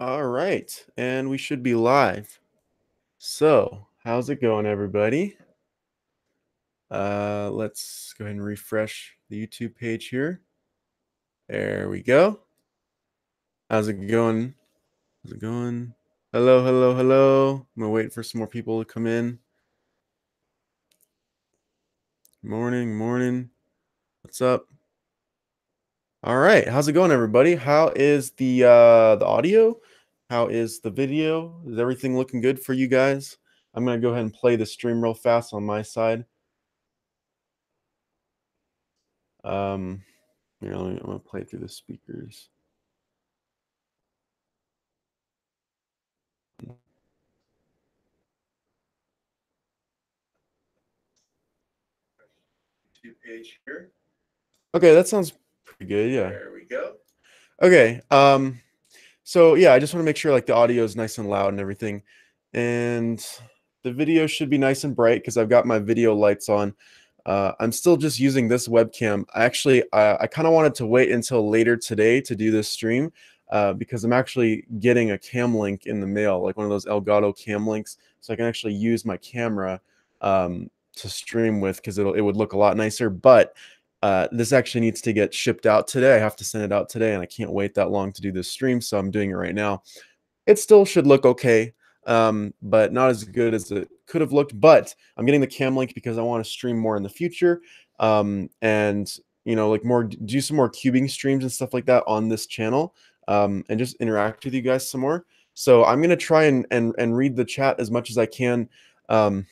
All right, and we should be live. So, how's it going, everybody? Uh, let's go ahead and refresh the YouTube page here. There we go. How's it going? How's it going? Hello, hello, hello. I'm gonna wait for some more people to come in. Morning, morning. What's up? All right, how's it going, everybody? How is the uh, the audio? How is the video? Is everything looking good for you guys? I'm gonna go ahead and play the stream real fast on my side. Um, here, let me, I'm gonna play through the speakers. page here. Okay, that sounds good. Yeah. There we go. Okay. Um, so yeah, I just want to make sure like the audio is nice and loud and everything, and the video should be nice and bright because I've got my video lights on. Uh, I'm still just using this webcam. I actually, uh, I kind of wanted to wait until later today to do this stream uh, because I'm actually getting a cam link in the mail, like one of those Elgato cam links, so I can actually use my camera um, to stream with because it it would look a lot nicer. But uh, this actually needs to get shipped out today. I have to send it out today, and I can't wait that long to do this stream, so I'm doing it right now. It still should look okay, um, but not as good as it could have looked. But I'm getting the cam link because I want to stream more in the future, um, and you know, like more do some more cubing streams and stuff like that on this channel, um, and just interact with you guys some more. So I'm gonna try and and and read the chat as much as I can. Um,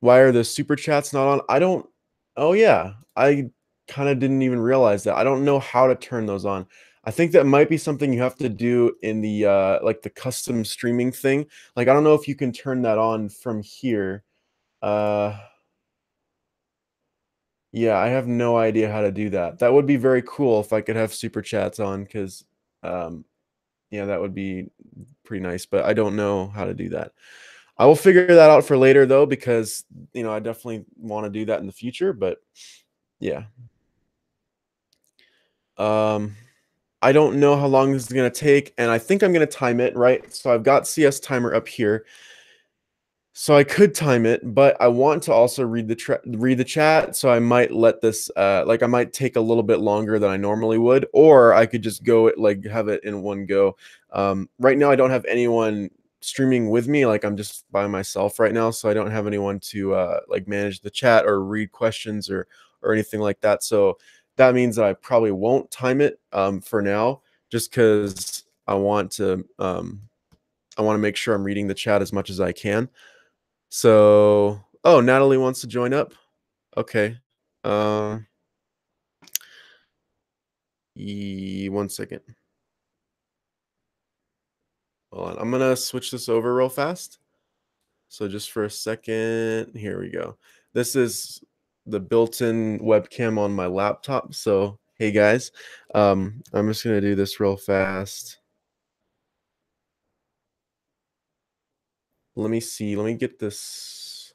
why are the super chats not on? I don't. Oh yeah, I kind of didn't even realize that. I don't know how to turn those on. I think that might be something you have to do in the uh, like the custom streaming thing. Like I don't know if you can turn that on from here. Uh, yeah, I have no idea how to do that. That would be very cool if I could have super chats on because, um, yeah, that would be pretty nice. But I don't know how to do that. I will figure that out for later though, because you know I definitely want to do that in the future. But yeah, um, I don't know how long this is gonna take, and I think I'm gonna time it right. So I've got CS timer up here, so I could time it, but I want to also read the read the chat. So I might let this, uh, like I might take a little bit longer than I normally would, or I could just go it like have it in one go. Um, right now, I don't have anyone streaming with me like i'm just by myself right now so i don't have anyone to uh like manage the chat or read questions or or anything like that so that means that i probably won't time it um for now just because i want to um i want to make sure i'm reading the chat as much as i can. So oh natalie wants to join up? Okay um uh, one second Hold on. I'm going to switch this over real fast. So just for a second, here we go. This is the built-in webcam on my laptop. So, hey guys, um, I'm just going to do this real fast. Let me see. Let me get this.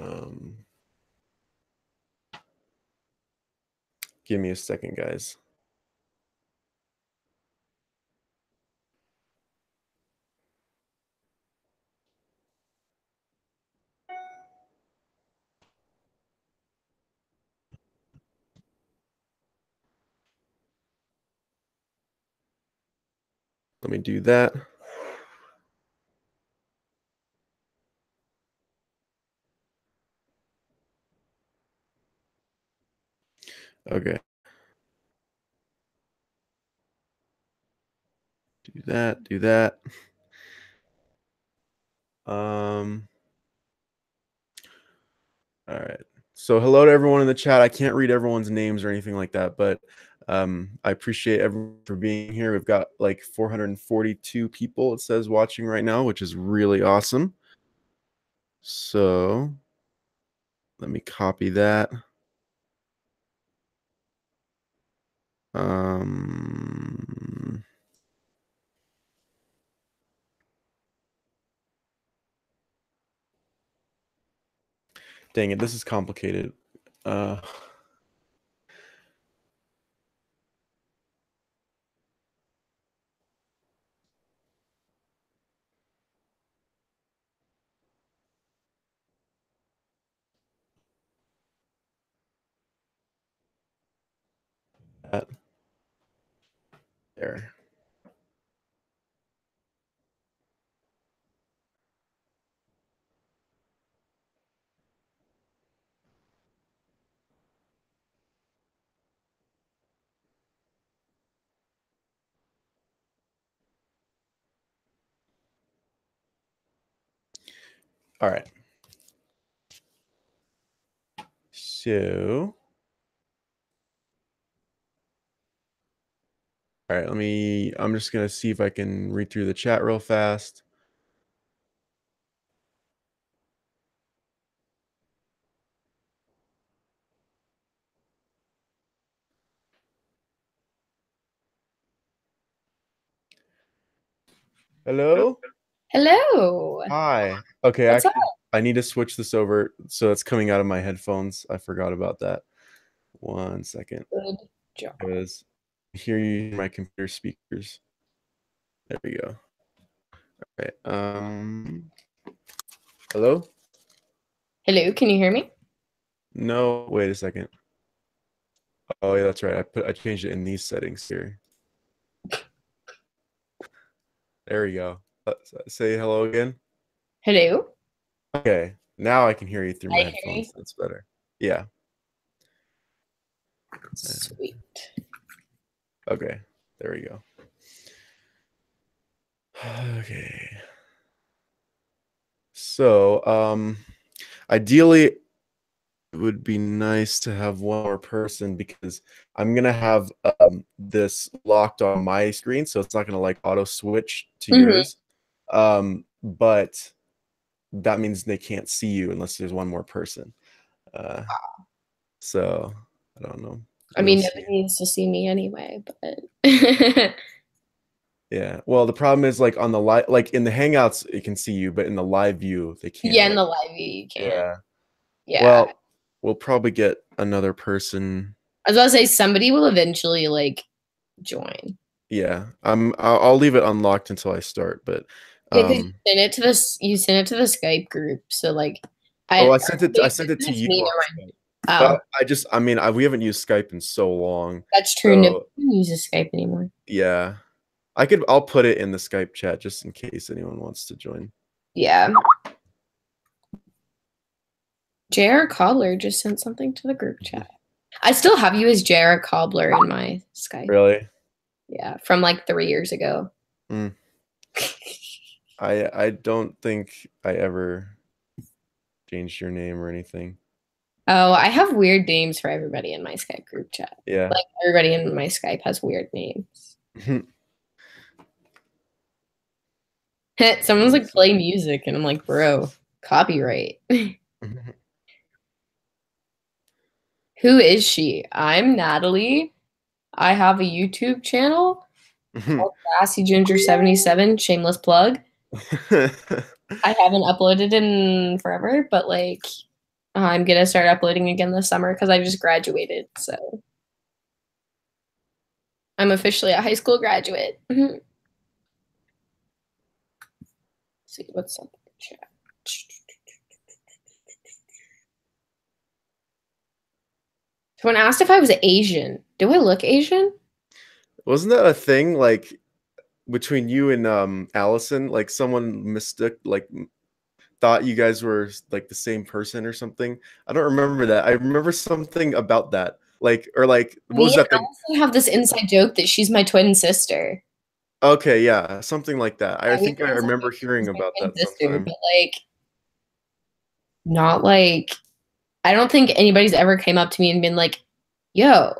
Um, give me a second, guys. Let me do that. Okay. Do that, do that. Um, all right. So hello to everyone in the chat. I can't read everyone's names or anything like that, but um, I appreciate everyone for being here. We've got like 442 people, it says, watching right now, which is really awesome. So let me copy that. Um, dang it, this is complicated. Uh, that. There. All right. So, all right, let me, I'm just going to see if I can read through the chat real fast. Hello? Hello. Hi. Okay, What's actually, I need to switch this over so it's coming out of my headphones. I forgot about that. One second. Good job. Because I hear you in my computer speakers. There we go. All right. Um Hello? Hello, can you hear me? No, wait a second. Oh yeah, that's right. I put I changed it in these settings here. There we go. Uh, say hello again. Hello. Okay, now I can hear you through my I headphones. That's better. Yeah. Sweet. Okay. There we go. Okay. So, um ideally it would be nice to have one more person because I'm going to have um this locked on my screen so it's not going to like auto switch to Mhm. yours. Um but that means they can't see you unless there's one more person. Uh so I don't know. I mean, nobody needs to see me anyway, but Yeah. Well, the problem is like on the live, like in the Hangouts, it can see you, but in the live view, they can't. yeah, in the live view you can't. yeah. Yeah. Well, we'll probably get another person. I was gonna say somebody will eventually like join. Yeah. I'm. I'll, I'll leave it unlocked until I start. But. Yeah, 'cause you Um, send it to this. You send it to the Skype group. So like, oh, I sent it. I sent it to you. Me, on never Skype. Oh, I just. I mean, I, we haven't used Skype in so long. that's true. so- Nobody uses Skype anymore. Yeah. I could. I'll put it in the Skype chat just in case anyone wants to join. Yeah. JR Cobbler just sent something to the group chat. I still have you as JR Cobbler in my Skype. Really. Yeah, from like three years ago. Mm. I. I don't think I ever changed your name or anything. Oh, I have weird names for everybody in my Skype group chat. Yeah. Like everybody in my Skype has weird names. Someone's like play music, and I'm like, bro, copyright. Who is she? I'm Natalie. I have a YouTube channel, Sassy Ginger 77, shameless plug. I haven't uploaded in forever, but like I'm gonna start uploading again this summer because I just graduated. So I'm officially a high school graduate. Mhm. see what's up in the chat. Someone asked if I was Asian. Do I look Asian? Wasn't that a thing like between you and um Allison? Like someone mistook like thought you guys were like the same person or something. I don't remember that. I remember something about that. Like or like what was that? The, Allison have this inside joke that she's my twin sister. okay, yeah, something like that. I we think I remember hearing about that sister, sometime. But like, not like, I don't think anybody's ever came up to me and been like, "Yo,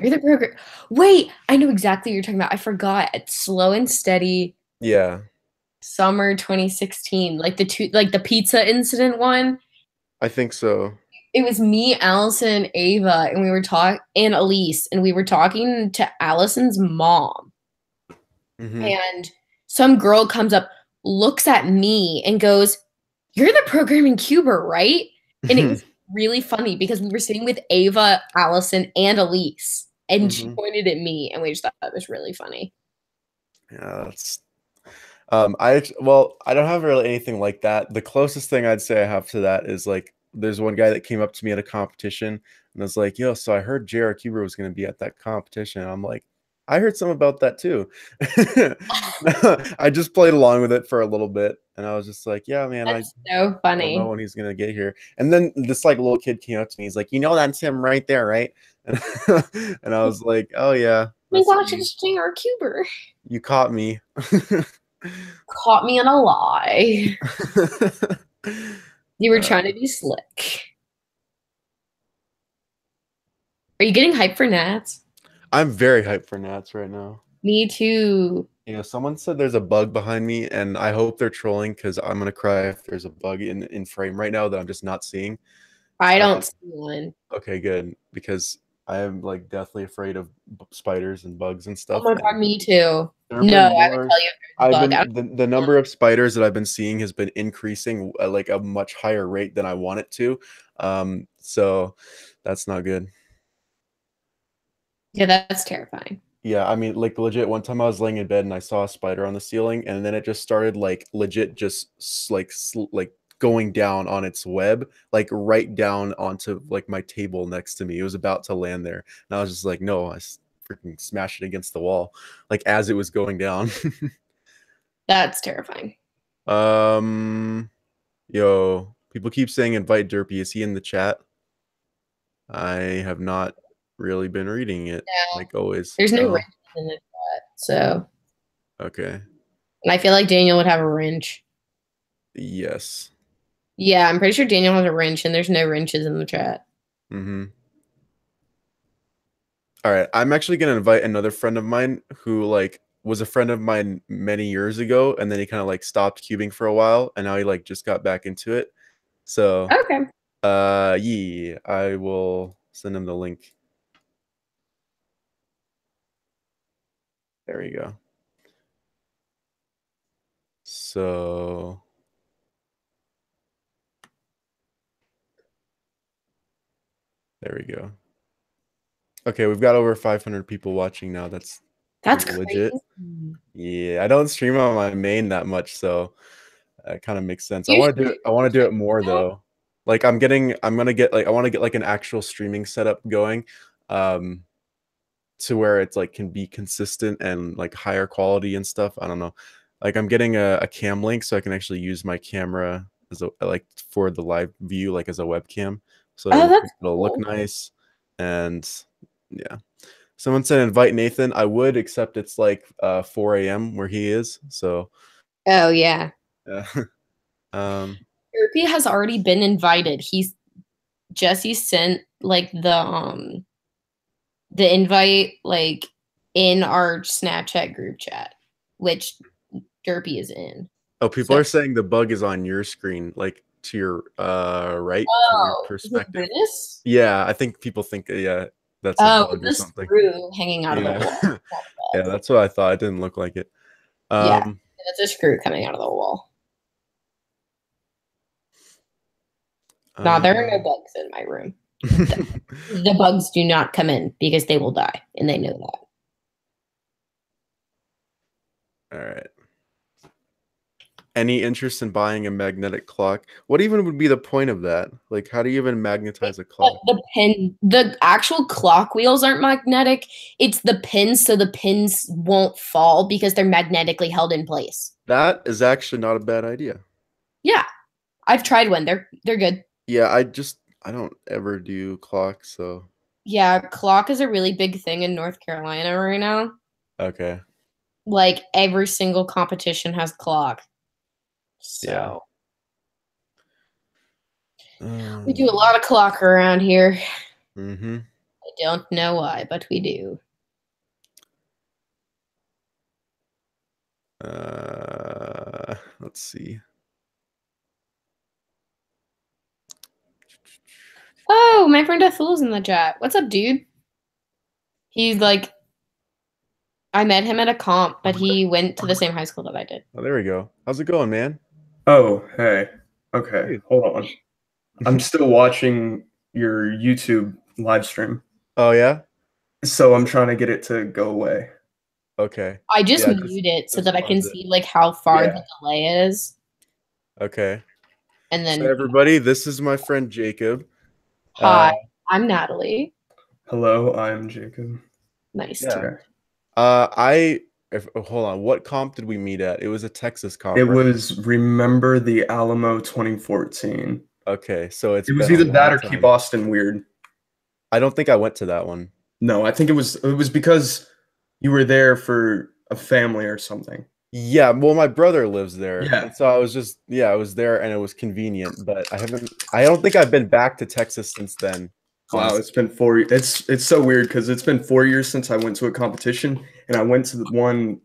you're the program." Wait, I know exactly what you're talking about. I forgot. It's slow and steady. Yeah, Summer 2016, like the two, like the pizza incident one. I think so. It was me, Allison, Ava, and we were talking, and Elise, and we were talking to Allison's mom. Mhm. and some girl comes up, looks at me, and goes, "You're the programming cuber, right?" And it was really funny because we were sitting with Ava, Allison, and Elise, and she Mhm. pointed at me, and we just thought that was really funny. Yeah, that's. Um, I well, I don't have really anything like that. The closest thing I'd say I have to that is like there's one guy that came up to me at a competition and was like, "Yo, so I heard J.R. Cuber was going to be at that competition." I'm like, "I heard some about that too." I just played along with it for a little bit, and I was just like, "Yeah, man, That's I so funny. don't know when he's gonna get here." And then this like little kid came up to me. He's like, "You know, that's him right there, right?" And, and I was like, "Oh yeah." My gosh, it's J.R. Cuber. You caught me. caught me in a lie. you were uh, trying to be slick. Are you getting hyped for Nats? I'm very hyped for Nats right now. Me too. You know, someone said there's a bug behind me, and I hope they're trolling because I'm gonna cry if there's a bug in in frame right now that I'm just not seeing. I don't uh, see one. Okay, good because I am like deathly afraid of spiders and bugs and stuff. Oh my god, me too. No, I would tell you. I've been the, the number of spiders that I've been seeing has been increasing at like a much higher rate than I want it to. Um, so that's not good. Yeah, that's terrifying. Yeah, I mean, like legit. One time I was laying in bed and I saw a spider on the ceiling, and then it just started like legit, just like like going down on its web, like right down onto like my table next to me. It was about to land there. And I was just like, no, I freaking smash it against the wall, like as it was going down. That's terrifying. Um, yo, people keep saying invite Derpy. Is he in the chat? I have not really been reading it no. like always. There's no wrench in the chat, so. Okay. And I feel like Daniel would have a wrench. Yes. Yeah, I'm pretty sure Daniel has a wrench, and there's no wrenches in the chat. Mm-hmm. All right, I'm actually gonna invite another friend of mine who like was a friend of mine many years ago, and then he kind of like stopped cubing for a while, and now he like just got back into it. So okay, uh, yeah, I will send him the link. There you go. So There we go. Okay, we've got over 500 people watching now. That's that's legit. Crazy. Yeah, I don't stream on my main that much, so it kind of makes sense. You I want to do it. I want to do it more though. Like I'm getting, I'm gonna get like I want to get like an actual streaming setup going, um, to where it's like can be consistent and like higher quality and stuff. I don't know. Like I'm getting a, a cam link so I can actually use my camera as a like for the live view like as a webcam so oh, it'll, it'll look nice. And yeah, someone said invite Nathan. I would, except it's like uh, 4 a.m. where he is. So. Oh yeah. Yeah. um. Derpy has already been invited. He's Jesse sent like the um the invite like in our Snapchat group chat, which Derpy is in. Oh, people so, are saying the bug is on your screen. Like to your uh right oh, perspective. Yeah, I think people think yeah that's oh the screw hanging out yeah. of the wall. yeah, that's what I thought. It didn't look like it. Um, yeah, it's a screw coming out of the wall. Um, no, there are no um, bugs in my room. the, the bugs do not come in because they will die, and they know that. All right any interest in buying a magnetic clock. What even would be the point of that? Like, how do you even magnetize a clock? The pin, the actual clock wheels aren't magnetic. It's the pins, so the pins won't fall because they're magnetically held in place. That is actually not a bad idea. Yeah, I've tried one. They're they're good. Yeah, I just I don't ever do clocks, so. Yeah, clock is a really big thing in North Carolina right now. Okay. Like every single competition has clock. So yeah. we do a lot of clock around here. Mm-hmm. I don't know why, but we do. Uh, let's see. Oh, my friend Athul's in the chat. What's up, dude? He's like, I met him at a comp, but he went to the same high school that I did. Oh, there we go. How's it going, man? Oh, hey. Okay, hold on. I'm still watching your YouTube live stream. Oh yeah. So I'm trying to get it to go away. Okay. I just yeah, mute it so that I can it. see like how far yeah. the delay is. Okay. And then So everybody, this is my friend Jacob. hi, Uh, I'm Natalie. Hello, I'm Jacob. Nice. yeah. to Okay. Uh, I if, oh, hold on. What comp did we meet at? It was a Texas comp. It right? was Remember the Alamo 2014. okay. So it's It was either that or Keep time. Austin Weird. I don't think I went to that one. No, I think it was it was because you were there for a family or something. Yeah, well, my brother lives there, Yeah. so I was just yeah, I was there, and it was convenient. But I haven't. I don't think I've been back to Texas since then. Wow, it's been four. It's it's so weird because it's been four years since I went to a competition, and I went to the one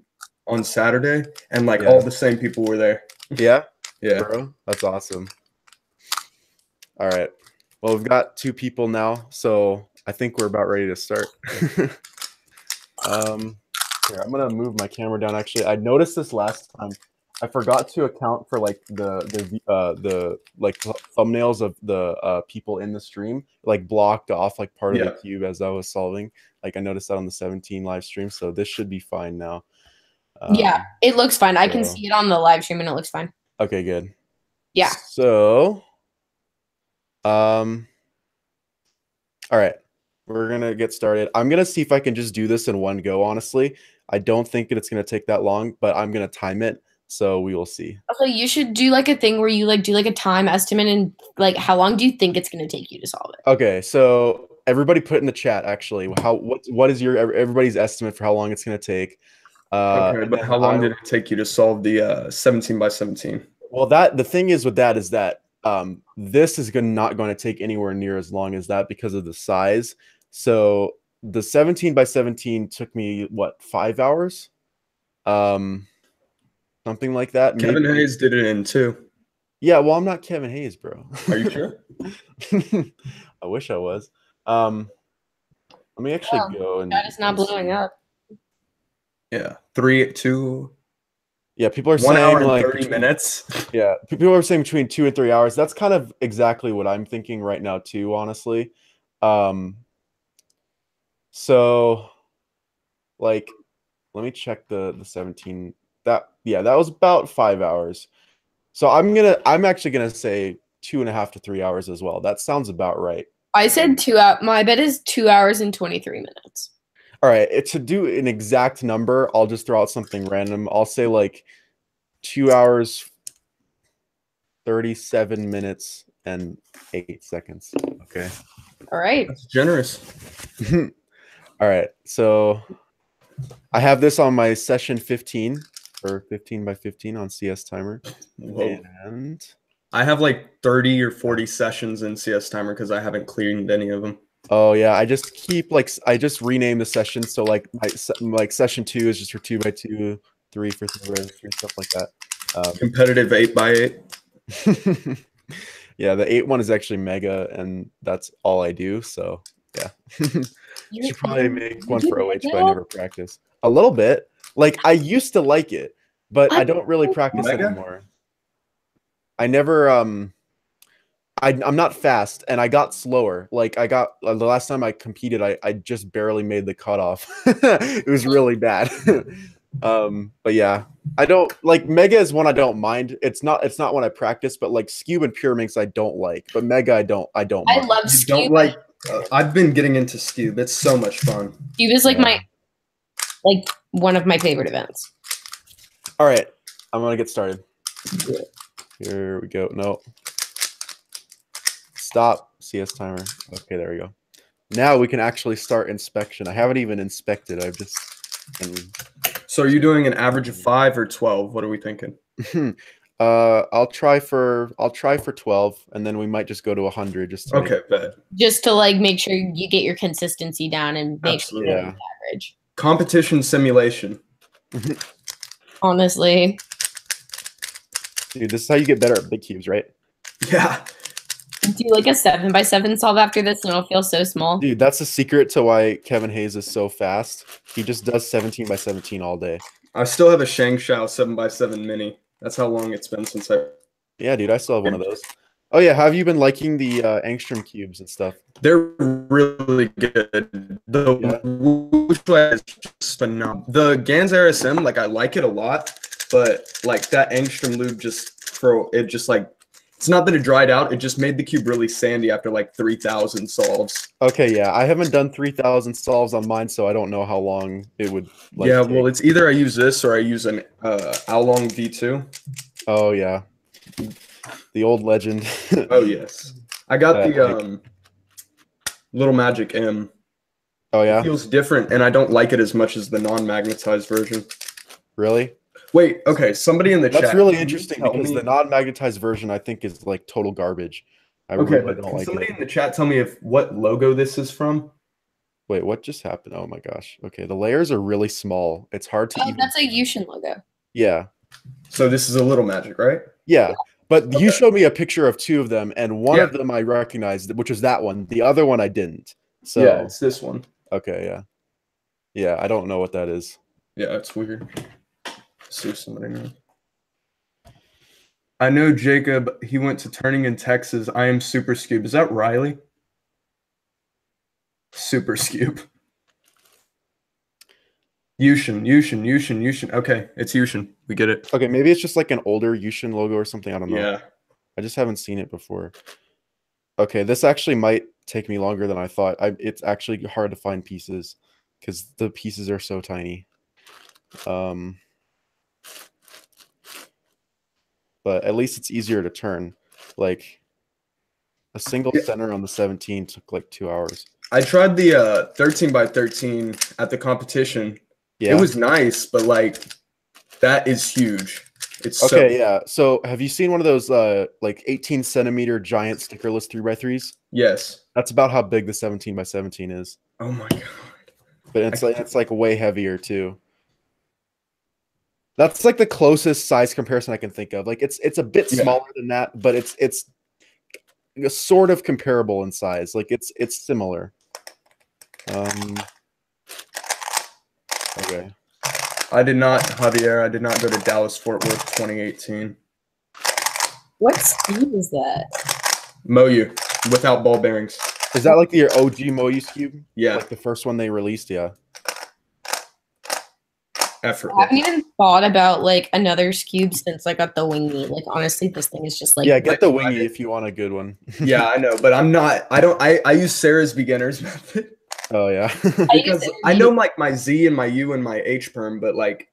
on Saturday, and like Yeah. all the same people were there. Yeah, Yeah. bro, that's awesome. All right, well, we've got two people now, so I think we're about ready to start. um, here, I'm gonna move my camera down. Actually, I noticed this last time. I forgot to account for like the the uh the like th- thumbnails of the uh people in the stream like blocked off like part of Yeah. the cube as I was solving. Like I noticed that on the 17 live stream, so this should be fine now. yeah, Um, it looks fine. I can see it on the live stream and it looks fine. Okay, good. Yeah. So, um, all right, we're gonna get started. I'm gonna see if I can just do this in one go. Honestly, I don't think that it's gonna take that long, but I'm gonna time it, so we will see. Also, you should do like a thing where you like do like a time estimate and like how long do you think it's gonna take you to solve it? Okay, so everybody put in the chat actually how what what is your everybody's estimate for how long it's gonna take? Uh, okay, but how long I- did it take you to solve the uh, 17 by 17? Well, that the thing is with that is that um, this is gonna, not going to take anywhere near as long as that because of the size. So the 17 by 17 took me what five hours, um, something like that. Kevin maybe. Hayes did it in two. Yeah, well, I'm not Kevin Hayes, bro. Are you sure? I wish I was. Um, let me actually Yeah, go and. That is not blowing see. up. yeah, three, two, Yeah, people are one saying hour and like 30 between- minutes. Yeah, people are saying between two and three hours. That's kind of exactly what I'm thinking right now too, honestly. Um, so, like, let me check the the 17. That yeah, that was about five hours. So I'm gonna I'm actually gonna say two and a half to three hours as well. That sounds about right. I said two out. My bet is two hours and twenty three minutes. All right, it- to do an exact number, I'll just throw out something random. I'll say like two hours, 37 minutes, and eight seconds. Okay. All right. That's generous. All right. So I have this on my session 15 or 15 by 15 on CS timer. Whoa. And I have like 30 or 40 sessions in CS Timer because I haven't cleaned any of them. oh yeah, I just keep like I just rename the session. So like my like session two is just for two by two, three for three by three, stuff like that. Um, Competitive 8 by 8 yeah, the eight one is actually mega, and that's all I do. So yeah, You should probably make one for OH, but I never practice. A little bit, like I used to like it, but I I don't really practice Mega? anymore. I never um. I, I'm not fast, and I got slower. Like I got uh, the last time I competed, I, I just barely made the cutoff. it was really bad. um, but yeah, I don't like Mega is one I don't mind. It's not it's not one I practice, but like Skewb and Pyraminx I don't like, but Mega I don't I don't. I mind. love You don't like. Uh, I've been getting into Skewb. It's so much fun. Skewb is like Yeah. my like one of my favorite events. All right, I'm gonna get started. Here we go. No. Stop CS timer. Okay, there we go. Now we can actually start inspection. I haven't even inspected. I've just been So are you doing an average of five or 12? What are we thinking? uh I'll try for I'll try for 12 and then we might just go to 100 just to make- Okay, bad. Just to like make sure you get your consistency down and make sure Absolutely. you're yeah. average. Competition simulation. Honestly. Dude, this is how you get better at big cubes, right? Yeah. Do like a seven by seven solve after this and it'll feel so small. Dude, that's the secret to why Kevin Hayes is so fast. He just does 17 by 17 all day. I still have a ShengShou seven by seven mini. That's how long it's been since I. Yeah, dude, I still have one of those. Oh yeah, have you been liking the uh, angstrom cubes and stuff? They're really good. The Yeah. Wuxia is just phenomenal. The Gans RSM, like I like it a lot, but like that Angstrom lube just throw it just like It's not that it dried out; it just made the cube really sandy after like three thousand solves. Okay, yeah, I haven't done three thousand solves on mine, so I don't know how long it would. Like, yeah, well, it's either I use this or I use an uh, Aolong V2. Oh yeah, the old legend. Oh yes, I got That, the like- um, Little Magic M. oh yeah, It feels different, and I don't like it as much as the non-magnetized version. really? Wait, okay, somebody in the That's chat. That's really interesting tell because me- the non-magnetized version I think is like total garbage. I Okay, really but don't can like somebody it. in the chat tell me if what logo this is from? Wait, what just happened? Oh my gosh. Okay, the layers are really small. It's hard to Oh, even. that's a YuXin logo. Yeah, So this is a Little Magic, right? yeah. But you showed me a picture of two of them, and one Yeah. of them I recognized, which was that one. The other one I didn't. So yeah, it's this one. okay, yeah, yeah. I don't know what that is. Yeah, it's weird. see if somebody knows. I know Jacob. He went to Turning in Texas. I am Super Scoob. Is that Riley? Super Scoob. YuXin, YuXin, YuXin, YuXin. Okay, it's YuXin. We get it. Okay, maybe it's just like an older YuXin logo or something. I don't know. Yeah. I just haven't seen it before. Okay, this actually might take me longer than I thought. I, it's actually hard to find pieces because the pieces are so tiny. Um, but at least it's easier to turn. Like a single Yeah. center on the 17 took like two hours. I tried the uh, 13 by 13 at the competition. Yeah. It was nice, but like that is huge. It's so okay. Yeah. So have you seen one of those uh like 18 centimeter giant stickerless three by threes? yes. That's about how big the 17 by 17 is. Oh my god. but it's I like it's like way heavier too. That's like the closest size comparison I can think of. Like it's it's a bit Yeah. smaller than that, but it's it's sort of comparable in size. Like it's it's similar. Um. Okay. I did not, Javier. I did not go to Dallas Fort Worth 2018. What speed is that? Moyu without ball bearings. Is that like the OG Moyus cube? Yeah, Like the first one they released? Yeah. effort. I haven't even thought about like another cube since I got the wingy. Like honestly, this thing is just like yeah. Get the wingy if you want a good one. yeah, I know, but I'm not. I don't. I I use Sarah's beginner's method Oh yeah. Because it I know like my Z and my U and my H perm, but like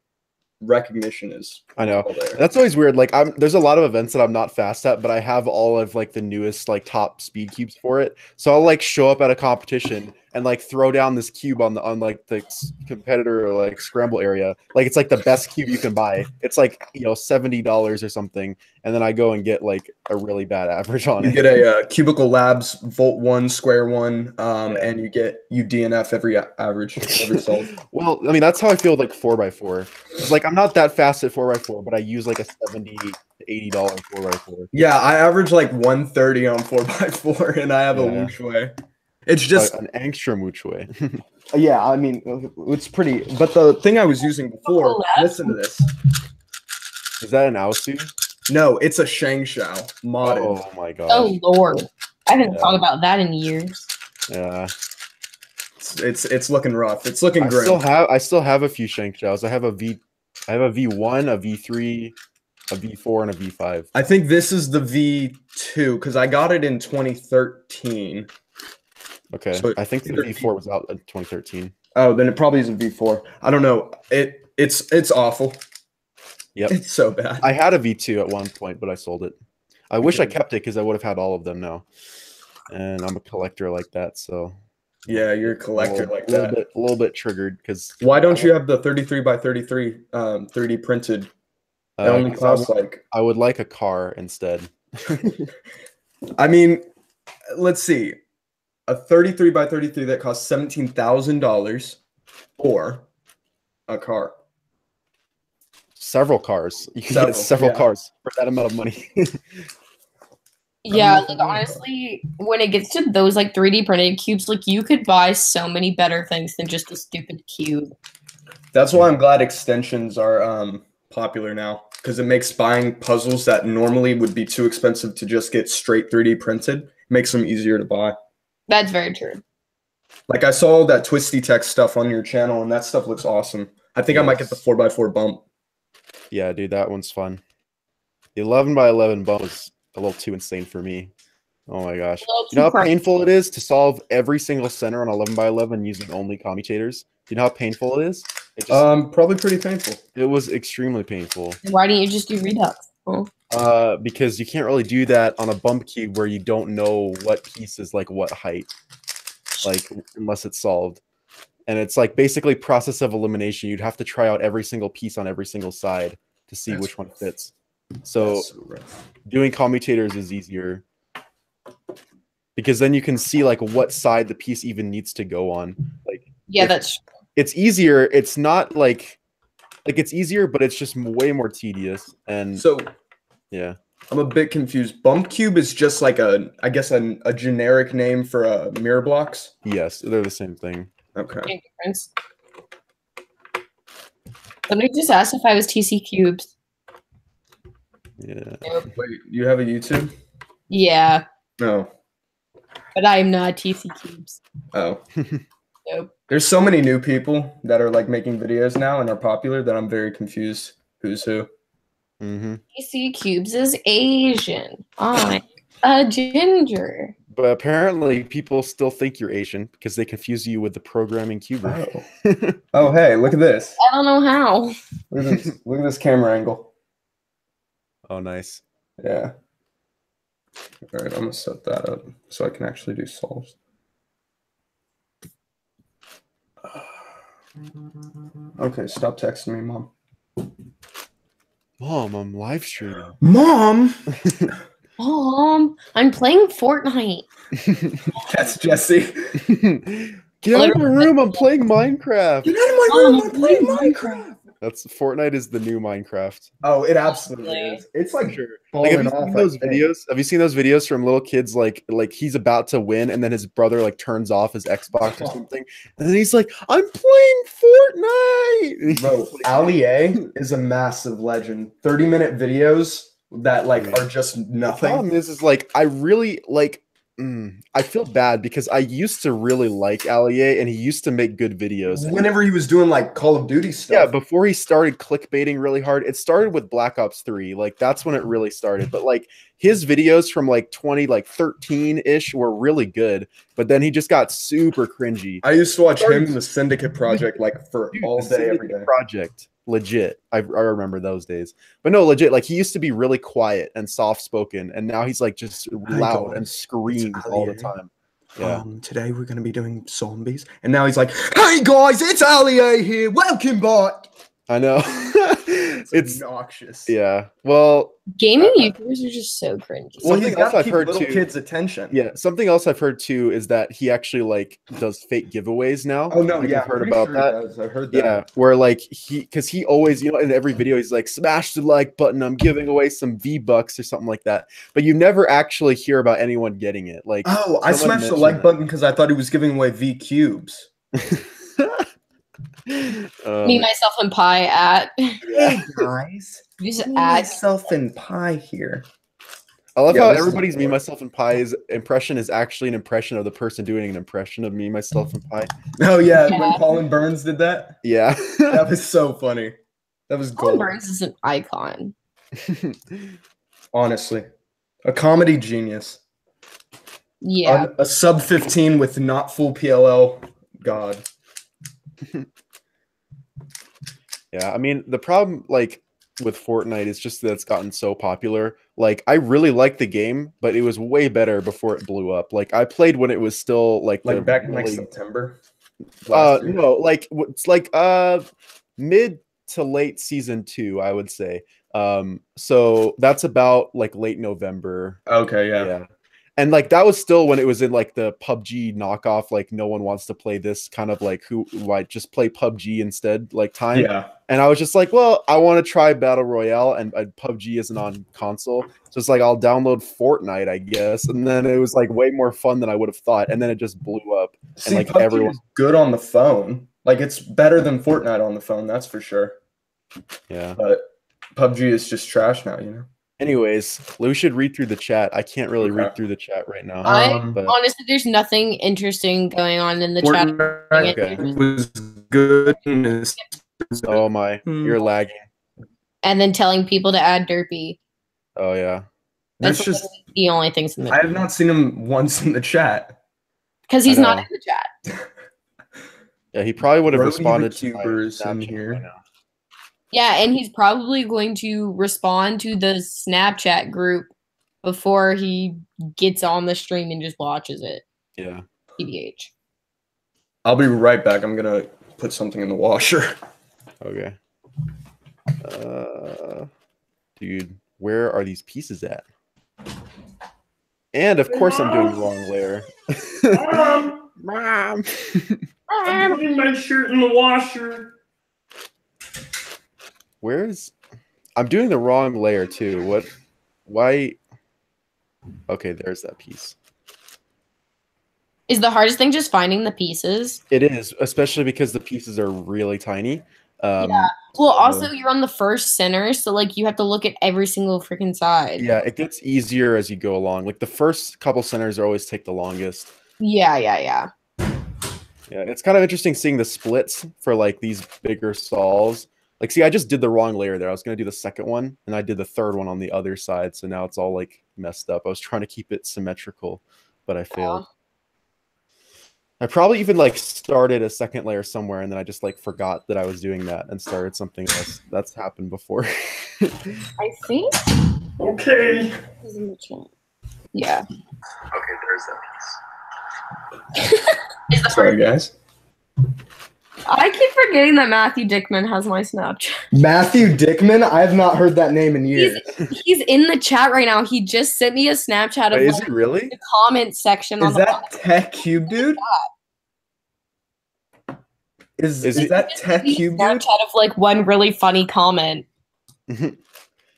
recognition is I know. there. That's always weird. Like I'm there's a lot of events that I'm not fast at, but I have all of like the newest like top speed cubes for it. So I'll like show up at a competition and like throw down this cube on the on like the competitor or like scramble area. Like it's like the best cube you can buy. It's like you know seventy dollars or something, and then I go and get like a really bad average on You it. You get a uh, cubicle labs volt one square one, um, Yeah. and you get you DNF every average every solve. Well, I mean that's how I feel with, like four x four. It's like I'm not that fast at four x four, but I use like a seventy to eighty dollar four x four. Yeah, I average like 130 on 4x4 and I have a Yeah. WuQue. It's just an angstrom WuQue. Uh, yeah, I mean uh, it's pretty but the thing I was using before, Oh, listen to this. Is that an Aosu? No, it's a ShengShou modded. Oh my god. oh lord. I haven't Yeah. thought about that in years. Yeah. It's, it's it's looking rough. It's looking I grim. still have I still have a few ShengShous. I have a V I have a V one, a V three, a V four, and a V five. I think this is the V2 because I got it in 2013. Okay. So I think the V four was out in 2013. Oh, then it probably is a V4. I don't know. It it's it's awful. Yep. It's so bad. I had a V two at one point, but I sold it. I wish I kept it because I would have had all of them now. And I'm a collector like that, so yeah, you're a a collector little, like little that. bit a little bit triggered because Why don't you have the 33 by 33 um, 3D printed? Uh, only 'cause I, costs like I would like a car instead. I mean, let's see. A 33 by 33 that costs $17,000 or a car. Several cars. You can Several, get several yeah. cars for that amount of money. Yeah, like honestly, when it gets to those like 3D printed cubes, like you could buy so many better things than just a stupid cube. That's why I'm glad extensions are um, popular now because it makes buying puzzles that normally would be too expensive to just get straight 3D printed makes them easier to buy. That's very true. Like I saw that twisty text stuff on your channel and that stuff looks awesome. I think I might get the 4x4 bump. yeah, dude, that one's fun. The 11 by 11 bump is a little too insane for me. Oh my gosh. You know how too painful it is to solve every single center on 11 by 11 using only commutators? Do you know how painful it is? It, just, Um, probably pretty painful. it was extremely painful Why don't you just do redux? Oh. uh, because you can't really do that on a bump cube where you don't know what piece is like what height, like unless it's solved. And it's like basically process of elimination. You'd have to try out every single piece on every single side to see That's which one fits. So so doing commutators is easier because then you can see like what side the piece even needs to go on. Like Yeah, If- that's it's easier. It's not like like it's easier, but it's just way more tedious. And So yeah, I'm a bit confused. Bump cube is just like a, I guess, a, a generic name for uh, mirror blocks. yes, they're the same thing. Okay. big difference. Somebody just asked if I was TC cubes. Yeah. Nope. Wait, you have a YouTube? Yeah, No. but I am not TC cubes. Oh. Nope. There's so many new people that are like making videos now and are popular that I'm very confused. Who's who? Mm-hmm. TC cubes is Asian. I'm a ginger. But apparently, people still think you're Asian because they confuse you with the programming cuber. Oh. oh, hey, look at this. I don't know how. Look at this. look at this camera angle. oh, nice. Yeah. All right, I'm gonna set that up so I can actually do solves. Okay, stop texting me, mom. Mom, I'm live streaming. Mom, Mom, I'm playing Fortnite. that's Jesse. Get out of my room! I'm playing Minecraft. Get out of my room! I'm playing um, Minecraft. That's Fortnite is the new Minecraft. Oh, it absolutely Absolutely. is. It's like Sure. Like, have falling you off. seen I those think. videos? Have you seen those videos from little kids like like he's about to win and then his brother like turns off his Xbox or something and then he's like, "I'm playing Fortnite." Bro, like- Ali A is a massive legend. 30 minute videos that like are just The nothing. problem is, is like I really like. Mm, I feel bad because I used to really like Ali A and he used to make good videos. Whenever he was doing like Call of Duty stuff. Yeah, before he started clickbaiting really hard, it started with Black Ops 3. Like that's when it really started. But like his videos from like 20 like 13-ish were really good, but then he just got super cringy. I used to watch him and the Syndicate Project like for Dude, all day, every day. Project. Legit. I, I remember those days. But no, legit. Like he used to be really quiet and soft spoken, and now he's like just loud and screams all the time. Yeah. Um, today we're gonna be doing zombies, and now he's like, "Hey guys, it's Ali A here. Welcome back." I know. It's, it's obnoxious. yeah. Well, Gaming Uh, YouTubers are just so cringy. Well, he's Something got else to I've keep heard little too- kids' attention. Yeah, something else I've heard too is that he actually like does fake giveaways now. Oh no, Like, yeah, I've heard about sure that. does. I heard that. Yeah, where like he, because he always, you know, in every video he's like, smash the like button. I'm giving away some V bucks or something like that. But you never actually hear about anyone getting it. Like, Oh, I smashed the like that. button because I thought he was giving away V cubes. um, Me, myself, and Pi at yeah. guys, just at and Pie here. I love Yeah, how everybody's me, boring. myself, and Pie's impression is actually an impression of the person doing an impression of me, myself, and Pie. Oh yeah, when Yeah. Colin Burns did that, Yeah. that was so funny. That was Colin gold. Burns is an icon. Honestly, a comedy genius. Yeah. A, a sub fifteen with not full PLL. God. Yeah, I mean the problem like with Fortnite is just that it's gotten so popular. Like I really like the game, but it was way better before it blew up. Like I played when it was still like Like back in like September. uh year. no, like it's like uh mid to late season 2, I would say. Um so that's about like late November. Okay, yeah. Yeah. And like that was still when it was in like the PUBG knockoff, like no one wants to play this kind of like who why just play PUBG instead, like time. Yeah. And I was just like, well, I want to try Battle Royale, and uh, PUBG isn't on console. So it's like, I'll download Fortnite, I guess. And then it was like way more fun than I would have thought. And then it just blew up. See, like, PUBG everyone- good on the phone. Like it's better than Fortnite on the phone, that's for sure. Yeah. But PUBG is just trash now, you know. Anyways, we should read through the chat. I can't really Okay. read through the chat right now. I Um, but honestly, there's nothing interesting going on in the chat. Okay. was good. oh my, Hmm. you're lagging. And then telling people to add Derpy. Oh yeah. That's That's just. the only things in the I have not seen him once in the chat. because he's not in the chat. Yeah, he probably would have responded to my Cuber is in Snapchat here. By now. Yeah, and he's probably going to respond to the Snapchat group before he gets on the stream and just watches it. Yeah. TBH. I'll be right back. I'm gonna put something in the washer. Okay. Uh, dude, where are these pieces at? And of course, I'm doing the wrong layer. Mom. I'm putting my shirt in the washer. Where's? I'm doing the wrong layer too. What? Why? Okay, there's that piece. Is the hardest thing just finding the pieces? It is, especially because the pieces are really tiny. Um, Yeah. Well, so- also you're on the first center, so like you have to look at every single freaking side. Yeah, it gets easier as you go along. Like the first couple centers always take the longest. Yeah, yeah, yeah. Yeah, it's kind of interesting seeing the splits for like these bigger solves. Like, see, I just did the wrong layer there. I was gonna do the second one, and I did the third one on the other side. So now it's all like messed up. I was trying to keep it symmetrical, but I failed. Aw. I probably even like started a second layer somewhere, and then I just like forgot that I was doing that and started something else. That's happened before. I see. Okay. he's in the chat. Yeah. Okay, there's that piece. Sorry, guys. I keep forgetting that Matthew Dickman has my Snapchat. Matthew Dickman. I have not heard that name in years. He's in the chat right now. He just sent me a Snapchat of is like, it really? the comment section on Is the that Tech Cube dude? Is Is is, that Tech Cube dude? Snapchat of like one really funny comment.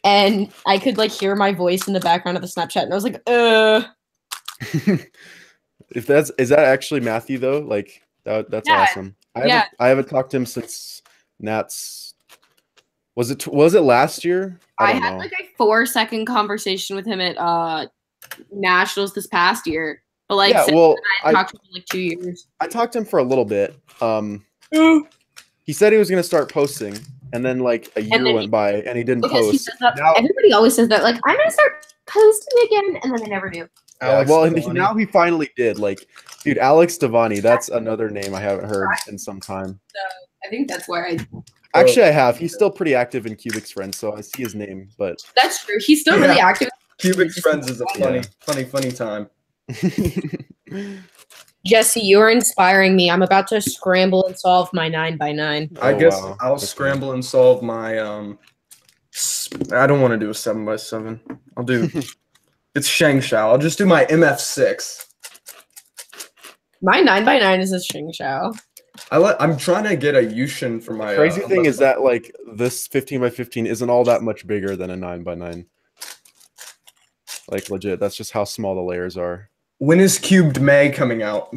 And I could like hear my voice in the background of the Snapchat, and I was like, uh, if that's is that actually Matthew though? Like that, that's Yeah, awesome. I yeah. haven't I haven't talked to him since Nat's. Was it was it last year? I, I had know. like a four second conversation with him at uh nationals this past year, but like yeah, since well, I I, talked to him like two years. I talked to him for a little bit. Um, he said he was gonna start posting, and then like a year went he- by, and he didn't Because he post. that Now- everybody always says that, like I'm gonna start posting again, and then they never do. Alex well, and he, now he finally did. Like, dude, Alex Devani. That's another name I haven't heard in some time. So I think that's where I. Actually, I have. He's still pretty active in Cubic's friends, so I see his name. But That's true. He's still really Yeah. active. Cubic's friends is a funny, Yeah. funny, funny time. Jesse, you're inspiring me. I'm about to scramble and solve my nine by nine. I Oh, guess wow. I'll Okay. scramble and solve my um. s- I don't want to do a seven by seven. I'll do. it's ShengShou. I'll just do my MF six. My nine by nine is a ShengShou. I let. I'm trying to get a YuXin for my. Crazy uh, thing is that like this 15 by 15 isn't all that much bigger than a 9 by 9. Like legit, that's just how small the layers are. When is Cubed May coming out?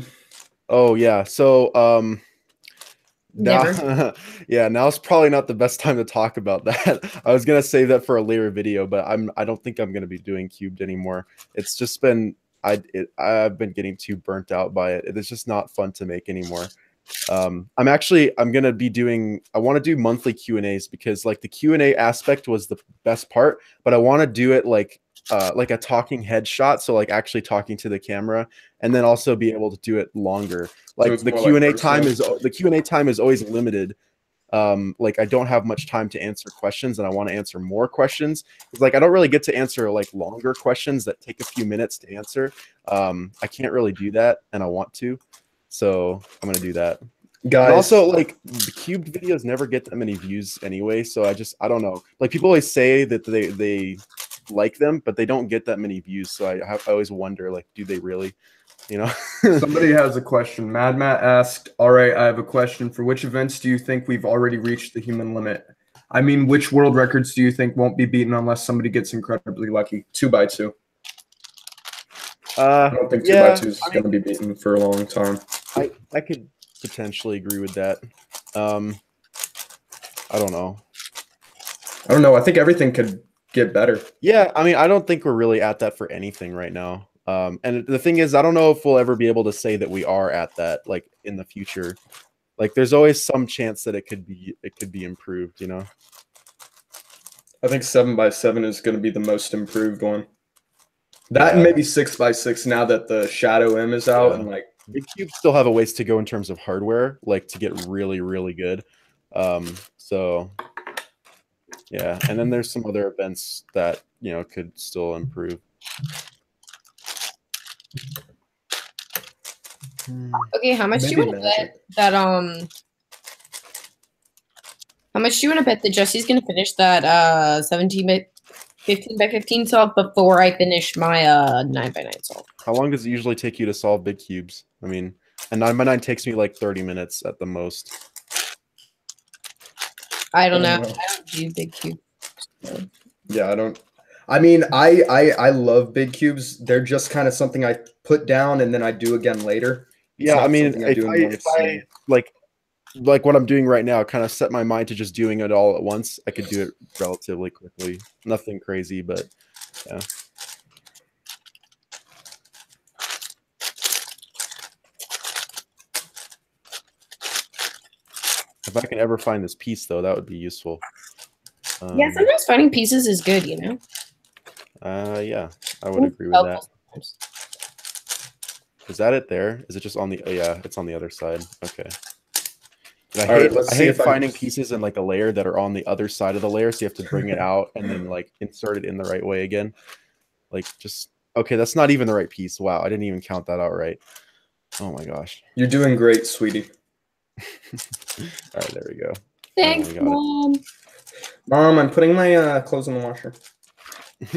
Oh yeah, so um now, yeah, now's probably not the best time to talk about that. I was gonna save that for a later video, but I'm I don't think I'm gonna be doing cubed anymore. It's just been I it, I've been getting too burnt out by it. It's just not fun to make anymore. Um, I'm actually I'm gonna be doing I want to do monthly Q and A's because like the Q and A aspect was the best part, but I want to do it like uh, like a talking headshot, so like actually talking to the camera, and then also be able to do it longer. Like it's the Q and A time is the Q and A time is always limited. Um, like I don't have much time to answer questions, and I want to answer more questions. It's like I don't really get to answer like longer questions that take a few minutes to answer. Um, I can't really do that, and I want to, so I'm gonna do that. Guys, And also, like the cubed videos never get that many views anyway, so I just I don't know. Like people always say that they they like them, but they don't get that many views. So I have I always wonder like, do they really? You know. Somebody has a question. Mad Matt asked, All right, I have a question. For which events do you think we've already reached the human limit? I mean, which world records do you think won't be beaten unless somebody gets incredibly lucky? Two by two. I uh, don't think two Yeah, by two is going to be beaten for a long time. I I could potentially agree with that. Um, I don't know. I don't know. I think everything could get better. Yeah, I mean, I don't think we're really at that for anything right now. Um, and the thing is, I don't know if we'll ever be able to say that we are at that, like in the future. Like, there's always some chance that it could be it could be improved. You know. I think seven by seven is going to be the most improved one. That and maybe six by six now that the Shadow M is out Yeah. and like Big cubes still have a ways to go in terms of hardware, like to get really, really good. Um, so yeah, and then there's some other events that you know could still improve. Hmm. Okay, how much do you want to bet that um? How much do you want to bet that Jesse's gonna finish that uh seventeen by fifteen by fifteen solve before I finish my uh nine by nine solve? How long does it usually take you to solve big cubes? I mean, a nine by nine takes me like 30 minutes at the most. I don't I know. don't know. I don't do big cube. Yeah, I don't. I mean, I I I love big cubes. They're just kind of something I put down and then I do again later. It's Yeah, I mean, I if, I, if I like like what I'm doing right now, kind of set my mind to just doing it all at once, I could do it relatively quickly. Nothing crazy, but yeah. If I can ever find this piece, though, that would be useful. Um, yeah, sometimes finding pieces is good, you know. Uh, yeah, I would agree with that. Is that. sometimes. Is that it there? Is it just on the? Oh, yeah, it's on the other side. Okay. And I All right, hate, let's I see hate if I- finding pieces in like a layer that are on the other side of the layer, so you have to bring it out and then like insert it in the right way again. Like just okay, that's not even the right piece. Wow, I didn't even count that out right. Oh my gosh. You're doing great, sweetie. All right, there we go. Thanks, got it. Mom. Mom, I'm putting my uh, clothes in the washer.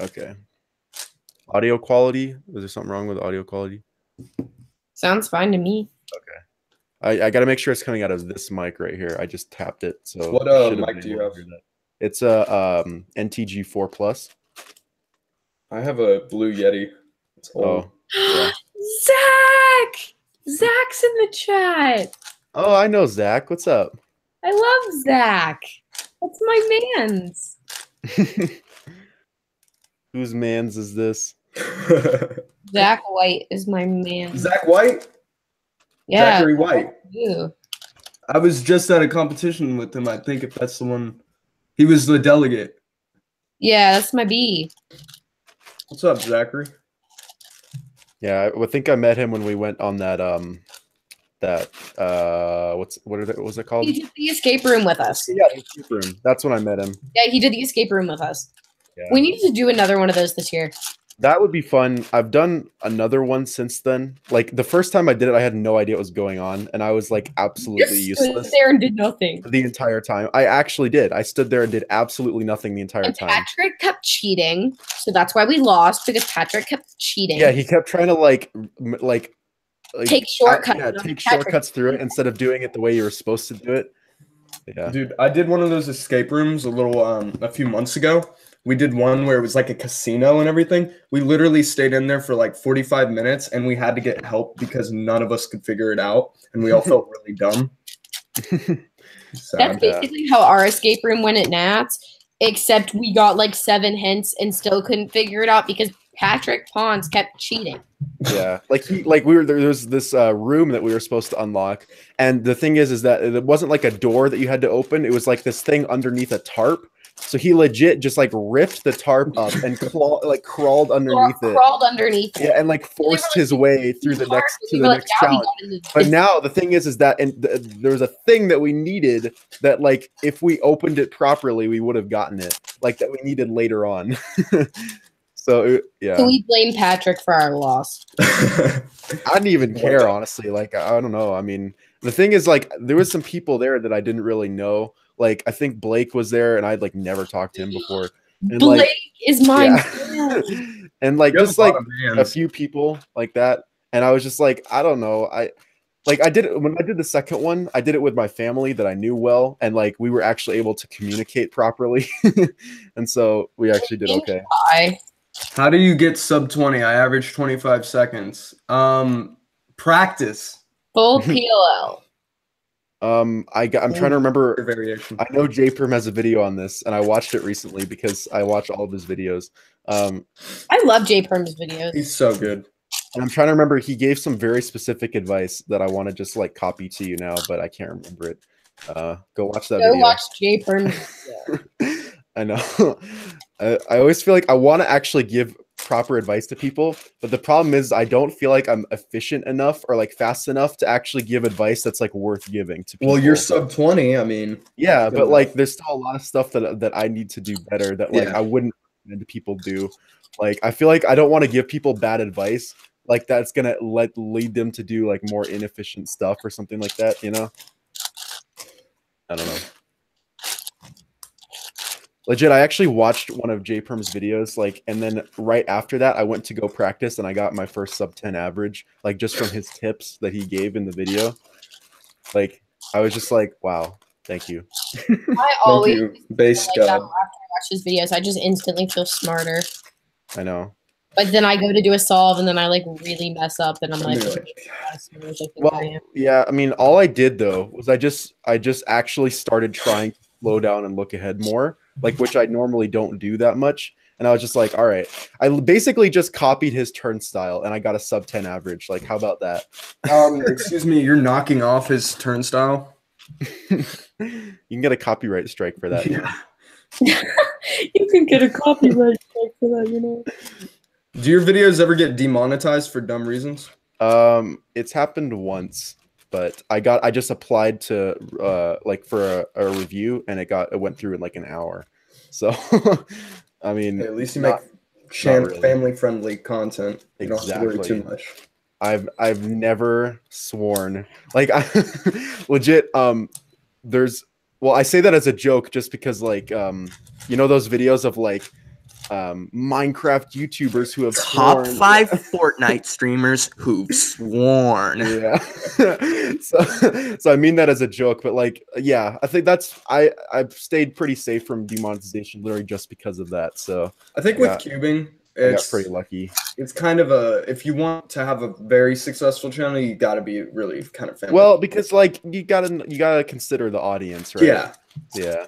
Okay. Audio quality. Is there something wrong with audio quality? Sounds fine to me. Okay. I, I got to make sure it's coming out of this mic right here. I just tapped it, so What, uh, mic do you have? to hear that. It's a um, NTG four plus. I have a blue Yeti. It's old. Oh, Zach! Zach's in the chat. oh, I know Zach. What's up? I love Zach. That's my man's. Whose man's is this? Zach White is my man. Zach White. yeah. Zachary White. You. I was just at a competition with him. I think if that's the one, he was the delegate. Yeah, that's my B. What's up, Zachary? Yeah, I I think I met him when we went on that um, that uh, what's what are the, what was it called? He did the escape room with us. Yeah, the escape room. That's when I met him. Yeah, he did the escape room with us. Yeah. We need to do another one of those this year. That would be fun. I've done another one since then. Like the first time I did it, I had no idea what was going on, and I was like absolutely stood useless there and did nothing. the entire time. I actually did. I stood there and did absolutely nothing the entire And time. Patrick kept cheating, so that's why we lost because Patrick kept cheating. Yeah, he kept trying to like like, like Take out- shortcuts. Yeah, take Patrick. shortcuts through it instead of doing it the way you were supposed to do it. Yeah. Dude, I did one of those escape rooms a little um a few months ago. We did one where it was like a casino and everything. We literally stayed in there for like 45 minutes and we had to get help because none of us could figure it out and we all felt really dumb. That's basically how our escape room went at Nats, except we got like seven hints and still couldn't figure it out because Patrick Pons kept cheating. yeah like he like we were there, was this uh, room that we were supposed to unlock and the thing is is that it wasn't like a door that you had to open it was like this thing underneath a tarp so he legit just like ripped the tarp up and claw, like crawled underneath it Crawled underneath. it. yeah and like forced his way through the next to the were like, next challenge but now the thing is is that and th- there was a thing that we needed that like if we opened it properly we would have gotten it like that we needed later on so it- yeah So we blame Patrick for our loss. I didn't even care, honestly. Like, I I don't know. I mean, the thing is, like, there was some people there that I didn't really know. Like, I think Blake was there, and I'd like never talked to him before. And, Blake like, is my yeah. man. and like, You have just a like of a few people like that, and I was just like, I don't know. I like I did it when I did the second one. I did it with my family that I knew well, and like we were actually able to communicate properly, and so we actually did okay. Bye. How do you get sub 20? I average 25 seconds. Um practice Full PLL. Um, I got, I'm trying to remember variation. I know J Perm has a video on this, and I watched it recently because I watch all of his videos. Um, I love J Perm's videos. He's so good. and I'm trying to remember. He gave some very specific advice that I want to just like copy to you now, but I can't remember it. Uh, go watch that Go video. watch J Perm's video. I know. I, I always feel like I want to actually give proper advice to people, but the problem is I don't feel like I'm efficient enough or like fast enough to actually give advice that's like worth giving to people. Well, you're sub 20. I mean, yeah, but like there's still a lot of stuff that that I need to do better that like Yeah. I wouldn't recommend people do. Like I feel like I don't want to give people bad advice like that's gonna let lead them to do like more inefficient stuff or something like that, you know? I don't know. Legit, I actually watched one of J Perm's videos, like, and then right after that, I went to go practice and I got my first sub 10 average, like, just from his tips that he gave in the video. Like, I was just like, wow, thank you. I thank always you, base like um, that after I watch his videos. I just instantly feel smarter. I know. But then I go to do a solve and then I like really mess up and I'm like, You're "Oh, like, not as smart as I think Well, I yeah, I mean, all I did though was I just, I just actually started trying to slow down and look ahead more, like, which I normally don't do that much. And I was just like, all right. I basically just copied his turnstile and I got a sub 10 average. Like, how about that? um, excuse me, you're knocking off his turnstile. you can get a copyright strike for that. Yeah. you can get a copyright strike for that, you know. Do your videos ever get demonetized for dumb reasons? Um, it's happened once, but I got I just applied to uh like for a, a review and it got it went through in like an hour. So I mean at least you not- make really. family-friendly content. You don't have to worry Exactly. too much. I've I've never sworn like I legit um there's well I say that as a joke just because like um you know those videos of like um Minecraft YouTubers who have Top sworn- five Fortnite streamers who've sworn. yeah so so i mean that as a joke but like yeah i think that's i i've stayed pretty safe from demonetization literally just because of that so I think Yeah. with cubing, i got it's pretty lucky it's kind of a if you want to have a very successful channel, you got to be really kind of family. well because like you gotta you gotta consider the audience right yeah, yeah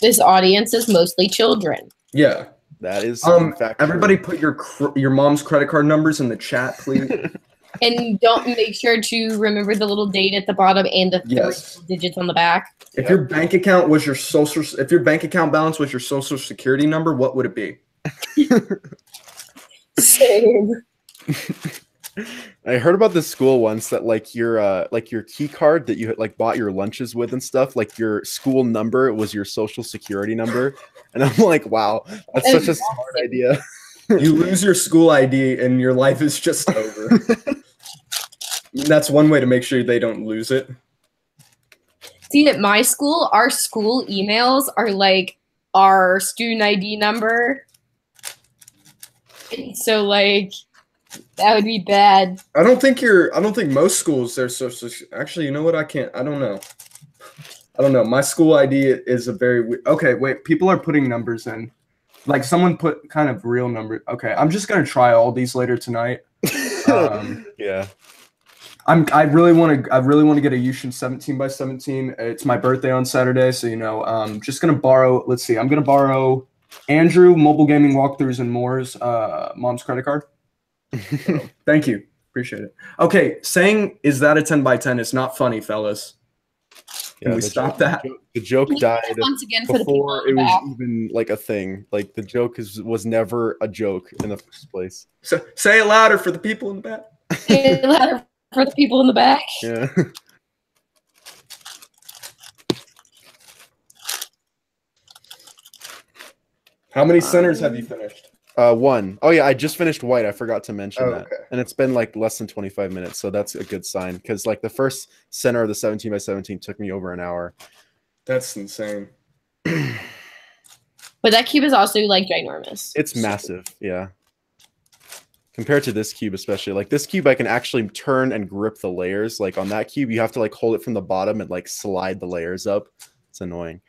This audience is mostly children. Yeah. that is Um, in fact true. Everybody, put your cr- your mom's credit card numbers in the chat, please. And don't make sure to remember the little date at the bottom and the three Yes. digits on the back. If your bank account was your social, if your bank account balance was your social security number, what would it be? Same. i heard about this school once that like your uh like your key card that you had like bought your lunches with and stuff like your school number was your social security number and i'm like wow that's such a smart idea You lose your school ID and your life is just over. That's one way to make sure they don't lose it. See, at my school, our school emails are like our student ID number. And So, like, that would be bad. I don't think you're. I don't think most schools their social. Actually, you know what? I can't. I don't know. I don't know. My school ID is a very okay. Wait, people are putting numbers in. Like someone put kind of real number. Okay, I'm just gonna try all these later tonight. Um, yeah I'm. I really want to. I really want to get a YuXin 17 by 17. It's my birthday on Saturday, so you know. Um, just gonna borrow. Let's see. I'm gonna borrow Andrew mobile gaming walkthroughs and more's uh, mom's credit card. So, thank you. Appreciate it. Okay, saying is that a 10 by 10 is not funny, fellas. Can we stop joke- that? The joke died Once again, for the before it was back. even like a thing. Like the joke is was never a joke in the first place. So, say it louder for the people in the back. Say it louder for the people in the back. Yeah. How many um, centers have you finished? Uh, one. Oh yeah, I just finished white. I forgot to mention Oh, that. okay. And it's been like less than 25 minutes, so that's a good sign. Because like the first center of the 17 by 17 took me over an hour. That's insane. But that cube is also like ginormous. It's massive, yeah. Compared to this cube, especially like this cube, I can actually turn and grip the layers. Like on that cube, you have to like hold it from the bottom and like slide the layers up. It's annoying.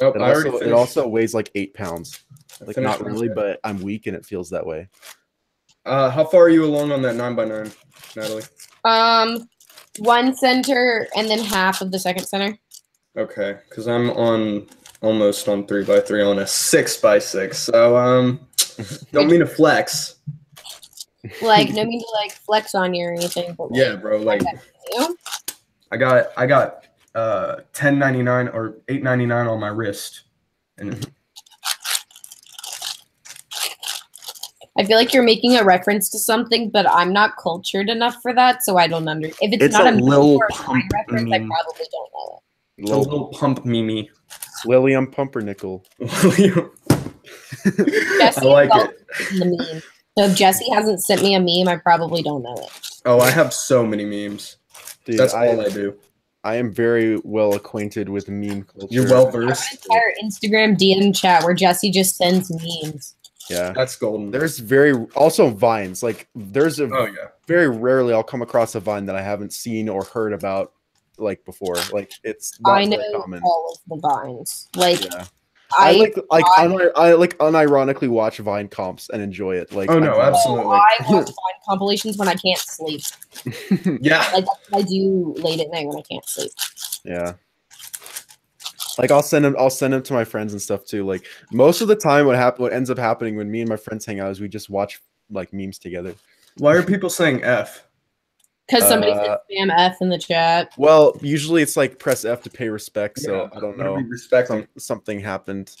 Oh, It I already also, it also weighs like eight pounds. I Like finished not really, but I'm weak and it feels that way. Uh, how far are you along on that 9 by 9 Natalie? Um, one center and then half of the second center. Okay, because I'm on almost on 3 by 3 on a 6 by 6 So, um, don't mean to flex. Like, no mean to like flex on you or anything. But like, Yeah, bro. Like, you. I got I got uh 1099 or 899 on my wrist. And I feel like you're making a reference to something, but I'm not cultured enough for that, so I don't under. If it's, It's not a a, meme Lil or a Pump reference, I probably don't know It's a little pump mimi. William Pumpernickel. it. I like it. the meme. So if Jesse hasn't sent me a meme, I probably don't know it. Oh, I have so many memes. Dude, That's I, all I do. I am very well acquainted with meme culture. You're well I versed. entire Instagram DM chat where Jesse just sends memes. Yeah. That's golden. There's very also vines. Like there's a oh yeah. very rarely I'll come across a vine that I haven't seen or heard about like before. Like it's not I know common. all of the vines. Like Yeah. I, I, like like I- un- I like unironically watch Vine comps and enjoy it. Like Oh, no, do- absolutely. I watch Vine compilations when I can't sleep. Yeah. Like that's what I do late at night when I can't sleep. Yeah. Like I'll send them, I'll send them to my friends and stuff too. Like most of the time, what happen, what ends up happening when me and my friends hang out is we just watch like memes together. Why are people saying F? Because somebody Uh, said spam F in the chat. Well, usually it's like press F to pay respect. So Yeah, I don't know. Respect. Some, something happened.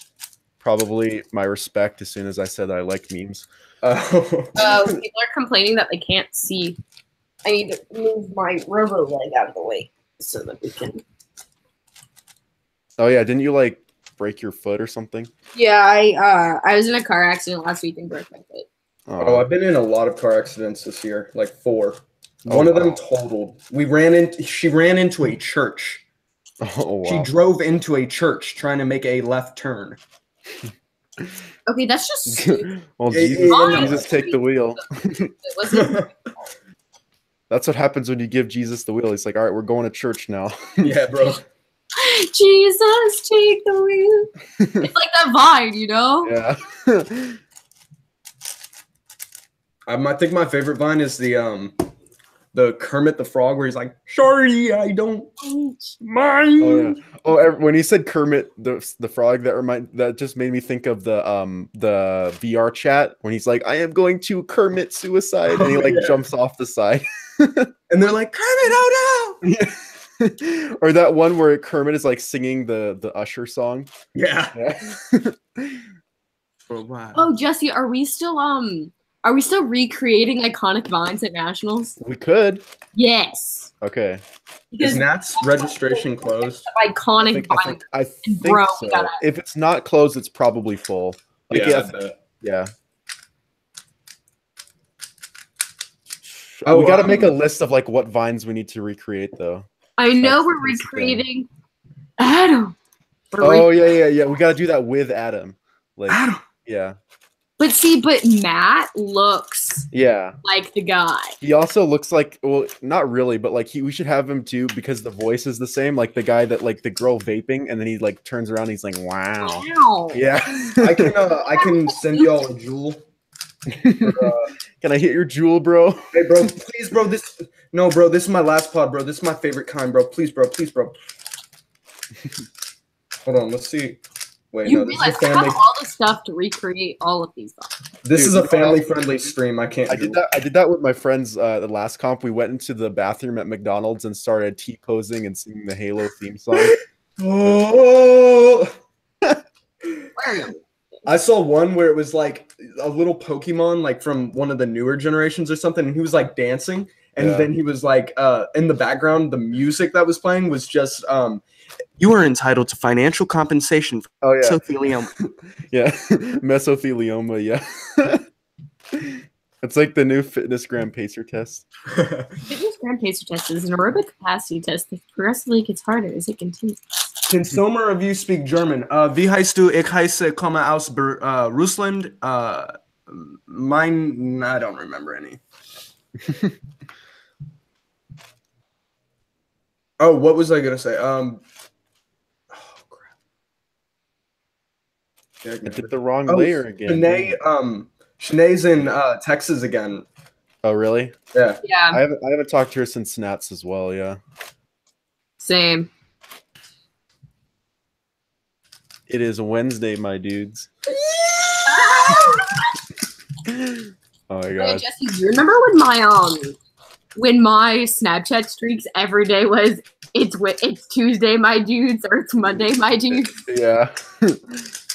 Probably my respect as soon as I said I like memes. Oh. Uh, people are complaining that they can't see. I need to move my robo leg out of the way so that we can. Oh yeah, didn't you like break your foot or something? Yeah, I uh, I was in a car accident last week and broke my foot. oh, I've been in a lot of car accidents this year, like four. Oh, One of them totaled. We ran in. She ran into a church. oh wow. She drove into a church trying to make a left turn. Okay, that's just well, Yeah, Jesus, yeah, yeah. Jesus, take the wheel. That's what happens when you give Jesus the wheel. He's like, all right, we're going to church now. yeah, bro. Jesus, take the wheel. It's like that vine, you know. yeah. Um, I think my favorite vine is the um, the Kermit the Frog, where he's like, "Sorry, I don't mind." Oh yeah. Oh, ev- when he said Kermit the the frog, that remind that just made me think of the um the VR chat when he's like, "I am going to Kermit suicide," and he Oh, like yeah. jumps off the side. And they're like, "Kermit, oh no!" or that one where Kermit is like singing the the Usher song. Yeah. Yeah. For a. Oh, Jesse, are we still um? Are we still recreating iconic vines at nationals? we could. Yes. Okay. Is Because Nat's registration closed? I iconic think, I vines. think, I think Bro, so. gotta- If it's not closed, it's probably full. Like, yeah, I bet. yeah. Oh, we got to um, make a list of like what vines we need to recreate, though. I know we're recreating Adam. We're Oh re- yeah, yeah, yeah. We got to do that with Adam. Like, Adam. yeah, but see, but Matt looks yeah. like the guy. He also looks like well, not really, but like he, we should have him too because the voice is the same. Like the guy that like the girl vaping, and then he like turns around, and he's like, "Wow." Wow. Yeah. I can uh, I can send y'all a Juul. For, uh, Can I hit your Juul, bro? hey, bro, please, bro. This no, bro. This is my last pod, bro. This is my favorite kind, bro. Please, bro. Please, bro. Hold on. Let's see. Wait, You no. This is realize a I family. have all the stuff to recreate all of these vines. This is a family-friendly stream. I can't. I do did that. I did that with my friends. Uh, the last comp, we went into the bathroom at McDonald's and started t posing and singing the Halo theme song. Oh. Where are you? I saw one where it was like a little Pokemon, like from one of the newer generations or something, and he was like dancing, and Yeah. then he was like, uh, in the background, the music that was playing was just, um, You are entitled to financial compensation for Oh yeah, mesothelioma. yeah, mesothelioma. Yeah, it's like the new fitness gram pacer test. Fitness Grand Pacer test is an aerobic capacity test that progressively gets harder as it continues. Can some of you speak German? Uh, wie heißt du? Ich heiße, komme aus Ber- uh, Russland. Uh, mine, I don't remember any. oh, what was I gonna say? Um, oh crap. I I did the wrong Oh, layer again. Shanae, um, Shanae's in uh, Texas again. Oh really? Yeah. Yeah, I haven't I haven't talked to her since Snats as well. Yeah. same. It is Wednesday, my dudes. oh my Hey, god. Jesse, do you remember when my um when my Snapchat streaks every day was it's it's Tuesday, my dudes, or it's Monday, my dudes? Yeah.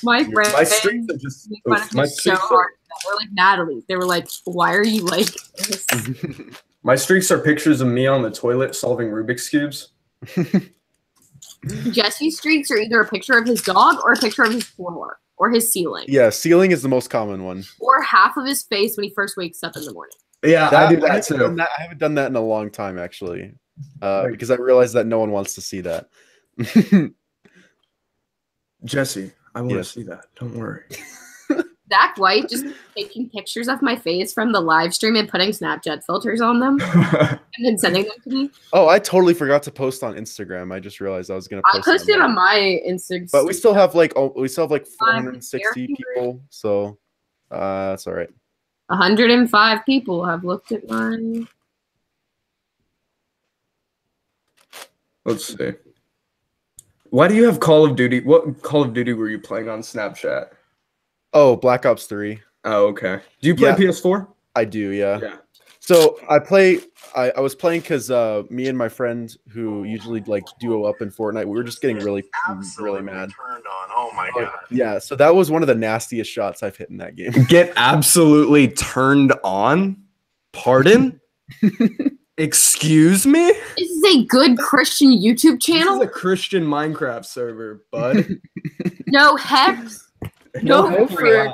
My friend My streaks are just make fun oof, of my me so streaks are, hard. Or like Natalie. They were like, "Why are you like this?" My streaks are pictures of me on the toilet solving Rubik's cubes. Jesse's streaks are either a picture of his dog or a picture of his floor or his ceiling yeah, ceiling is the most common one. or half of his face when he first wakes up in the morning. Yeah, I do that haven't too. that- I haven't done that in a long time actually, uh, because I realized that no one wants to see that. Jesse, I want Yes. to see that. Don't worry. Zach White just taking pictures of my face from the live stream and putting Snapchat filters on them and then sending them to me. oh, I totally forgot to post on Instagram. I just realized I was gonna I post. it posted on on my Instagram. but we still have like oh, we still have like Um, 460 people, so uh, that's all right. 105 people have looked at mine. Let's see. Why do you have Call of Duty? What Call of Duty were you playing on Snapchat? Oh, Black Ops 3. Oh, okay. Do you play Yeah. PS4? I do, yeah. Yeah. So I play. I, I was playing because uh, me and my friend who usually like duo up in Fortnite, we were just getting really, really mad. Turned on. Oh my Oh, god. Yeah, so that was one of the nastiest shots I've hit in that game. Get absolutely turned on? Pardon? Excuse me? This is a good Christian YouTube This is channel. a Christian Minecraft server, bud. No hex. No heck for you're it.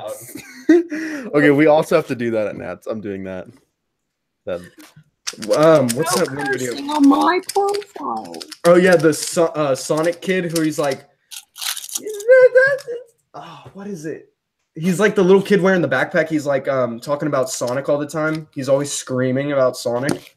allowed. okay, we also have to do that at Nats. I'm doing that. That Um, what's no that one video? cursing on my profile. Oh yeah, the so- uh, Sonic kid who he's like, oh, what is it? He's like the little kid wearing the backpack. He's like um talking about Sonic all the time. He's always screaming about Sonic.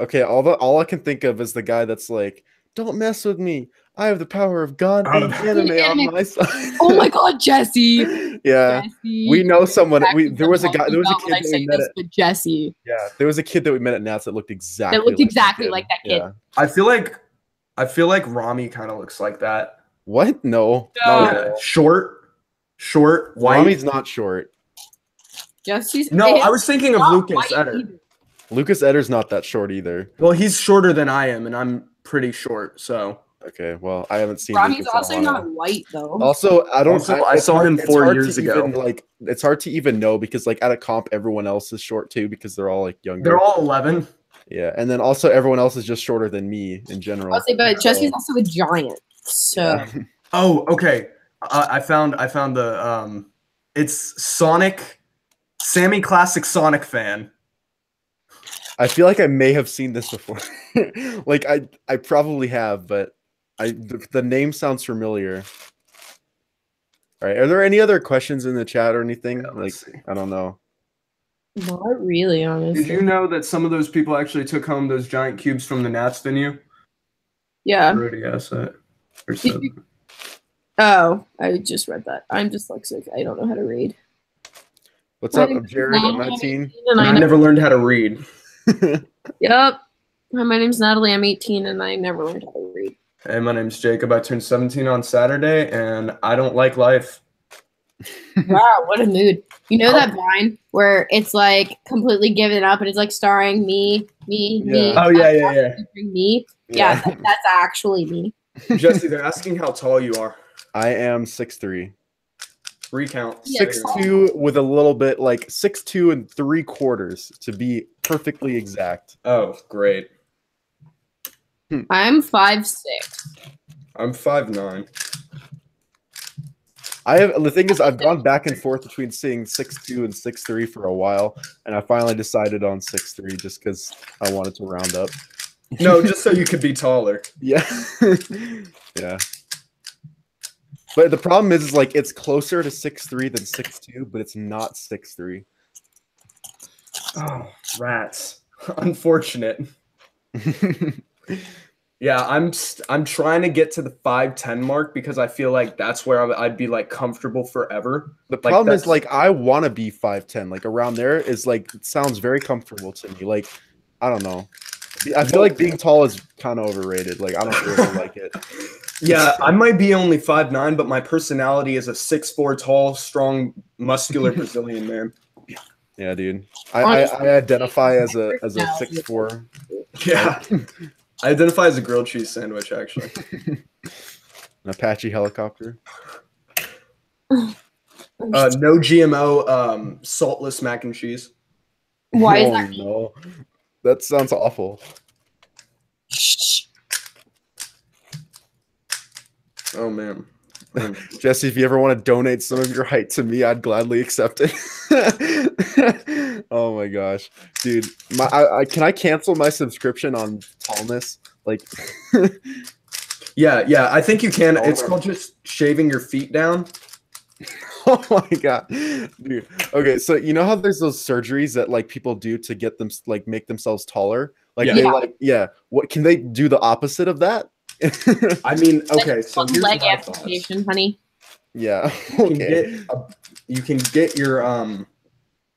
okay, all the all I can think of is the guy that's like, "Don't mess with me. I have the power of God Oh, and the- anime on my side." Oh my god, Jesse. yeah. Jesse. We know someone. We there was a guy. There was a kid that we met this, at. but Jesse. Yeah, there was a kid that we met at Nats that looked exactly. That looked like exactly kid. like that kid. Yeah. I feel like, I feel like Rami kind of looks like that. What? No. No. Yeah, short, short, white. Rami's not short. Jesse's no, I was thinking of Lucas white Etter. either. Lucas Etter's not that short either. Well, he's shorter than I am, and I'm pretty short. So Okay, well, I haven't seen. Rami's Lucas also not white though. Also, I don't. Also, I it's saw him four years ago. Even, like, it's hard to even know because, like, at a comp, everyone else is short too because they're all like younger. they're all 11. yeah, and then also everyone else is just shorter than me in general. I'll say, but So, Jesse's also a giant. So yeah. Oh, okay. Uh, I found I found the um it's Sonic Sammy classic Sonic fan. I feel like I may have seen this before. like, I I probably have, but I the, the name sounds familiar. All right, are there any other questions in the chat or anything? Yeah, like, see. I don't know. not really, honestly. Did you know that some of those people actually took home those giant cubes from the Nats venue? Yeah. Rudy asked that. Or said you- Oh, I just read that. I'm dyslexic. I don't know how to read. What's My up, I'm Jared? I'm Natalie, 19. And. I I never, never learned how to read. yep. Hi, my name's Natalie. I'm 18 and I never learned how to read. Hey, my name's Jacob. I turned 17 on Saturday and I don't like life. Wow, what a mood. You know that Vine where it's like completely given up and it's like starring me, me, me. Oh, yeah, yeah, yeah. Me. Yeah, that- that's actually me. Jesse, they're asking how tall you are. I am 6'3. Recount. Yeah, Six two with a little bit like six two and three quarters to be perfectly exact. Oh, great. Hmm. I'm five six. I'm five nine. I have the thing is I've gone back and forth between seeing six two and six three for a while, and I finally decided on six three just because I wanted to round up. No, just so you could be taller. Yeah, yeah. But the problem is, is like it's closer to six three than six two, but it's not six three. Oh, rats. Unfortunate. Yeah, I'm st- I'm trying to get to the 5'10 mark because I feel like that's where I- I'd be like comfortable forever. The Like, problem is like I want to be five ten, like around there is like it sounds very comfortable to me. Like I don't know. I feel like being tall is kind of overrated. Like I don't really like it. Yeah, I might be only 5'9, but my personality is a 6'4 tall, strong, muscular Brazilian man. Yeah, dude. I, I, I identify as a as a six four. Yeah. I identify as a grilled cheese sandwich, actually. An Apache helicopter. Uh, no GMO, um, saltless mac and cheese. Why is oh, that? no. That sounds awful. Oh man. Jesse, if you ever want to donate some of your height to me, I'd gladly accept it. oh my gosh, dude, my I, I, can I cancel my subscription on tallness? Like, Yeah, yeah. I think you can. It's called just shaving your feet down. oh my god, dude. Okay, so you know how there's those surgeries that like people do to get them like make themselves taller? Like Yeah. they like yeah. What can they do the opposite of that? I mean, okay, Like, so here's leg my thoughts. amputation, honey. yeah. You can Okay. get a, you can get your um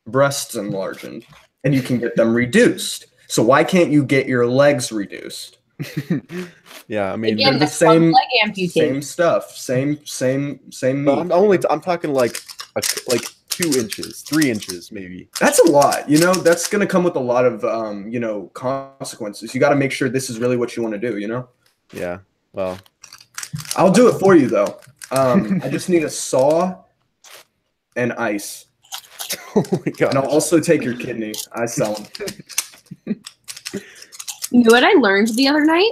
breasts enlarged and you can get them reduced. So why can't you get your legs reduced? yeah, I mean, Again, the that's one same- Same stuff, same same same but meat. I'm only I'm talking like a, like two inches, three inches maybe. That's a lot. You know, that's going to come with a lot of um, you know, consequences. You got to make sure this is really what you want to do, you know? Yeah. Well, I'll do it for you though. Um, I just need a saw and ice. oh my god. And I'll also take your kidney. I sell them. You know what I learned the other night?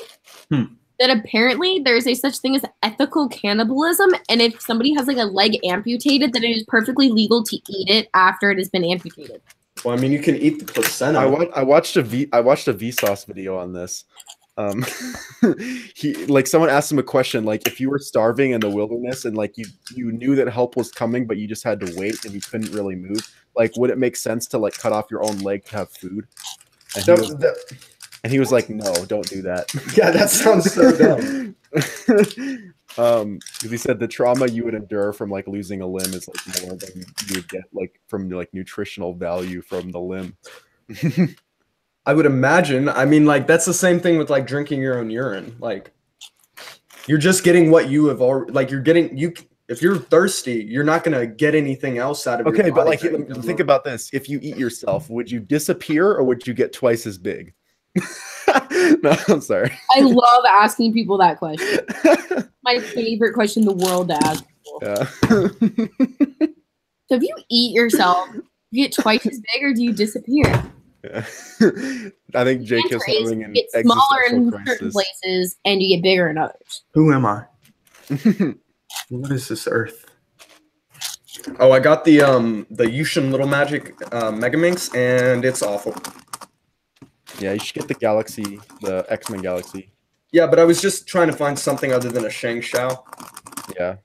Hmm. That apparently there's a such thing as ethical cannibalism, and if somebody has like a leg amputated, then it is perfectly legal to eat it after it has been amputated. Well, I mean, you can eat the placenta. I, wa- I watched a V I watched a Vsauce video on this. Um, he like someone asked him a question like if you were starving in the wilderness and like you you knew that help was coming but you just had to wait and you couldn't really move like would it make sense to like cut off your own leg to have food? And he, was, that- and he was like, no, don't do that. yeah, that sounds so dumb. um because he said the trauma you would endure from like losing a limb is like more than you would get like from like nutritional value from the limb. I would imagine. I mean, like that's the same thing with like drinking your own urine. Like you're just getting what you have already. Like you're getting you. If you're thirsty, you're not gonna get anything else out of. your Okay, but like think about this: if you eat yourself, would you disappear or would you get twice as big? no, I'm sorry. I love asking people that question. My favorite question in the world to ask people. yeah. So if you eat yourself, you get twice as big, or do you disappear? Yeah. I think Jake is Answer is having you an get smaller existential in certain places, and you get bigger in others. Who am I? What is this Earth? Oh, I got the um the YuXin Little Magic uh, Megaminx, and it's awful. yeah, you should get the Galaxy, the X-Man Galaxy. Yeah, but I was just trying to find something other than a ShengShou. Yeah.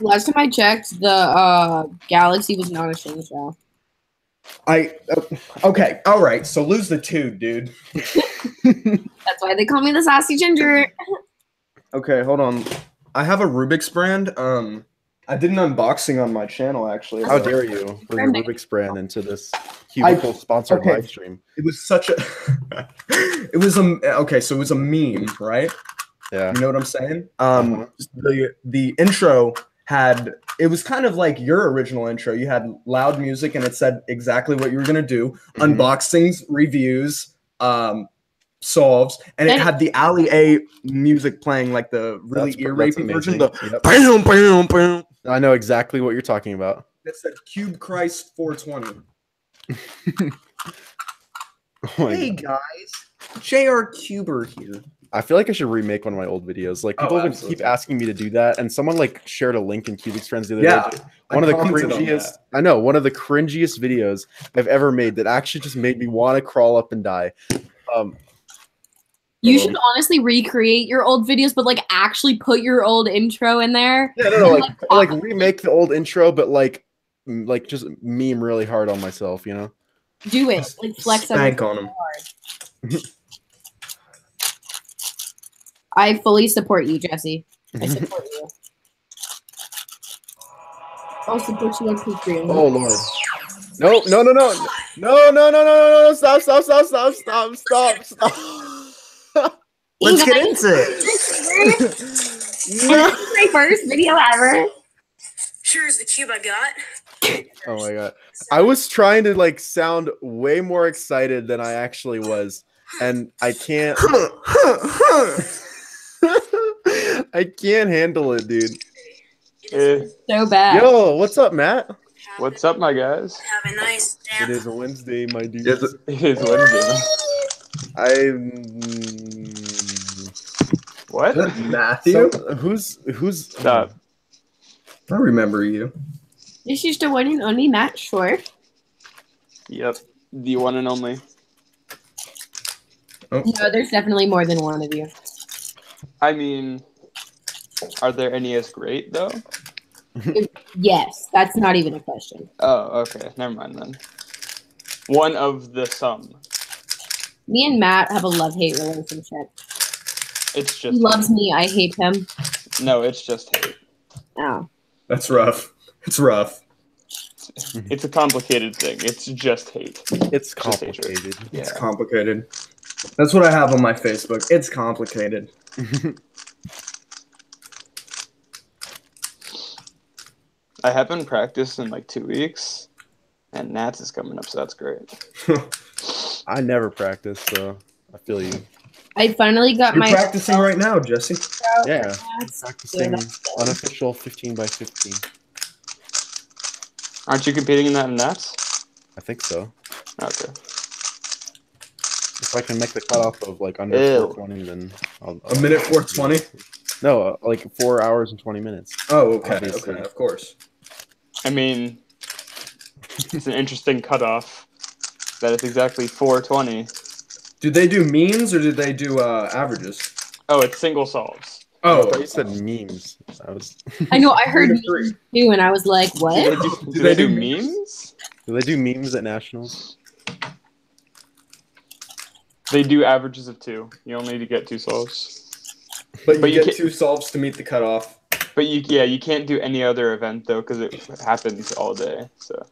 Last time I checked, the uh, Galaxy was not a ShengShou. I uh, okay, all right. So lose the two, dude. That's why they call me the sassy ginger. Okay, hold on. I have a Rubik's brand. Um, I did an unboxing on my channel actually. How dare you bring a Rubik's brand into this cubicle sponsored okay. live stream? It was such a. it was a okay. So it was a meme, right? Yeah. You know what I'm saying? Um, Uh-huh. the the intro had it was kind of like your original intro. You had loud music and it said exactly what you were gonna do: Mhm. unboxings, reviews, um, solves, and it And- had the Ali A music playing, like the really ear that's rapey version. The Yep. bam, bam, bam. I know exactly what you're talking about. That said Cube Christ 420. Oh Hey God. guys, Jr. Cuber here. I feel like I should remake one of my old videos. Like Oh, people have been- absolutely. keep asking me to do that, and someone like shared a link in Cubix Friends the other Yeah, day. I One of the cringiest. I know one of the cringiest videos I've ever made that actually just made me want to crawl up and die. Um, You Um, should honestly recreate your old videos, but like actually put your old intro in there. yeah, no, no, And, like like remake the old intro, but like m- like just meme really hard on myself, you know. Do it. Like flex Spank on him. I fully support you, Jesse. I mm-hmm. support you. I'll support you on Patreon. Oh Lord. No, no, no, no. No, no, no, no, no, no. Stop, stop, stop, stop, stop, stop, stop. Let's get into it. no. This is my first video ever. Sure is the cube I got. Oh my god. I was trying to like sound way more excited than I actually was. And I can't I can't handle it, dude. Eh, So bad. Yo, what's up, Matt? what's up, my guys? Have a nice It damn. is a Wednesday, my dude. Is it- It is Wednesday. I'm. What? Matthew? some- who's who's? Stop. I remember you. This is the one and only Matt Short. Yep. The one and only. Oh, No, there's definitely more than one of you. I mean, are there any as great though? Yes, that's not even a question. Oh, okay. Never mind then. One of the some. Me and Matt have a love hate relationship. It's just He just loves me, I hate him. no. It's just hate. Oh. that's rough. It's rough. It's a complicated thing. It's just hate. It's Just hatred. complicated. Yeah. It's complicated. That's what I have on my Facebook. It's complicated. I haven't practiced in like two weeks, and Nats is coming up, so that's great. I never practice, so I feel you. I finally got You're my practicing right now, Jesse. Yeah, That's- practicing unofficial 15 by 15. Aren't you competing in that in Nats? I think so. Okay. If I can make the cutoff of like under Ew. 420, then I'll, A minute 420? No, uh, like four hours and 20 minutes. Oh, okay. Obviously. Okay, of course. I mean, it's an interesting cutoff. That it's exactly 420. Do they do means or do they do uh, averages? Oh, it's single solves. Oh, I thought you said memes. I was. I know, I heard Three to three. memes too, and I was like, Do they what? do, Do do they they do do memes? Do they do memes at nationals? They do averages of two. You only need to get two solves. but you but you get can't- two solves to meet the cutoff. But you, yeah, you can't do any other event though because it happens all day. So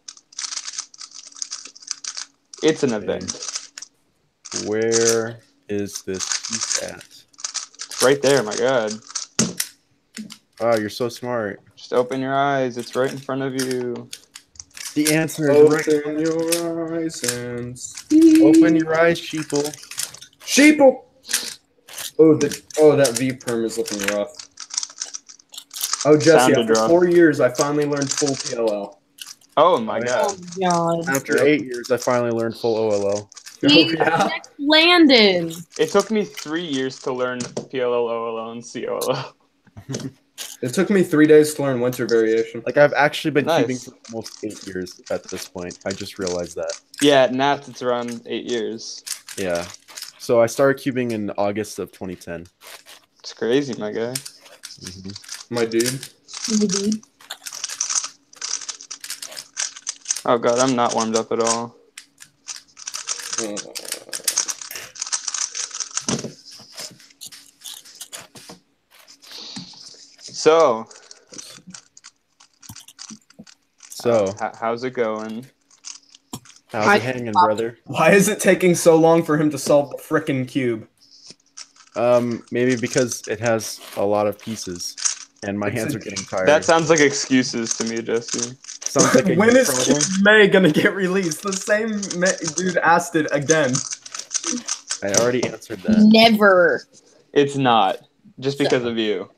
it's an event. Where is this piece at? It's right there. My God, Wow, you're so smart. just open your eyes. It's right in front of you. The answer is right. Open your eyes and see. Open your eyes, sheeple. Sheeple. Oh, the oh that V perm is looking rough. Oh, Jesse, Sounded after rough. four years, I finally learned full PLL. Oh my Oh, God. Oh, God. After eight years, I finally learned full OLL. See, Oh, yeah. next Landon. It took me three years to learn PLL, OLL, and COLL. It took me three days to learn winter variation. Like I've actually been Nice. cubing for almost eight years at this point. I just realized that. Yeah, at Nats it's around eight years. Yeah. So I started cubing in August of 2010. It's crazy, my guy. Mm-hmm. My dude. Indeed. Oh god, I'm not warmed up at all. Uh, So, So h- how's it going? how's I- it hanging, brother? Why is it taking so long for him to solve the frickin' cube? Um, maybe because it has a lot of pieces, and my It's hands a- are getting tired. That sounds like excuses to me, Jesse. sounds like a when problem. May gonna get released? The same ma- dude asked it again. I already answered that. Never. It's not just because of you.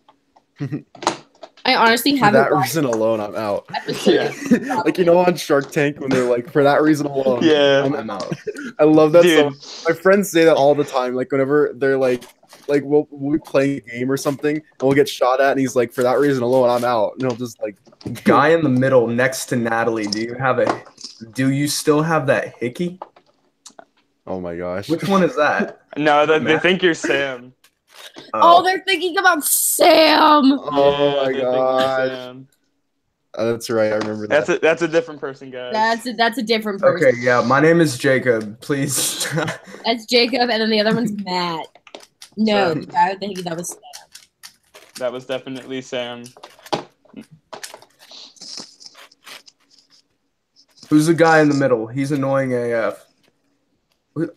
I honestly haven't that watched reason alone, I'm out. Yeah, like you know on Shark Tank when they're like, for that reason alone. yeah. I'm, I'm out. I love that so Dude, my friends say that all the time. Like whenever they're like, like we'll, we'll be playing a game or something, and we'll get shot at, and he's like, for that reason alone, I'm out. And he'll just like, Guy in the middle next to Natalie. Do you have a? Do you still have that hickey? oh my gosh. Which one is that? no, they, they think you're Sam. Oh, they're thinking about Sam. Oh my they gosh. Sam. Uh, that's right. I remember that. That's a that's a different person, guys. That's a, that's a different person. Okay, yeah. My name is Jacob. Please. That's Jacob, and then the other one's Matt. No, Sorry. I think that was Sam. That was definitely Sam. Who's the guy in the middle? He's annoying AF.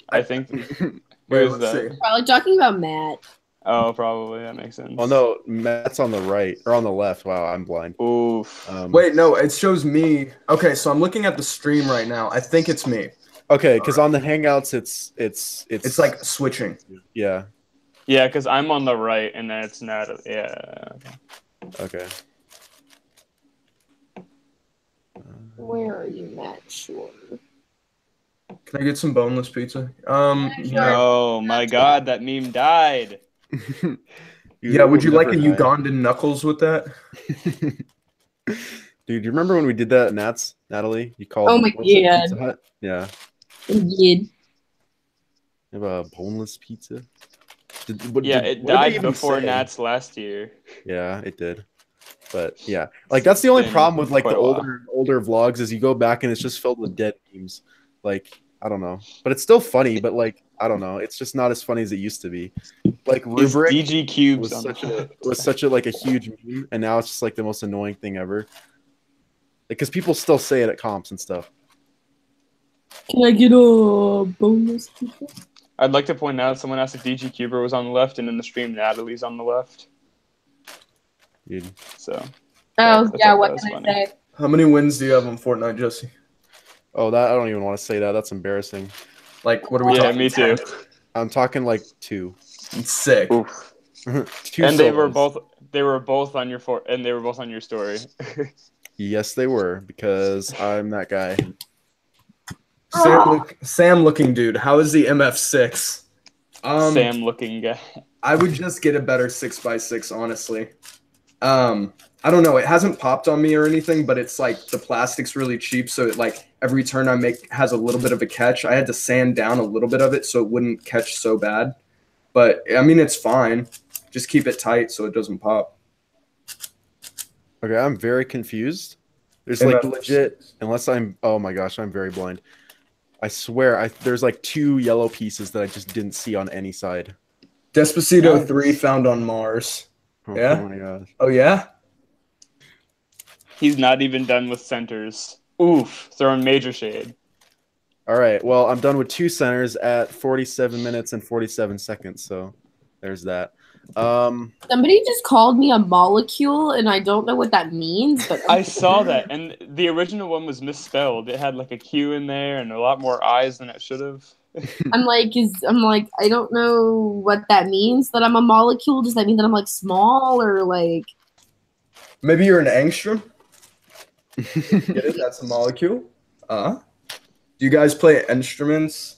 I think. Wait, let's that? see. probably talking about Matt. Oh, probably that makes sense. oh no, Matt's on the right or on the left. Wow, I'm blind. Oof. Um, Wait, no, it shows me. Okay, so I'm looking at the stream right now. I think it's me. Okay, because on the Hangouts, it's it's it's It's like switching. yeah. Yeah, because I'm on the right, and then it's not. Yeah. Okay. Where are you, Matt Shore? Can I get some boneless pizza? Um, Yeah, sure. yeah. Oh my god, that meme died. Yeah, would you like a never die. Ugandan knuckles with that? Dude, do you remember when we did that at Nats, Natalie? You called. Oh my what was it, God. Pizza Hut? Yeah. Yeah. You have a boneless pizza. Did, what, Yeah, did- it what did died before say? Nats last year. Yeah, it did. But yeah, like that's the only been problem with like the older older vlogs is you go back and it's just filled with dead memes. Like I don't know, but it's still funny. But like I don't know, it's just not as funny as it used to be. Like His rubric DG cubes was such a was such a like a huge meme, and now it's just like the most annoying thing ever. Because people still say it at comps and stuff. Can I get a bonus pizza? I'd like to point out someone asked if DG Cuber was on the left, and in the stream Natalie's on the left. Dude. So Oh That's- yeah, what can funny. I say? How many wins do you have on Fortnite, Jesse? Oh, that I don't even want to say that. That's embarrassing. Like, what are we yeah, talking? me too. I'm talking like two. Sick. Oof. two and they were both they were both on your for and they were both on your story. Yes, they were because I'm that guy. Sam, look, Sam looking dude. How is the MF6? Um, Sam looking guy. I would just get a better six x six, honestly. Um, I don't know. It hasn't popped on me or anything, but it's like the plastic's really cheap, so it like every turn I make has a little bit of a catch. I had to sand down a little bit of it so it wouldn't catch so bad. But I mean, it's fine. Just keep it tight so it doesn't pop. Okay, I'm very confused. There's like MF6. legit, unless I'm. Oh my gosh, I'm very blind. I swear, I there's like two yellow pieces that I just didn't see on any side. Despacito Yeah. three found on Mars. Oh, Yeah? Oh my. Oh yeah. He's not even done with centers. Oof, throwing major shade. All right. Well, I'm done with two centers at 47 minutes and 47 seconds. So there's that. Um, Somebody just called me a molecule, and I don't know what that means. But I saw that, and the original one was misspelled. It had like a Q in there and a lot more I's than it should have. I'm like, is I'm like, I don't know what that means. That I'm a molecule. Does that mean that I'm like small or like? Maybe you're an angstrom. Get it? That's a molecule. Uh. Do you guys play instruments?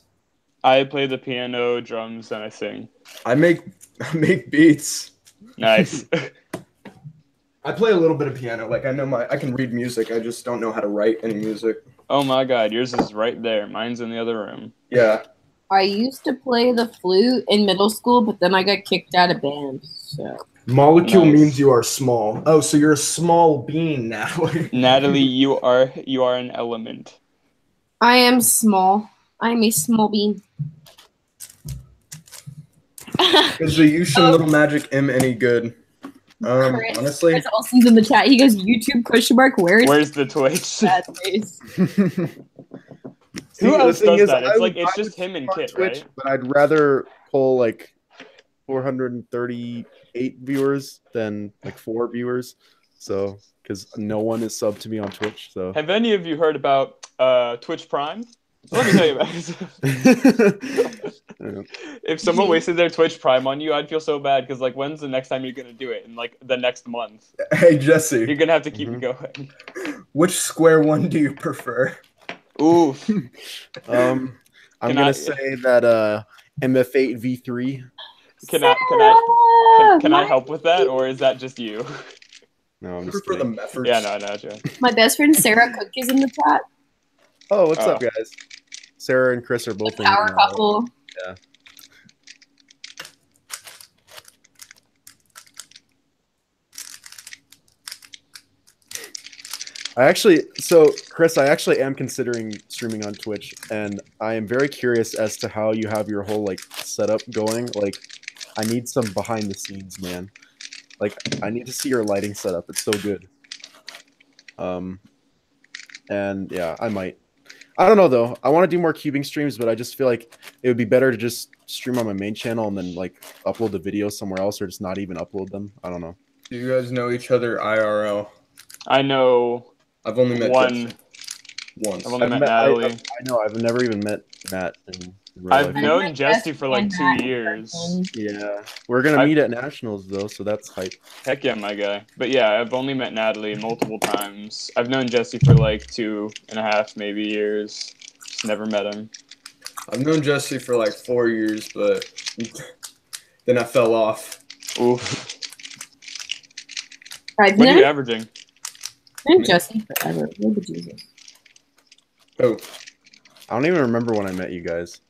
I play the piano, drums, and I sing. I make I make beats. Nice. I play a little bit of piano. Like I know my I can read music. I just don't know how to write any music. oh my god, yours is right there. Mine's in the other room. Yeah. I used to play the flute in middle school, but then I got kicked out of band. So Molecule Nice. means you are small. Oh, so you're a small being now. Natalie, you are you are an element. I am small. I am a small bean. Is the YuXin Little Magic M any good? Um, Chris- honestly, Chris Olsen's in the chat. He goes, YouTube question mark. Where is Where's the Twitch? that face? Who else does is, that? I It's would- like it's I just him and Kit, Twitch, right? But I'd rather pull like 438 viewers than like four viewers. So, because no one is sub to me on Twitch. So, Have any of you heard about uh, Twitch Prime? Let me tell you about it. Yeah. if someone wasted their Twitch Prime on you, I'd feel so bad because like when's the next time you're gonna do it? In like the next month, hey Jesse, you're gonna have to keep Mhm. it going. which square one do you prefer? Oof. um, I'm Can gonna I- say that uh, MF8 V3. Can I can I can, can I help with that or is that just you? No, I'm I just prefer the kidding. Yeah, no, no, Joe. My best friend Sarah Cook is in the chat. Oh, what's Oh. up, guys? Sarah and Chris are both in Power couple. I actually, so Chris, I actually am considering streaming on Twitch, and I am very curious as to how you have your whole like setup going. Like, I need some behind the scenes, man. Like, I need to see your lighting setup. It's so good. Um, and yeah, I might. I don't know though. I want to do more cubing streams, but I just feel like it would be better to just stream on my main channel and then like upload the videos somewhere else, or just not even upload them. I don't know. Do you guys know each other IRL? I know I've only met one. Once. I've only I've met met- Natalie. I know. I've never even met Matt in, in I've life. known Jesse Jesse for like two years. Yeah, we're gonna I- meet at nationals though, so that's hype. Heck yeah, my guy. But yeah, I've only met Natalie multiple times. I've known Jesse for like two and a half, maybe years. Just never met him. I've known Jesse for like four years, but then I fell off. Oof. Right, What are you averaging? I'm Jesse forever. Look at Jesus. Oh, I don't even remember when I met you guys.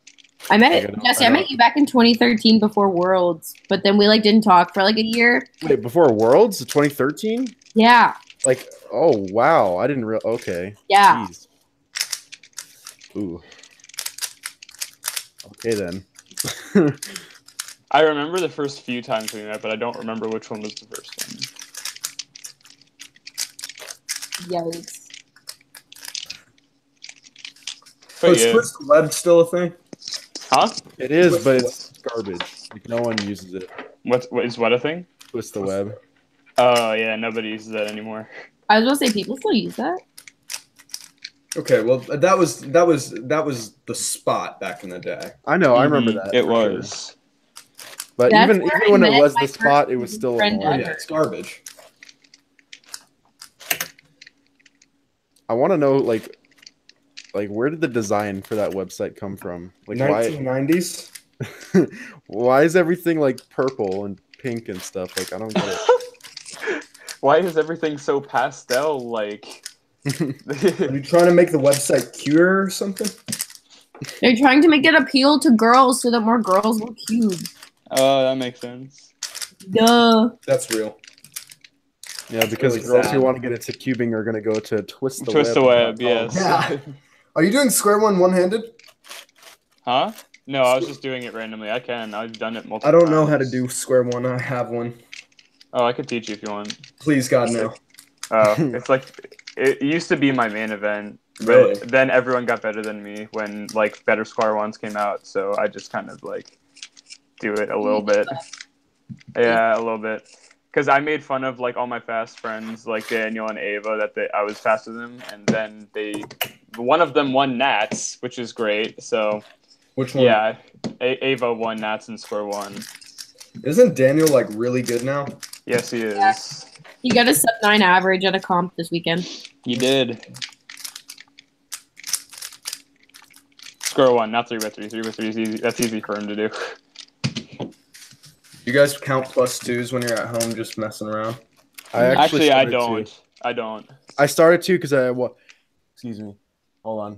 I met I Jesse. I I, met you back in 2013 before Worlds, but then we like didn't talk for like a year. Wait, before Worlds, 2013? Yeah, Like, oh wow, I didn't real. Okay, yeah. Jeez. Ooh. Okay then. I remember the first few times we met, but I don't remember which one was the first one. Yikes. oh But is yeah. Twist the Web still a thing? Huh? it is, but it's garbage. Like, no one uses it. What, what is what a thing? Twist the web. Oh yeah, nobody uses that anymore. I was gonna say people still use that. Okay, well that was that was that was the spot back in the day. I know, I remember Mhm, that. It for sure. was. But That's even even I when it was the spot, it was still friend yeah, it's garbage. I want to know like like where did the design for that website come from? Like why 1990s. why is everything like purple and pink and stuff? Like I don't get it. Why is everything so pastel? Like. Are you trying to make the website cure or something? They're trying to make it appeal to girls so that more girls will cube. Oh, that makes sense. Duh. That's real. Yeah, because really girls sad. who want to get into cubing are gonna go to twist the Twist web. the web, oh, yes. Yeah. Are you doing square one one-handed? Huh? No, I was just doing it randomly. I can. I've done it multiple I don't know how to do square one. I have one. Oh, I could teach you if you want. Please, God, no. Oh, it's like it used to be my main event, but Really? then everyone got better than me when like better square ones came out. So I just kind of like do it a little bit. Yeah, a little bit. Because I made fun of like all my fast friends, like Daniel and Ava, that they, I was faster than them, and then they, one of them won Nats, which is great. So Which one? yeah, A- Ava won Nats in square one. Isn't Daniel like really good now? Yes, he is. He got a sub nine average at a comp this weekend. You did. Square one, not three by three. Three by three is easy. That's easy for him to do. You guys count plus twos when you're at home just messing around? I Actually, actually, I don't. To. I don't. I started to because I what? Excuse me. Hold on.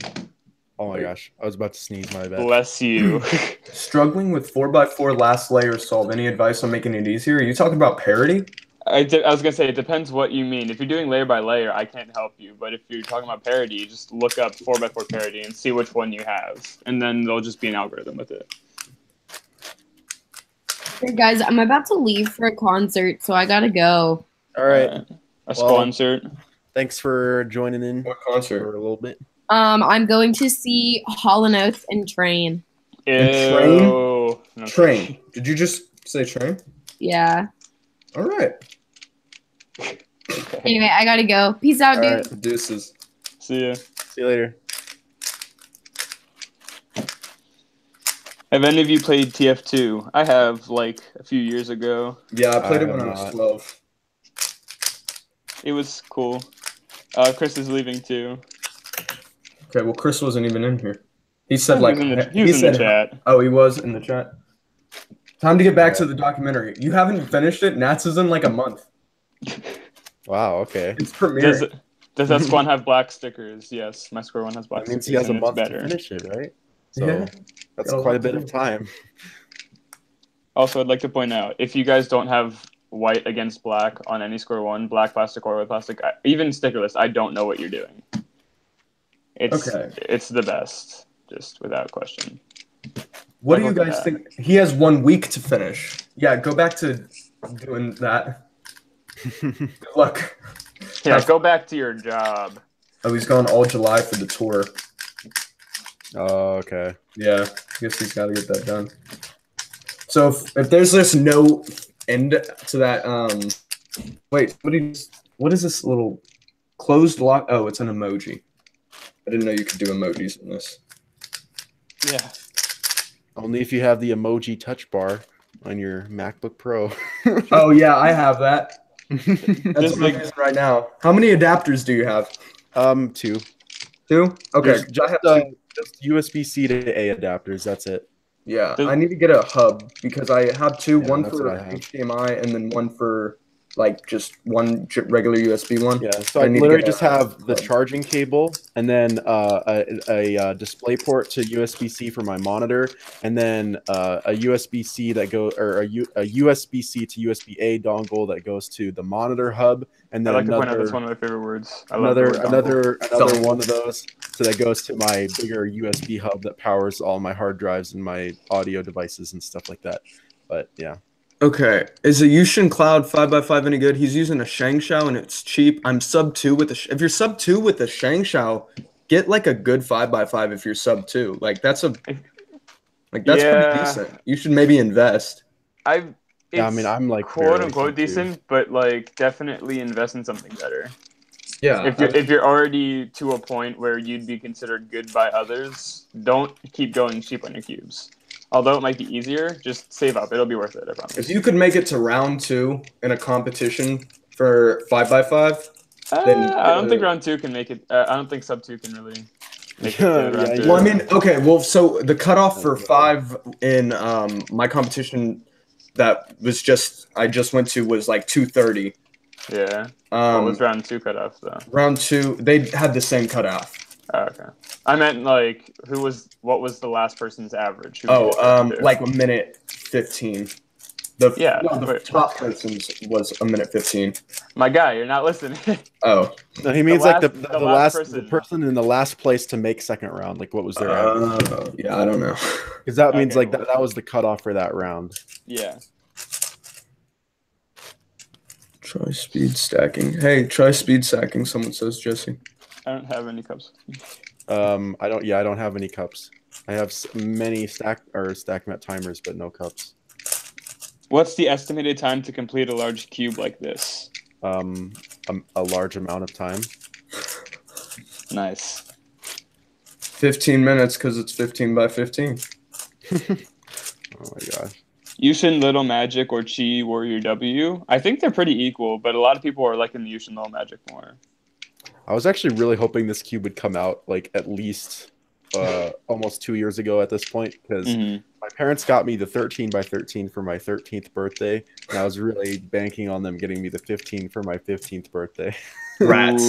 Oh my gosh, I was about to sneeze. My bad. Bless you. Struggling with 4x4 last layer solve. Any advice on making it easier? Are you talking about parity? I, di- I was gonna say it depends what you mean. If you're doing layer by layer, I can't help you. But if you're talking about parity, just look up four by four parity and see which one you have, and then there'll just be an algorithm with it. Hey guys, I'm about to leave for a concert, so I gotta go. All right. Uh, a Well- sponsor. Thanks for joining in What concert? for a little bit. Um, I'm going to see Hall and Oates and Train. And train? Ew. No. Train. Did you just say train? Yeah. All right. Anyway, I gotta go. Peace out, All dude. right. Deuces. See ya. See you later. Have any of you played TF2? I have, like a few years ago. Yeah, I played I it when I was not. 12. It was cool. Uh, Chris is leaving too. Okay, well, Chris wasn't even in here. He said, He like, in the, he was in said, the chat. Oh, he was in the chat. Time to get back to the documentary. You haven't finished it? Nats is in like a month. Wow. Okay. It's Does premiering. does that spawn have black stickers? Yes, my square one has black That means stickers. he has a and it's month to finish it, right? So Yeah. that's Got quite a bit of time. Also, I'd like to point out if you guys don't have white against black on any square one, black plastic or white plastic, I, even stickerless, I don't know what you're doing. It's Okay. it's the best, just without question. What do you guys that. think? He has one week to finish. Yeah, go back to doing that. Good luck. Yeah, That's- go back to your job. Oh, he's gone all July for the tour. oh, okay. Yeah, I guess he's got to get that done. So if, if there's just no end to that, um, wait, what do you, what is this little closed lock? Oh, it's an emoji. I didn't know you could do emojis in this. Yeah. Only if you have the emoji touch bar on your MacBook Pro. Oh yeah, I have that. That's what I'm like- using right now. How many adapters do you have? um, two. Two. Okay. Just, I just, have uh, two. just USB C to A adapters. That's it. Yeah, Does- I need to get a hub because I have two. Yeah, one that's for what I have. HDMI and then one for like just one regular USB one. Yeah. So I I, need literally get a just have the hub. charging cable and then uh, a, a, uh display port to USB C for my monitor, and then uh, a USB C that go or a, U, a USB C to USB A dongle that goes to the monitor hub, and I then like to another point out that's one of my favorite words. I love the another dongle. another another one of those so that goes to my bigger USB hub that powers all my hard drives and my audio devices and stuff like that. But yeah, Okay, is a YuXin Cloud five x five any good? He's using a ShengShou and it's cheap. I'm sub two with the. Sh- if you're sub two with the ShengShou, get like a good five x five. If you're sub two, like that's a, like that's Yeah. pretty decent. You should maybe invest. I. yeah. I mean, I'm like quote unquote sub two. decent, but like definitely invest in something better. Yeah. if you're if you're already to a point where you'd be considered good by others, don't keep going cheap on your cubes. Although it might be easier, just save up. It'll be worth it. I promise. if you could make it to round two in a competition for five by five, Uh, then, I don't think uh, round two can make it. Uh, I don't think sub two can really make it Yeah, to yeah, yeah. Well, I mean, okay. Well, so the cutoff for five in um, my competition that was just I just went to was like two thirty. yeah. what Um, was round two cut off though? round two, they had the same cutoff. Oh, okay. I meant like who was what was the last person's average? Who Oh, um, like a minute fifteen. The Yeah, no, the but- top person's was a minute fifteen. my guy, you're not listening. Oh, No, he means like the, last- the, the the last last, the person. person in the last place to make second round. Like, what was their average? uh, yeah, I don't know. Because that means okay, like that, that was the cutoff for that round. yeah. Try speed stacking. Hey, try speed stacking. Someone says Jesse. I don't have any cups. Um, I don't. Yeah, I don't have any cups. I have many stack or stack met timers, but no cups. What's the estimated time to complete a large cube like this? Um, a, a large amount of time. Nice. Fifteen minutes because it's fifteen by fifteen. Oh my gosh. YuXin Little Magic or Chi Warrior W. I think they're pretty equal, but a lot of people are liking the YuXin Little Magic more. I was actually really hoping this cube would come out like at least uh, almost two years ago at this point because Mhm. my parents got me the 13 by 13 for my 13th birthday, and I was really banking on them getting me the 15 for my 15th birthday. Rats.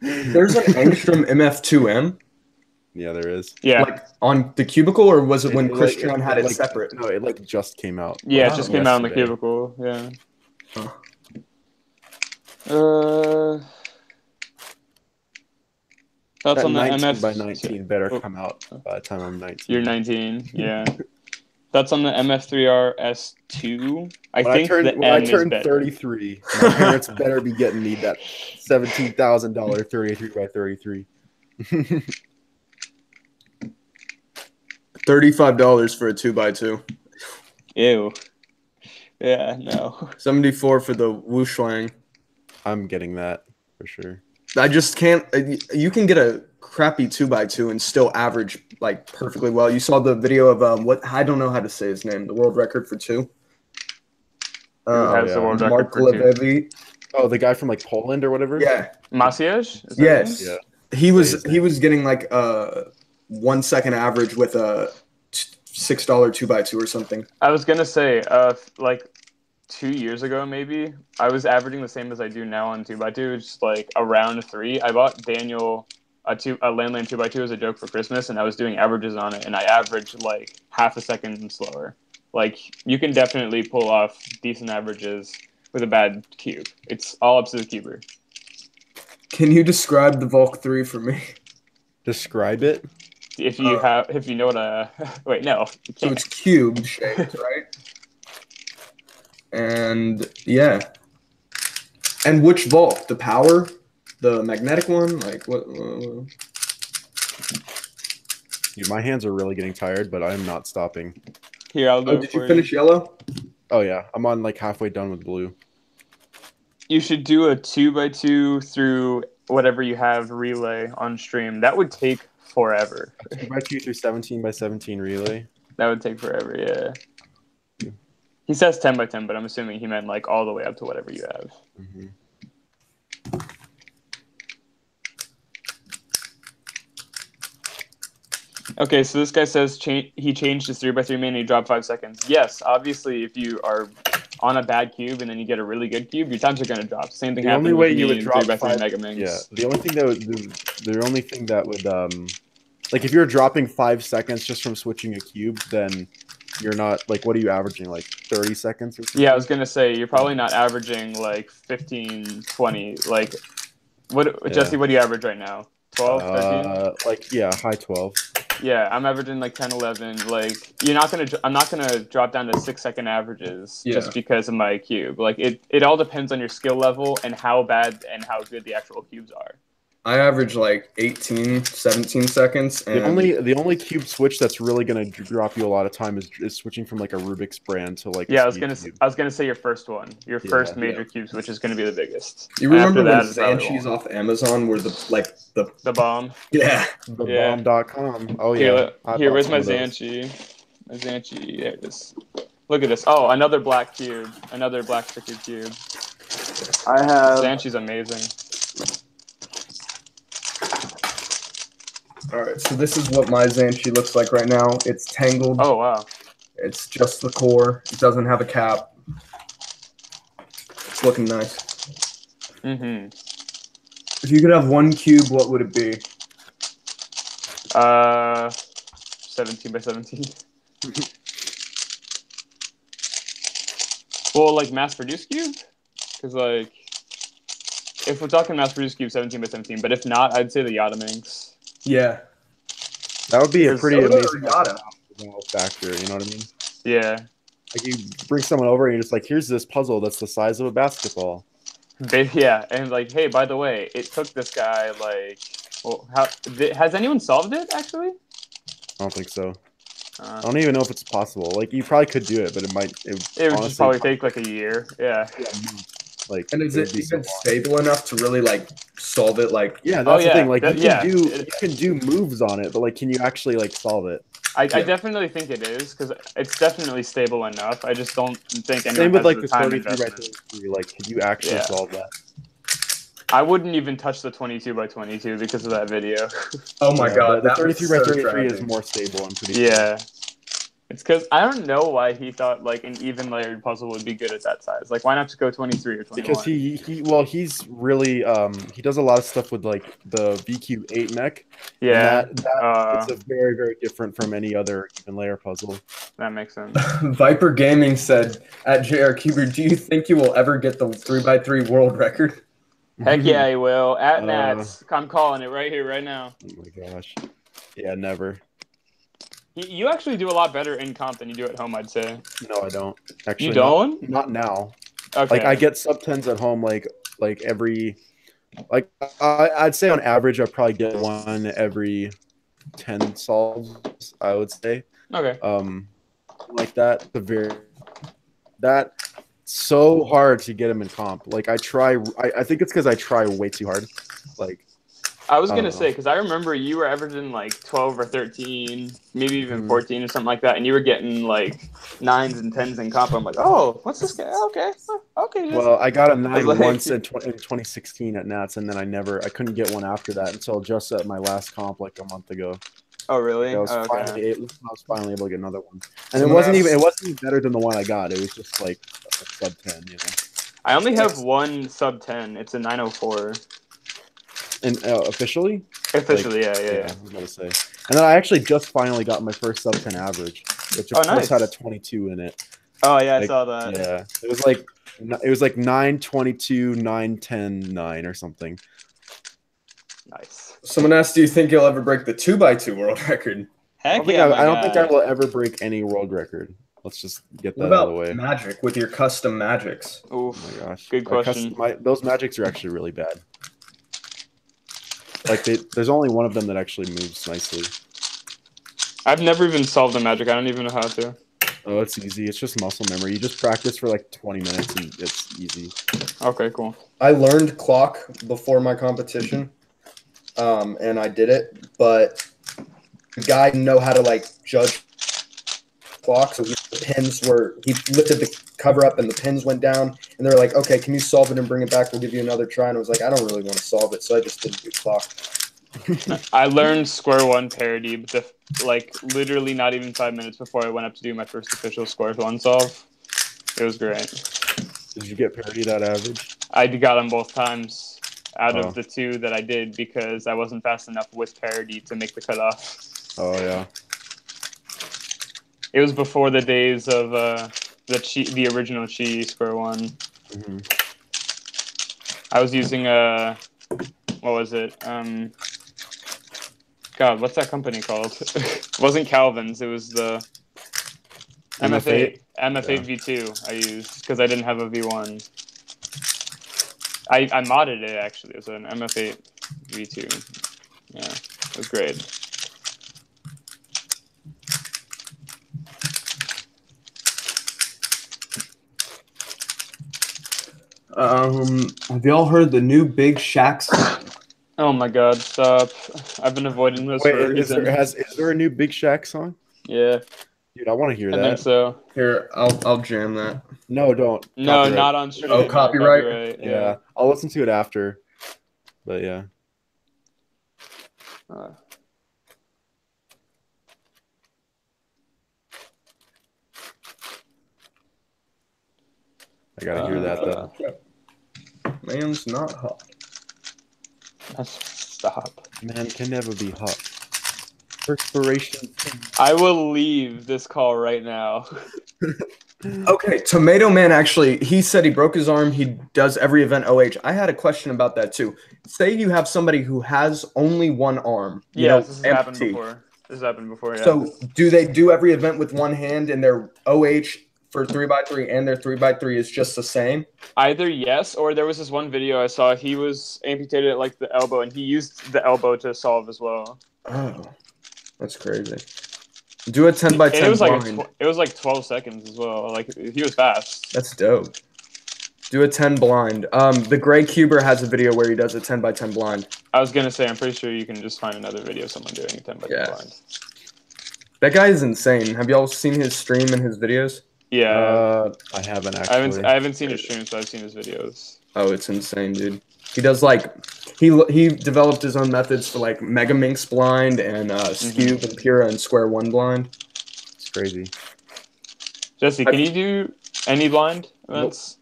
There's an Angstrom MF2M yeah, there is. Yeah, like on the cubicle, or was it when It, like- Christian had it like- separate? No, it like just came out. yeah, it just came out in the cubicle. Yeah. Huh. Uh, thoughts That on the 19 MF by 19 better Oh. come out by the time I'm 19. You're 19. Yeah. Thoughts on the MF3R S2? I when think I turned, the when M I is turned 33, my parents better be getting me that $17,000 33 by 33. Thirty-five dollars for a two by two. Ew. Yeah, no. Seventy-four for the Wushwang. I'm getting that for sure. I just can't. uh, You can get a crappy two by two and still average like perfectly well. You saw the video of um what I don't know how to say his name. The world record for two. Who Uh, has the yeah. world record Mark for two? Oh, the guy from like Poland or whatever? Yeah. Maciej? Yes. Yeah. He was he was getting like a one second average with a six dollar two by two or something. I was gonna say, uh, like two years ago, maybe I was averaging the same as I do now on two by two, just like around three. I bought Daniel a two a landline two by two as a joke for Christmas, and I was doing averages on it, and I averaged like half a second slower. Like you can definitely pull off decent averages with a bad cube. It's all up to the cuber. Can you describe the Valk three for me? Describe it. If you Uh, have, if you know what a wait, no, So it's cubed shaped, right? And yeah. And which Valk? The power? The magnetic one? Like what? Uh, Dude, my hands are really getting tired, but I'm not stopping. Here, I'll do oh, did you finish yellow? Oh yeah, I'm on like halfway done with blue. You should do a two by two through whatever you have relay on stream. That would take forever. Two by two through seventeen by seventeen relay. That would take forever. Yeah. He says ten by ten, but I'm assuming he meant like all the way up to whatever you have. Mhm. Okay, so this guy says cha- he changed his three by three main and he dropped five seconds. Yes, obviously, if you are on a bad cube and then you get a really good cube, your times are going to drop. Same thing The happened only way with you would drop three by three five- Megaminx. Yeah, the only thing that would the, the only thing that would um like if you're dropping five seconds just from switching a cube, then you're not like what are you averaging like thirty seconds or something? Yeah, I was gonna say you're probably not averaging like 15, 20. Like, what Yeah. Jesse? What do you average right now? 12, Uh, like yeah, high twelve. Yeah, I'm averaging like 10, 11. Like, you're not gonna. I'm not gonna drop down to six second averages Yeah. just because of my cube. Like, it. It all depends on your skill level and how bad and how good the actual cubes are. I average like 18, 17 seconds. And The only the only cube switch that's really gonna drop you a lot of time is, is switching from like a Rubik's brand to like Yeah, I was gonna. cube. I was gonna say your first one, your Yeah, first major yeah. cubes, which is gonna be the biggest. you remember After when that, Zhanchi's off Amazon were the like the The bomb. yeah Yeah. Thebomb.com. Oh Here, yeah. look- I here where's my of. Zhanchi? My Zhanchi. There it is. Look at this. Oh, another black cube. Another black sticker cube. I have Zhanchi's amazing. All right. So this is what my Zhanchi looks like right now. It's tangled. Oh wow. It's just the core. It doesn't have a cap. It's looking nice. Mm-hmm. If you could have one cube, what would it be? Uh, seventeen by seventeen. well, like mass-produced cube, because like, if we're talking mass-produced cube, seventeen by seventeen. But if not, I'd say the Yottaminx. Yeah. That would be a pretty Soda or amazing Yada? factor. You know what I mean? Yeah. Like you bring someone over and you're just like, here's this puzzle that's the size of a basketball. Ba- Yeah, and like, hey, by the way, it took this guy like, well, how th- has anyone solved it actually? I don't think so. I Uh, don't even know if it's possible. Like you probably could do it, but it might. It, would it would honestly just probably take like a year. Yeah. Like. And is it be so stable enough to really like solve it? Like Yeah, oh, that's Oh, the thing. Like that- you can yeah. do It- you can do moves on it, but like, can you actually like solve it? I, I definitely think it is because it's definitely stable enough. I just don't think anyone Same with has like the the time 33 by investment. 33. Like, could you actually Yeah. solve that? I wouldn't even touch the 22 by 22 because of that video. oh my Yeah, god, the, the 33 by so 33 is more stable. I'm pretty sure. Yeah. It's because I don't know why he thought like an even layered puzzle would be good at that size. Like, why not just go 23 or 21? because he he well he's really um he does a lot of stuff with like the VQ8 mech. yeah, that, that uh, it's a very very different from any other even layer puzzle. that makes sense. Viper Gaming said at JRCuber, do you think you will ever get the 3x3 world record? Heck yeah, he will. At Uh, Nats, I'm calling it right here, right now. Oh my gosh. Yeah, never. You, actually do a lot better in comp than you do at home, I'd say. No, I don't. Actually, You not- don't? Not, now. Okay. Like I get sub tens at home, like like every, like I, I'd say on average I probably get one every ten solves. I would say. okay. um like that the very that so hard to get him in comp like i try i, I think it's because i try way too hard like I was I gonna don't say because I remember you were averaging like twelve or thirteen, maybe even Mhm. fourteen or something like that, and you were getting like nines and tens in comp. I'm like, oh, what's this guy? Okay, okay. well i got a nine like- once in, tw- in 2016 at nats and then i never i couldn't get one after that until just at my last comp like a month ago oh really? i was Oh, okay. finally able, i was finally able to get another one and it wasn't even it wasn't even better than the one i got it was just like a sub 10 you know I only have one sub ten. It's a nine oh four. And uh, officially Officially, yeah, yeah, yeah, yeah. I was gonna say. And then I actually just finally got my first sub 10 average, which of Oh, course nice. had a 22 in it. Oh yeah, I saw that. Yeah, it was like it was like 9, 22, 9, 10, 9 or something. Nice. Someone asked, do you think you'll ever break the 2x2 world record? Heck don't, yeah, I, I don't think I will ever break any world record. Let's just get What that out of the way. magic with your custom magics? Oh my gosh, Good My custom- question. my- those magics are actually really bad. Like they, there's only one of them that actually moves nicely. I've never even solved a magic. I don't even know how to. Oh, it's easy. It's just muscle memory. You just practice for like 20 minutes and it's easy. Okay, cool. I learned clock before my competition, um, and I did it. But the guy know how to like judge clock, so he, the pins were he lifted the cover up and the pins went down, and they're like, "Okay, can you solve it and bring it back? We'll give you another try." And I was like, "I don't really want to solve it," so I just didn't do clock. I learned Square One parity, but the, like literally not even five minutes before I went up to do my first official Square One solve. It was great. Did you get parodied at average? I got them both times out Oh. of the two that I did because I wasn't fast enough with parity to make the cutoff. Oh, yeah. It was before the days of uh, the chi, the original Chi Square One. hmm I was using a what was it? Um, God, what's that company called? it wasn't Calvin's. It was the MF8 MF8 V2 I used because I didn't have a V1. I, I modded it actually. It was an MF8 V2. Yeah, it was great. Um, have y'all heard the new Big Shaq song? Oh my God, stop! I've been avoiding this for Wait, is there, has, is there a new Big Shaq song? yeah, Dude, I want to hear I think so. Here, I'll I'll jam that. No, don't. No, Copyright. not on stream. Oh, copyright? Yeah. I'll listen to it after. But yeah. Uh, I gotta hear that though. Man's not hot. stop. Man can never be hot. Perspiration. I will leave this call right now. Okay, Tomato Man actually, he said he broke his arm. He does every event OH. I had a question about that too. Say you have somebody who has only one arm. You Yeah, know, this has happened before. This has happened before. Yeah. So do they do every event with one hand and their OH for three by three and their three by three is just the same? Either yes, or there was this one video I saw. He was amputated at like the elbow, and he used the elbow to solve as well. Oh, that's crazy. Do a ten by And ten it was like blind. tw- it was like twelve seconds as well. Like he was fast. That's dope. Do a ten blind. Um, the Gray Cuber has a video where he does a ten by ten blind. I was gonna say I'm pretty sure you can just find another video of someone doing a ten by ten Yeah. blind. That guy is insane. Have y'all seen his stream and his videos? Yeah, Uh, I haven't actually. I haven't I haven't seen his streams, but I've seen his videos. Oh, it's insane, dude. He does like he he developed his own methods for like Megaminx blind and uh, Skewb and Pyra and Square One blind. It's crazy. Jesse, I- can you do any blind events?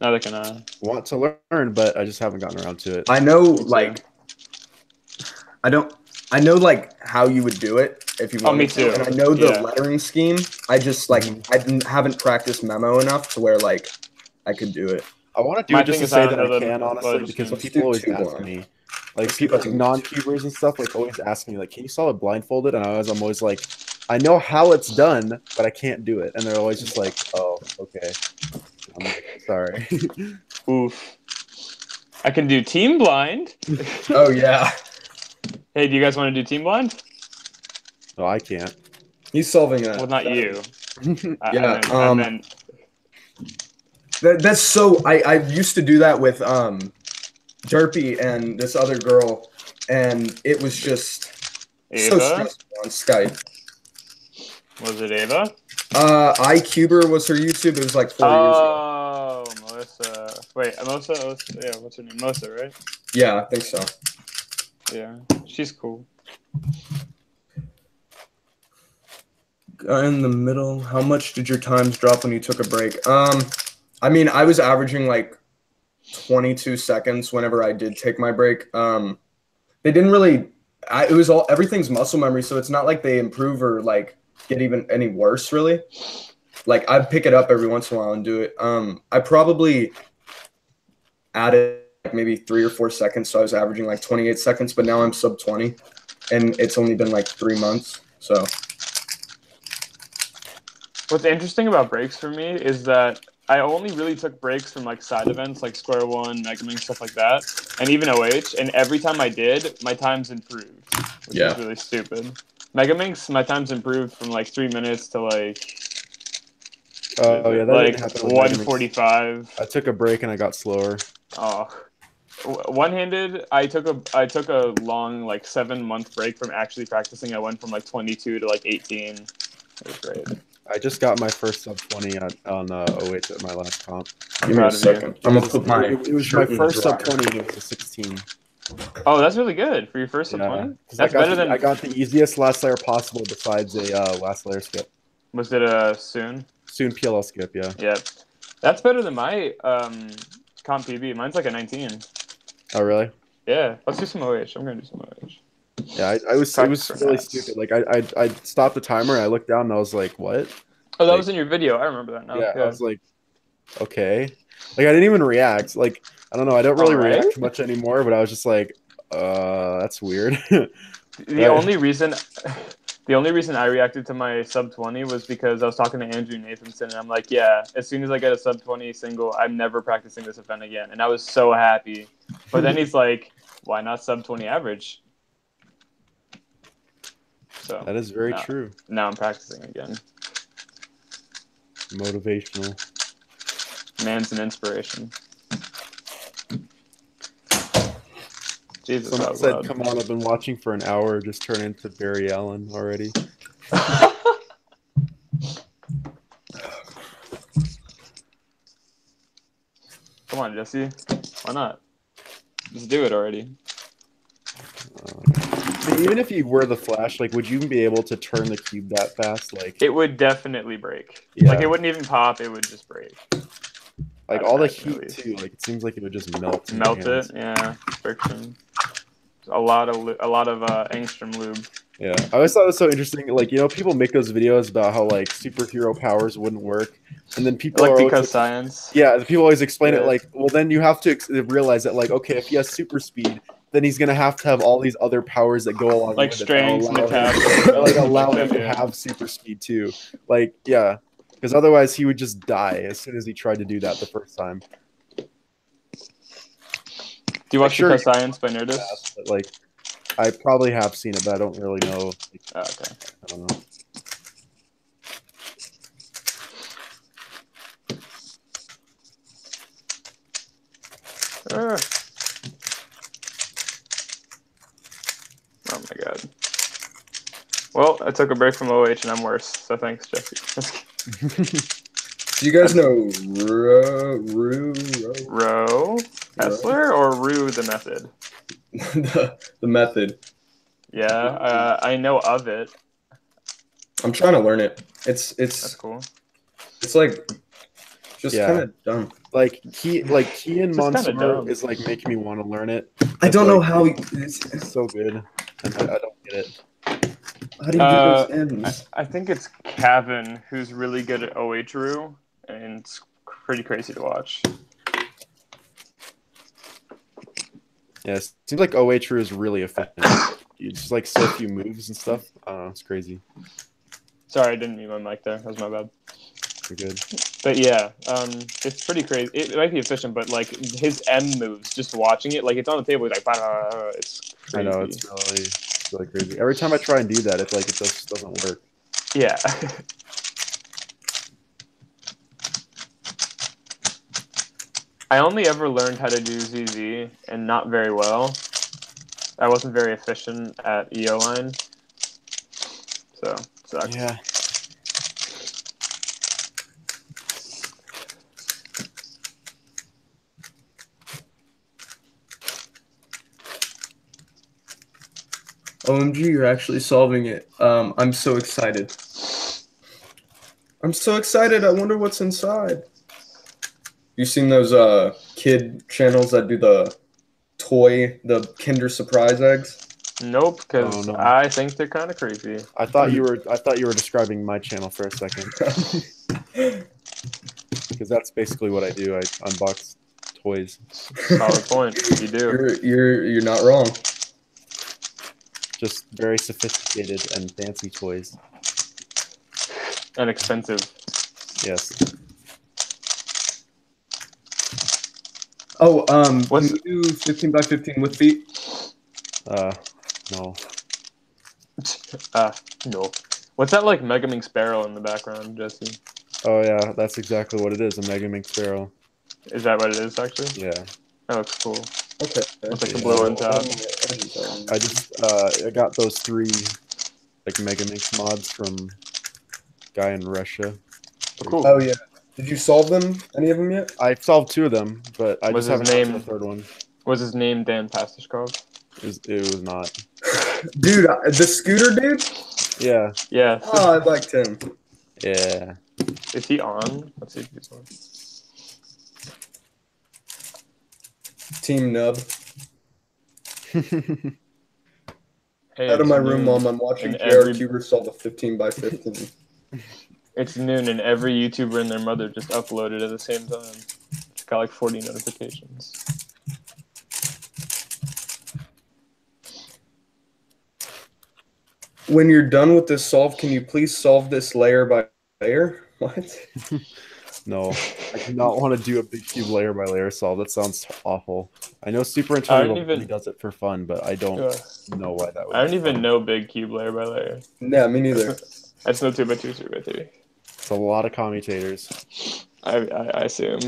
Neither can I. Want to learn, but I just haven't gotten around to it. I know like I don't I know like how you would do it if you Oh, wanted me to, too. and I know the Yeah. lettering scheme. I just like mm-hmm. I didn't, haven't practiced memo enough to where like I could do it. I want to do My it just thing to say I that I the can, honestly, because people always two ask blind. me, like, people, like non-cubers and stuff, like always ask me, like, can you solve it blindfolded? And I was, I'm always like, I know how it's done, but I can't do it. And they're always just like, oh, okay. I'm like, sorry. Oof. I can do team blind. Oh yeah, Hey, do you guys want to do team blind? no, I can't. he's solving it. Well, not you. I, Yeah, I meant, um, I meant That, that's so. I I used to do that with um, Derpy and this other girl, and it was just so stressful on Skype. Was it Ava? Uh, iCuber was her YouTube. It was like four years ago. Oh, Melissa. Wait, Melissa? Melissa- Yeah, what's her name? Melissa, right? Yeah, I think so. Yeah, she's cool. In the middle, how much did your times drop when you took a break? Um, I mean, I was averaging like 22 seconds whenever I did take my break. Um, they didn't really. I, it was all everything's muscle memory, so it's not like they improve or like get even any worse, really. Like I'd pick it up every once in a while and do it. Um, I probably added like maybe three or four seconds, so I was averaging like 28 seconds, but now I'm sub 20, and it's only been like three months, so. What's interesting about breaks for me is that I only really took breaks from like side events like Square One, Megamin, stuff like that, and even OH. And every time I did, my times improved, which Yeah. is really stupid. Megaminx, my times improved from like three minutes to like Oh, yeah, that like didn't happen with one measurements. forty-five. I took a break and I got slower. Oh, one-handed. I took a I took a long like seven-month break from actually practicing. I went from like twenty-two to like eighteen. It was great. I just got my first sub 20 on, on uh, 08 at my last comp. Give me a Proud of you. second. I'm gonna put my. it, it was my first sub twenty. and it was a 16. Oh, that's really good for your first sub Yeah, twenty. 'cause I That's got better the, than I got the easiest last layer possible besides a uh, last layer skip. was it a Sune? Sune PLL skip, yeah. Yeah, that's better than my um comp PB. Mine's like a nineteen. Oh really? Yeah, let's do some OH. I'm gonna do some OH. Yeah, I, I was it was really stupid. Like I, I I stopped the timer I looked down and I was like, what? Oh, that Like- was in your video. I remember that now. yeah, Yeah. I was like, okay. Like I didn't even react. Like I don't know. I don't really Alright. react much anymore. But I was just like, uh, that's weird. The only reason, the only reason I reacted to my sub twenty was because I was talking to Andrew Nathanson, and I'm like, yeah, as soon as I get a sub twenty single, I'm never practicing this event again, and I was so happy. But then he's like, why not sub twenty average? So that is very No. true. now I'm practicing again. Motivational. Man's an inspiration. Jesus, Someone said, loud. "Come on, I've been watching for an hour. Just turn into Barry Allen already." Come on, Jesse. Why not? Just do it already. Uh, mean, even if you were the Flash, like, would you even be able to turn the cube that fast? Like, It would definitely break. Yeah. Like it wouldn't even pop. It would just break. like all the heat too. Like, it seems like it would just melt. Melt it. Yeah. Friction. A lot of a lot of uh, angstrom lube. Yeah, I always thought it was so interesting. Like, you know, people make those videos about how like superhero powers wouldn't work, and then people Like always because like- science. yeah, the people always explain Yeah. it like, well, then you have to ex- realize that like, okay, if he has super speed, then he's gonna have to have all these other powers that go along Like with it strength, him- metabolism, like allow him to have super speed too. Like, yeah, because otherwise he would just die as soon as he tried to do that the first time. Do you watch sure Because Science by Nerdist? But like, I probably have seen it, but I don't really know. Like, Oh, okay. I don't know. Uh. Oh my god. Well, I took a break from OH and I'm worse. So thanks, Jesse. Do you guys know Ru Ru Ru Row Hessler or Roux the method? the, the method? Yeah, uh, I know of it. I'm trying to learn it. It's it's That's it's cool. it's like just Yeah. kind of dumb. Like he, like Kian Just kinda Mansour dumb. is like making me want to learn it. I don't know how he, it's, It's so good, and I, I don't get it. how do you Uh, do those ends. I think it's Kevin who's really good at OH Roux, and it's pretty crazy to watch. Yeah, it seems like OA True is really effective. It's just like so few moves and stuff. I don't know, it's crazy. Sorry, I didn't mute my mic there. That was my bad. Pretty good. But yeah, um, it's pretty crazy. It, it might be efficient, but like his M moves, just watching it, like it's on the table, he's like, "Bah," it's I know it's really, it's really crazy. Every time I try and do that, it's like it just doesn't work. yeah. I only ever learned how to do ZZ and not very well. I wasn't very efficient at EO line. So, sucks. Yeah. OMG, you're actually solving it. Um, I'm so excited. I'm so excited. I wonder what's inside. You seen those uh kid channels that do the toy, the Kinder Surprise eggs? Nope, because Oh, no. I think they're kind of creepy. I thought you were. I thought you were describing my channel for a second because that's basically what I do. I unbox toys. Solid point. You do. you're you're you're not wrong. Just very sophisticated and fancy toys. And expensive. Yes. Oh, um, What's- can you do 15 by 15 with feet? Uh, no. Uh, no. What's that like Megaminx barrel in the background, Jesse? Oh yeah, that's exactly what it is. A Megaminx barrel. Is that what it is actually? Yeah. That looks cool. Okay. With like the Yeah. blue on top. I just uh I got those three like Megaminx mods from guy in Russia. Cool. Oh yeah. Did you solve them? Any of them yet? I solved two of them, but I What's just haven't gotten name? the third one. Was his name Dan Pastishkov? It was, it was not. Dude, uh, the scooter dude. Yeah. Yeah. Oh, I liked him. Yeah. Is he on? Let's see if he's on. Team Nub. Hey, Out of my room, noon. mom. I'm watching And JR every- Cuber solve a 15 by 15. It's noon, and every YouTuber and their mother just uploaded at the same time. It's got like 40 notifications. when you're done with this solve, can you please solve this layer by layer? What? no. I do not want to do a big cube layer by layer solve. That sounds awful. I know Super I Antonio don't even- does it for fun, but I don't Ugh. know why that would I don't be even fun. know big cube layer by layer. Yeah, me neither. That's no 2 by 2 3 by 3 It's a lot of commutators. I, I, I assume.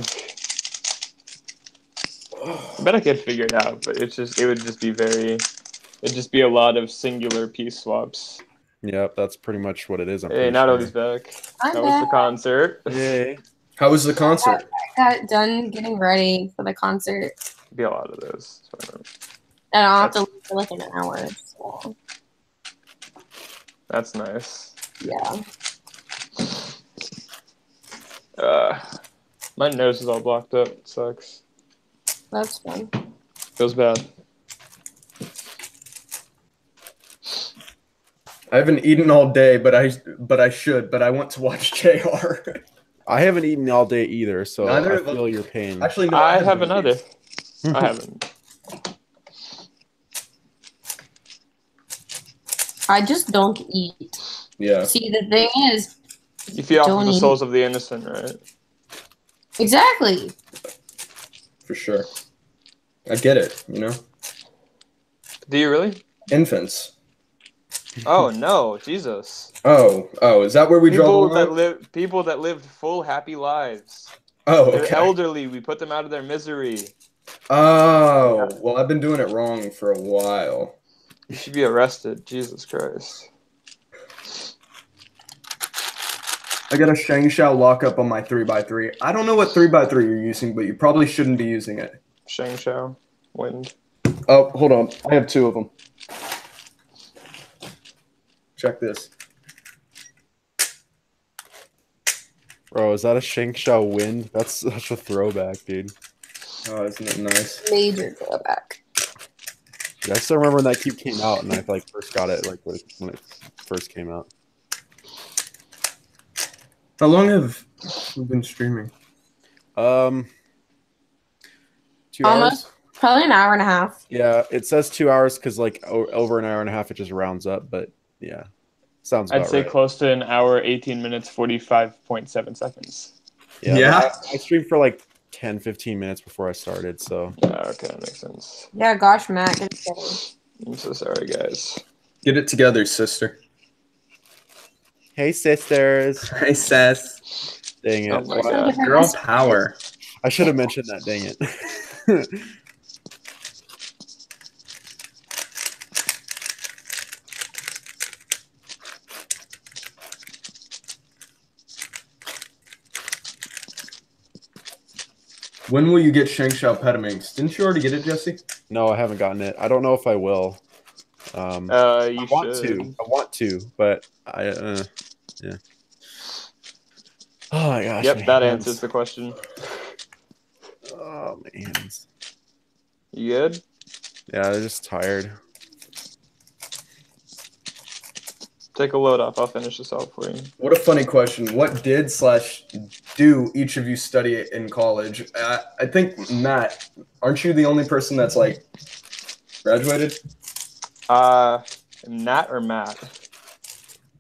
I bet I could figure it out, but it's just it would just be very it'd just be a lot of singular piece swaps. Yep, that's pretty much what it is. I'm Hey, pretty Natalie's sure. back. I'm How was the concert? Yay. How was the concert? I got done getting ready for the concert, Be a lot of those. It's fine. and I'll have to leave for like an hour. So That's nice. yeah, Uh, my nose is all blocked up. It sucks. that's fun. Feels bad. I haven't eaten all day, but I but I should. But I want to watch JR. I haven't eaten all day either, so Neither I of us- feel your pain. Actually, no. I haven't have another. I haven't. I just don't eat. Yeah. See, the thing is, You feed off of the eat. souls of the innocent, right? exactly. for sure. I get it, you know? Do you really? Infants. Oh no, Jesus! Oh, oh, is that where we draw People the that line? live, people that lived full happy lives. Oh, They're elderly. We put them out of their misery. Oh, well, I've been doing it wrong for a while. You should be arrested. Jesus Christ. I got a ShengShou lockup on my 3x3. I don't know what 3x3 you're using, but you probably shouldn't be using it. ShengShou, wind. Oh, hold on. I have two of them. Check this. Bro, is that a ShengShou wind? That's such a throwback, dude. Oh, isn't it nice? Major throwback. Dude, I still remember when that cube came out and I like first got it like when it first came out. How long have we been streaming? Um, two Almost. hours. Probably an hour and a half. Yeah, it says two hours because like o- over an hour and a half, it just rounds up. But yeah, sounds. I'd about say right. close to an hour, 18 minutes, 45.7 seconds. Yeah, Yeah. I, I streamed for like 10, 15 minutes before I started. So Yeah, okay, that makes sense. Yeah, gosh, Matt. Get it together. I'm so sorry, guys. Get it together, sister. Hey, sisters. Hey, Seth. Dang it! Oh my Why- God. Girl power. I should have mentioned that. Dang it. When will you get ShengShou Petaminx? Didn't you already get it, Jesse? no, I haven't gotten it. I don't know if I will. Um, Uh, you I want should. to. I want to, but I. Uh, yeah. Oh my gosh. Yep, my that hands. answers the question. Oh my hands. You good? Yeah, they're just tired. Take a load off. I'll finish this off for you. What a funny question. What did slash do each of you study in college? I, I think Matt, aren't you the only person that's like graduated? Uh, Nat or Matt?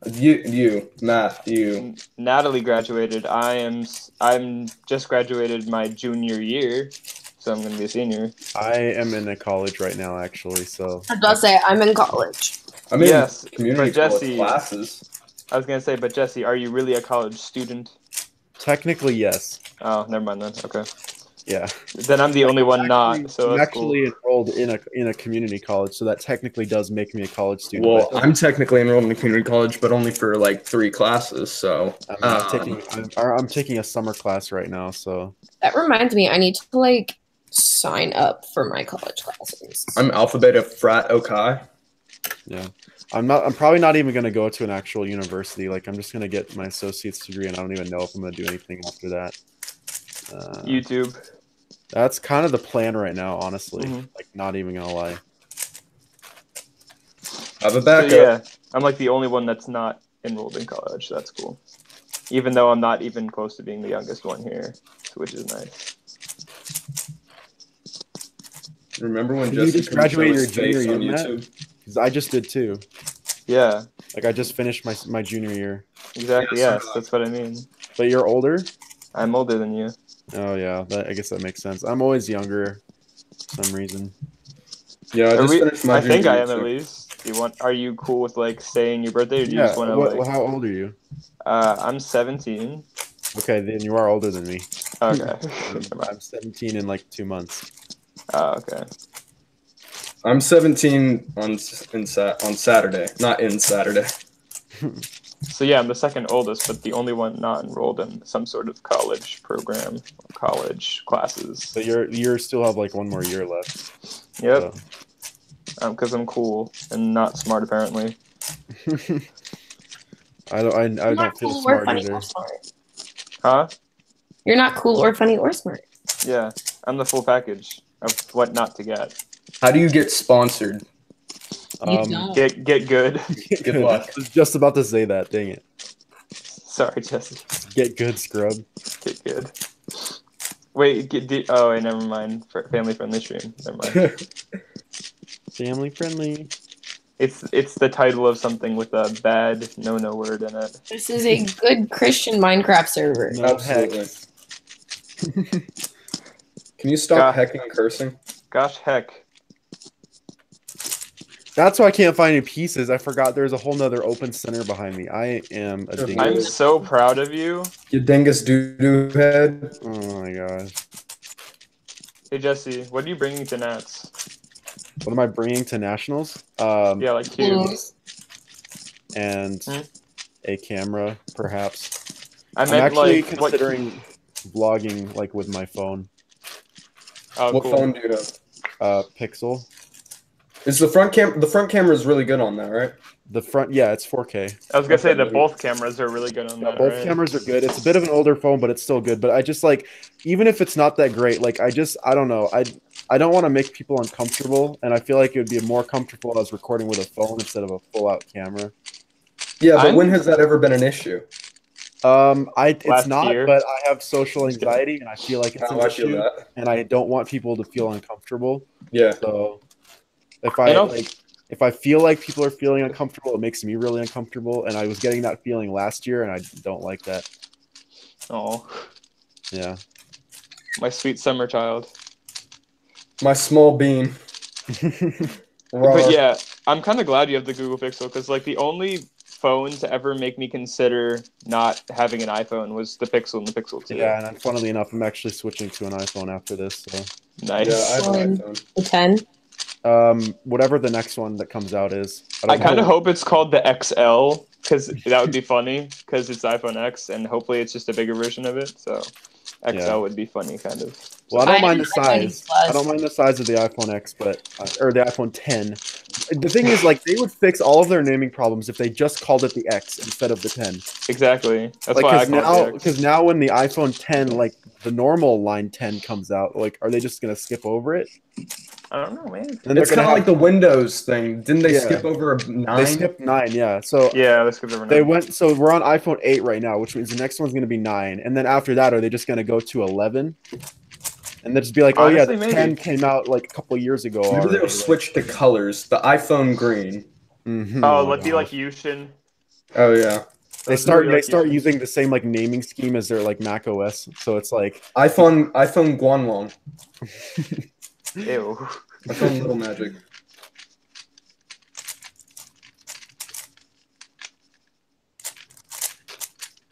You, you, Matt, you. Natalie graduated. I am. I'm just graduated my junior year, so I'm gonna be a senior. I am in a college right now, actually. So I was about to say, I'm in college. I mean, Yes, community but college Jesse- classes. I was gonna say, but Jesse, are you really a college student? Technically, yes. Oh, never mind then. Okay. Yeah. Then I'm the only one not. So I'm actually cool. enrolled in a in a community college, so that technically does make me a college student. Well, but I'm technically enrolled in a community college, but only for like three classes. So I'm, I'm um, taking I'm, I'm taking a summer class right now, so That reminds me, I need to like sign up for my college classes. I'm Alpha Beta Frat Okai. yeah. I'm not. I'm probably not even gonna go to an actual university. Like I'm just gonna get my associate's degree, and I don't even know if I'm gonna do anything after that. Uh, YouTube. that's kind of the plan right now, honestly. Mhm. Like not even gonna lie. I have a So, backup. yeah, I'm like the only one that's not enrolled in college. So that's cool. Even though I'm not even close to being the youngest one here, which is nice. Remember when Did you just couldn't show graduate his your junior year, Matt? YouTube? 'Cause I just did too. Yeah, Like I just finished my my junior year. exactly. Yeah, yes, that's what I mean. But you're older. I'm older than you. Oh yeah, that, I guess that makes sense. I'm always younger, for some reason. Yeah, I just we- my I think I year, am at least. Do you want? Are you cool with like saying your birthday, or do you Yeah. just want to what- like? how old are you? Uh, I'm 17. Okay, then you are older than me. Okay. I'm, I'm 17 in like two months. oh, okay. I'm 17 on in sa- on Saturday, not in Saturday. So yeah, I'm the second oldest, but the only one not enrolled in some sort of college program, college classes. So you're you still have like one more year left. Yep. So. Um, because I'm cool and not smart apparently. I don't. I, I You're don't feel cool or smart funny either. or smart. Huh? You're not cool or funny or smart. Yeah, I'm the full package of what not to get. How do you get sponsored? You Um, don't. Get get good. Good luck. I was just about to say that. Dang it. Sorry, Jesse. Get good, scrub. Get good. Wait, get, di- oh, wait, never mind. For family friendly stream. Never mind. Family friendly. It's it's the title of something with a bad no no word in it. This is a good Christian Minecraft server. No Absolutely. Can you stop Yeah. hecking and cursing? Gosh heck. That's why I can't find any pieces. I forgot there's a whole nother open center behind me. I am a Sure. dingus. I'm so proud of you. You dingus doo doo head. Oh my gosh. Hey Jesse, what are you bringing to Nats? What am I bringing to nationals? Um, Yeah, like cubes. Cubes. and Hmm? a camera, perhaps. I I'm actually like what- considering vlogging like with my phone. Oh, what cool. phone do you have? Uh, Pixel. Is the front cam? The front camera is really good on that, right? The front, yeah, it's 4K. I was gonna say that both cameras are really good on Yeah, that. both right? cameras are good. It's a bit of an older phone, but it's still good. But I just like, even if it's not that great, like I just, I don't know, I, I don't want to make people uncomfortable, and I feel like it would be more comfortable if I was recording with a phone instead of a full-out camera. Yeah, but I'm- when has that ever been an issue? Um, I, it's Last not, year. but I have social anxiety, and I feel like it's How an I feel issue, and I don't want people to feel uncomfortable. Yeah. So if I You know- like if I feel like people are feeling uncomfortable, it makes me really uncomfortable. And I was getting that feeling last year and I don't like that. Oh, Yeah. my sweet summer child. My small bean. But yeah, I'm kind of glad you have the Google Pixel because like the only phone to ever make me consider not having an iPhone was the Pixel and the Pixel 2. yeah, and uh, funnily enough, I'm actually switching to an iPhone after this. So Nice. Yeah, I have an um, iPhone. The 10. Um whatever the next one that comes out is. I don't kind of hope it's called the XL because that would be funny because it's iPhone X and hopefully it's just a bigger version of it. So XL Yeah. would be funny, kind of. Well, I don't I mind the have an iPhone size. Plus. I don't mind the size of the iPhone X, but uh, or the iPhone 10. The thing is, like, they would fix all of their naming problems if they just called it the X instead of the 10. Exactly. That's like why I because call now it because now when the iPhone 10 like the normal line 10 comes out like are they just gonna skip over it I don't know, man. and It's kind of like the Windows thing. Didn't they Yeah. skip over a nine? they skipped nine yeah so Yeah, let's go over they went so we're on iPhone 8 right now which means the next one's gonna be nine and then after that are they just gonna go to 11 and then just be like oh yeah the Honestly, maybe. 10 came out like a couple years ago Maybe already. they'll switch the colors. The iPhone green. Mhm. Oh, my let's be gosh. like YuXin. Oh yeah. They start Maybe they like start using the same like naming scheme as their like Mac OS so it's like iPhone iPhone Guanlong. Ew. iPhone Little Magic.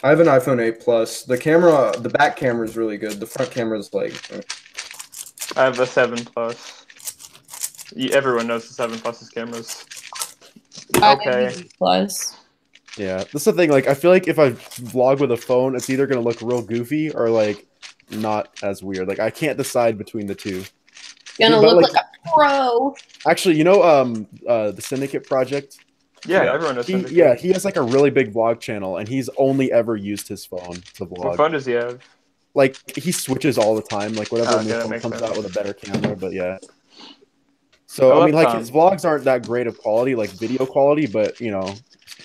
I have an iPhone 8 Plus. The camera, the back camera is really good. The front camera is like, I have a seven plus. Y- Everyone knows the seven plus's cameras. I Okay. have a plus. Yeah, that's the thing. Like, I feel like if I vlog with a phone, it's either gonna look real goofy or like not as weird. Like, I can't decide between the two. Gonna But, look like- like, a pro. Actually, you know, um, uh, the Syndicate Project. Yeah, Yeah. everyone knows. He, Syndicate. yeah, he has like a really big vlog channel, and he's only ever used his phone to vlog. What phone does he have? Like, he switches all the time. Like, whatever Oh, okay, new that phone comes sense. out with a better camera. But yeah. So Oh, I mean, like fine. his vlogs aren't that great of quality, like video quality, but you know,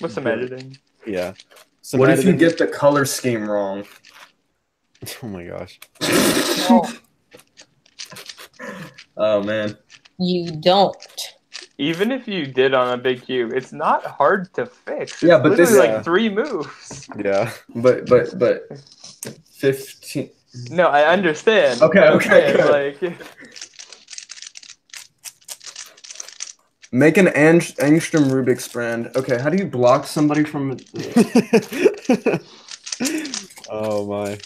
With some Good. editing. yeah. Some what if you get the color scheme wrong? Oh my gosh. No, Oh man. you don't. Even if you did on a big cube, it's not hard to fix. It's Yeah, but this- literally Yeah. like three moves. Yeah. But but but 15 No, I understand. Okay, but I'm okay, saying, Like, Make an Ang- angstrom Rubik's brand. Okay, how do you block somebody from oh my.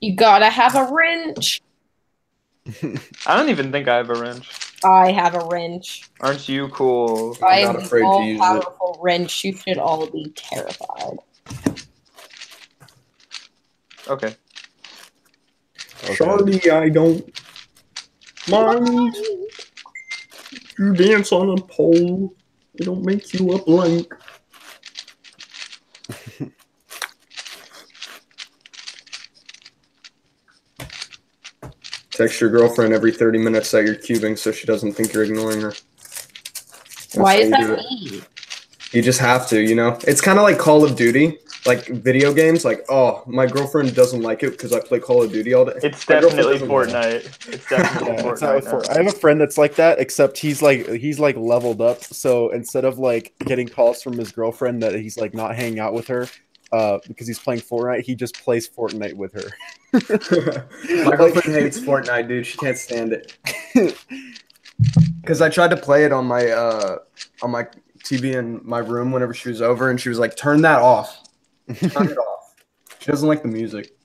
You gotta have a wrench. I don't even think I have a wrench. I have a wrench. Aren't you cool? I'm not have afraid an to use it. all-powerful wrench. You should all be terrified. Okay. Okay. Charlie, I don't mind. You dance on a pole. It don't make you a blank. Text your girlfriend every 30 minutes that you're cubing so she doesn't think you're ignoring her. That's Why how is you do that me? You just have to, you know? It's kind of like Call of Duty, like video games. Like, oh, my girlfriend doesn't like it because I play Call of Duty all day. It's My definitely doesn't know. Fortnite. It's definitely Yeah, it's Fortnite. Fort- now. I have a friend that's like that, except he's like he's like leveled up. So instead of like getting calls from his girlfriend that he's like not hanging out with her, uh, because he's playing Fortnite, he just plays Fortnite with her. My girlfriend hates Fortnite, dude. She can't stand it. Because I tried to play it on my uh on my TV in my room whenever she was over, and she was like, "Turn that off. Turn it off." She doesn't like the music.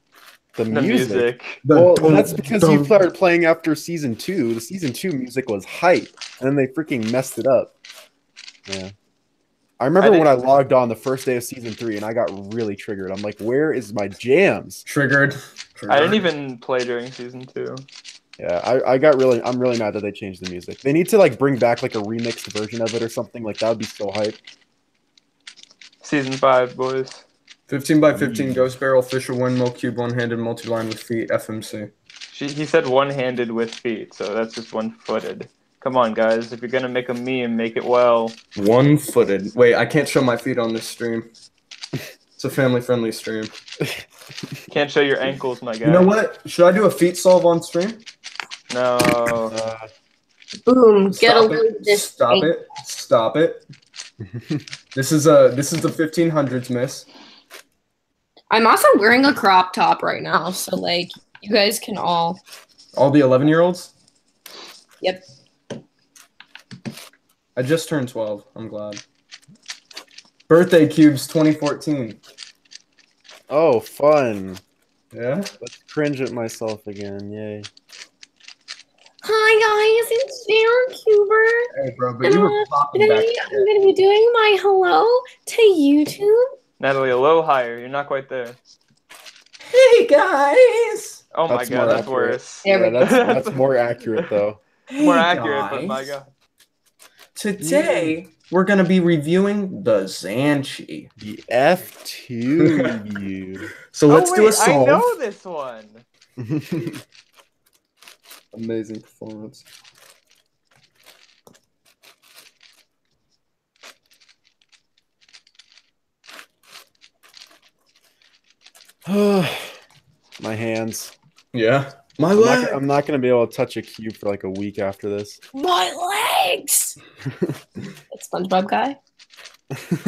The The music. music. The Well, dun- that's because dun- you started playing after season two. The season two music was hype, and then they freaking messed it up. Yeah. I remember I when I logged on the first day of season three, and I got really triggered. I'm like, "Where is my jams?" triggered. I didn't even play during season two. Yeah, I, I got really, I'm really mad that they changed the music. They need to like bring back like a remixed version of it or something. Like that would be so hype. Season five, boys. 15 by 15 ghost barrel, Fisher windmill, cube one handed, multi line with feet, FMC. She, he said one-handed with feet, so that's just one-footed. Come on, guys. If you're gonna make a meme, make it well. One footed. Wait, I can't show my feet on this stream. It's a family friendly stream. Can't show your ankles, my guy. You know what? Should I do a feet solve on stream? No. Uh, Boom. Get a Stop load of it. this. Stop thing. it. Stop it. This is a this is the 1500s miss. I'm also wearing a crop top right now, so like you guys can all. All the 11 year olds. Yep. I just turned 12. I'm glad. Birthday cubes 2014. oh, fun! Yeah. Let's cringe at myself again. Yay! Hi guys, it's Sarah Cuber. Hey, bro, but you were uh, popping back. Today I'm gonna be doing my hello to YouTube. Natalie, a little higher. You're not quite there. Hey guys. Oh my That's god, that's accurate. worse. Yeah, that's that's more accurate though. More accurate, but my god. Today we're gonna be reviewing the Zhanchi. The F two you. So oh, let's oh, do a wait, I know this one. Amazing performance. My hands. Yeah. My I'm not, gonna- I'm not gonna be able to touch a cube for like a week after this. My legs. it's SpongeBob guy.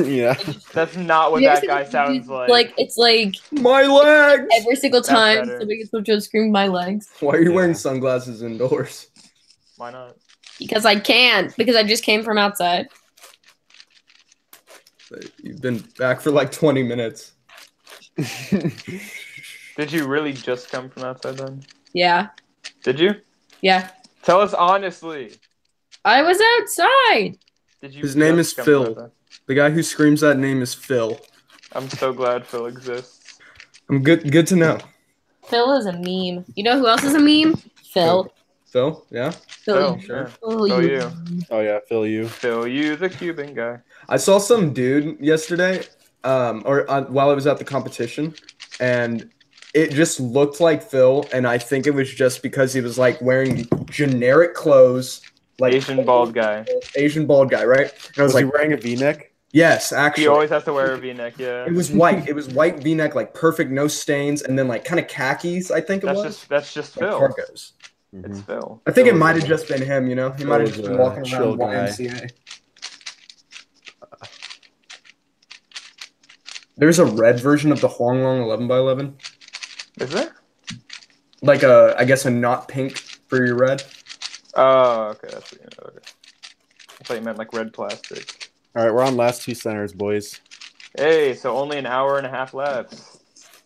yeah. That's not what You that guy the sounds like. Like it's like My legs. every single time better. somebody gets to scream my legs Why are you Yeah. wearing sunglasses indoors? Why not? because I can't because I just came from outside. You've been back for like 20 minutes. Did you really just come from outside then? Yeah. Did you? Yeah. Tell us honestly. I was outside. Did you? His name is Phil. The guy who screams that name is Phil. I'm so glad Phil exists. I'm good. Good to know. Phil is a meme. You know who else is a meme? Phil. Phil, yeah. Phil. Oh, Phil, sure. Phil, Phil, you- you. oh yeah, Phil, you. Phil, you, the Cuban guy. I saw some dude yesterday, um, or uh, while I was at the competition, and it just looked like Phil, and I think it was just because he was like wearing generic clothes, like Asian bald guy. Asian bald guy, right? And I was, Was he like, wearing a V-neck? yes, actually, He always has to wear a V-neck. Yeah. it was white. It was white V-neck, like perfect, no stains, and then like kind of khakis. I think it That's was. just that's just Like Phil. cargos. It's Mhm. Phil. I think it might have just been him. You know, he might have was just been a walking chill around guy. YMCA. There's a red version of the Huang Long 11 by 11 Is there? like a, I guess a not pink for your red. Oh, okay. That's what you know. Okay. I thought you meant like red plastic. All right, we're on last two centers, boys. Hey, so only an hour and a half left.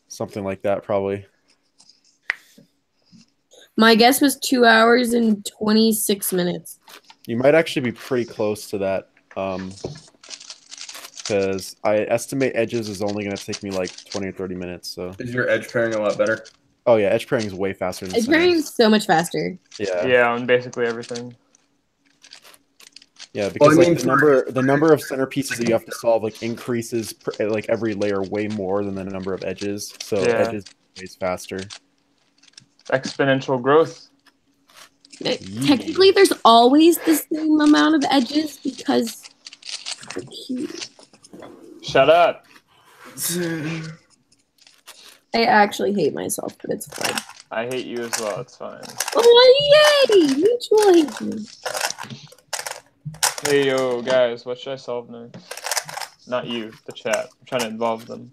Something like that, probably. My guess was two hours and 26 minutes. You might actually be pretty close to that. Um, because I estimate edges is only going to take me like 20 or 30 minutes. So, Is your edge pairing a lot better? oh yeah, edge pairing is way faster than It's centers. very so much faster. Yeah, Yeah, on basically everything. yeah, because I like mean, the number the number of center pieces that you have to solve like increases per, like every layer way more than the number of edges. So Yeah. edges is faster. Exponential growth. Technically, there's always the same amount of edges because cute. Shut up. I actually hate myself, but it's fine. I hate you as well. It's fine. Oh, yay! Mutual hatred. Hey, yo, guys, what should I solve next? Not you, the chat. I'm trying to involve them.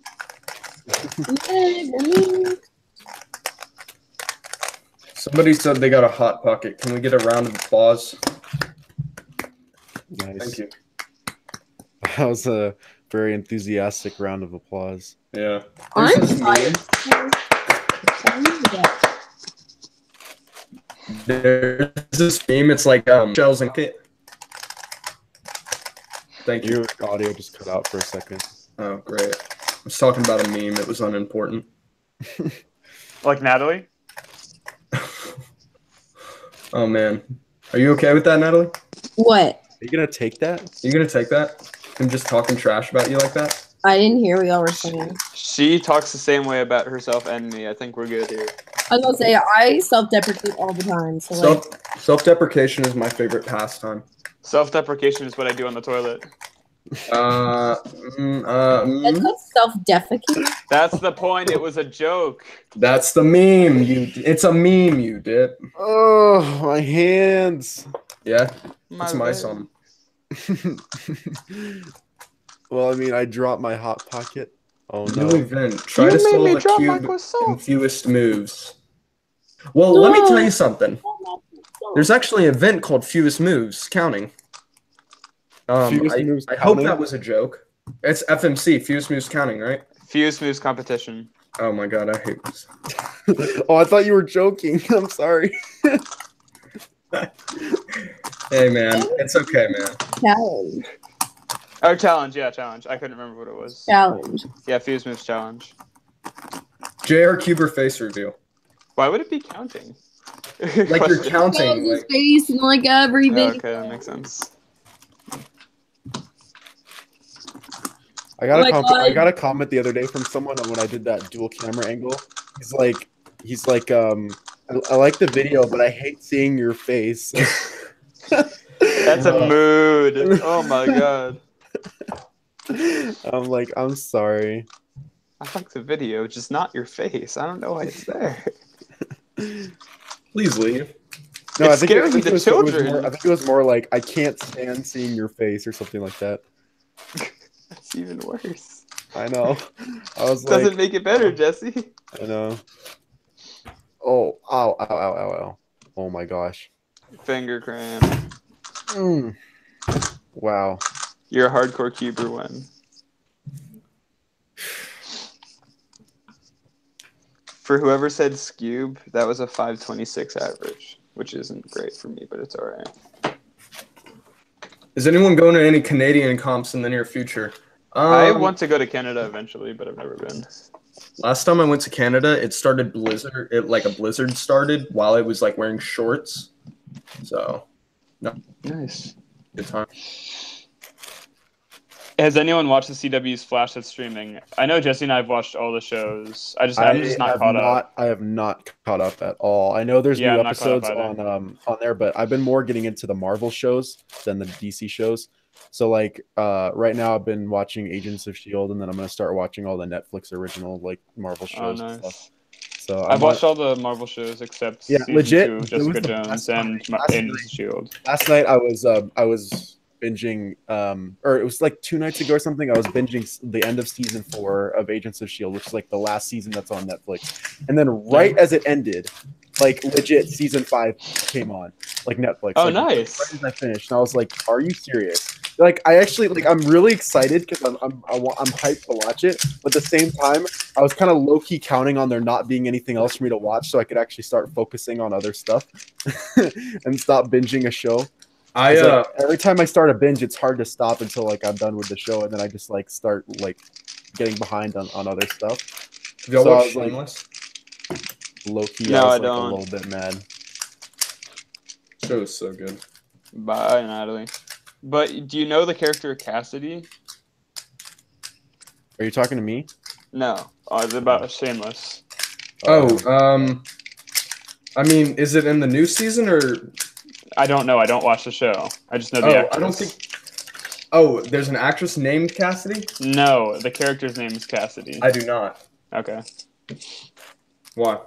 Somebody said they got a hot pocket. Can we get a round of applause? Nice. Thank you. That was a very enthusiastic round of applause. Yeah. I'm There's this tired. meme- There's this meme. It's like um shells and kit. Thank you. Your audio just cut out for a second. Oh, great. I was talking about a meme. It was unimportant. Like Natalie? Oh man, are you okay with that, Natalie? What? Are you gonna take that? Are you gonna take that? I'm just talking trash about you like that. I didn't hear what y'all were saying. She talks the same way about herself and me. I think we're good here. I was gonna say I self-deprecate all the time, so like Self self deprecation is my favorite pastime. Self-deprecation is what I do on the toilet. Uh, mm, uh, mm. that's not self-defecate. That's the point. It was a joke. that's the meme. You, it's a meme. You did. Oh, my hands. Yeah, My it's my son. well, I mean, I dropped my hot pocket. Oh New no. event. Try to solve a cube in fewest moves. Well, let me tell you something. There's actually an event called fewest moves counting. Um, Fewest I, moves I hope that was a joke. It's FMC, fewest moves counting, right? Fewest moves competition. Oh my god, I hate this. oh, I thought you were joking. I'm sorry. Hey man, it's okay, man. Challenge. Oh, challenge. Yeah, challenge. I couldn't remember what it was. Challenge. Yeah, Fewest Moves challenge. JR Cuber face reveal. Why would it be counting? Like you're counting. his Like, face in like every Oh, okay, that makes sense. I got Oh a my comp- I got a comment the other day from someone when I did that dual camera angle. He's like, he's like, um, I, I like the video, but I hate seeing your face. That's a uh, mood. Oh my god. I'm like, I'm sorry. I like the video, just not your face. I don't know why it's there. please leave. No, It I think, it, I, think the it was, it children. more, I think it was more like I can't stand seeing your face or something like that. That's even worse. I know. I was Doesn't like, make it better, um, Jesse. I know. Oh, ow, ow, ow, ow, ow. Oh my gosh. Finger cramp. Mm. Wow. You're a hardcore cuber when. For whoever said Skewb, that was a 526 average, which isn't great for me, but it's all right. Is anyone going to any Canadian comps in the near future? Um, I want to go to Canada eventually, but I've never been. Last time I went to Canada, it started blizzard. It like a blizzard started while I was like wearing shorts. So no. Nice. good time. Has anyone watched the CW's Flash that's streaming? I know Jesse and I have watched all the shows. I just I'm just not have caught up. not, I have not caught up at all. I know there's Yeah, new I'm not caught up episodes on um on there, but I've been more getting into the Marvel shows than the DC shows. So like uh right now I've been watching Agents of Shield, and then I'm gonna start watching all the Netflix original like Marvel Oh, shows and stuff. So I've watched all the Marvel shows except Yeah, legit, two, Jessica Jones and my Agents of Shield. last night I was um I was binging um or it was like two nights ago or something. I was binging the end of season four of Agents of Shield, which is like the last season that's on Netflix. And then right as it ended, like legit season five came on, like Netflix. Oh, like, nice. Right as I finished, and I was like, "Are you serious?" Like I actually like I'm really excited because I'm I'm I wa- I'm hyped to watch it, but at the same time, I was kind of low key counting on there not being anything else for me to watch, so I could actually start focusing on other stuff and stop binging a show. I It's like, uh, every time I start a binge, it's hard to stop until like I'm done with the show, and then I just like start like getting behind on, on other stuff. have y'all so I watched was like- Shameless? Low key, No, I was I like don't. a little bit mad. Show is so good. Bye, Natalie. But do you know the character Cassidy? Are you talking to me? No. Oh, it's about Shameless. Oh, um, I mean, is it in the new season or? I don't know. I don't watch the show. I just know the Oh, actress. I don't think. Oh, there's an actress named Cassidy. No, the character's name is Cassidy. I do not. Okay. Why?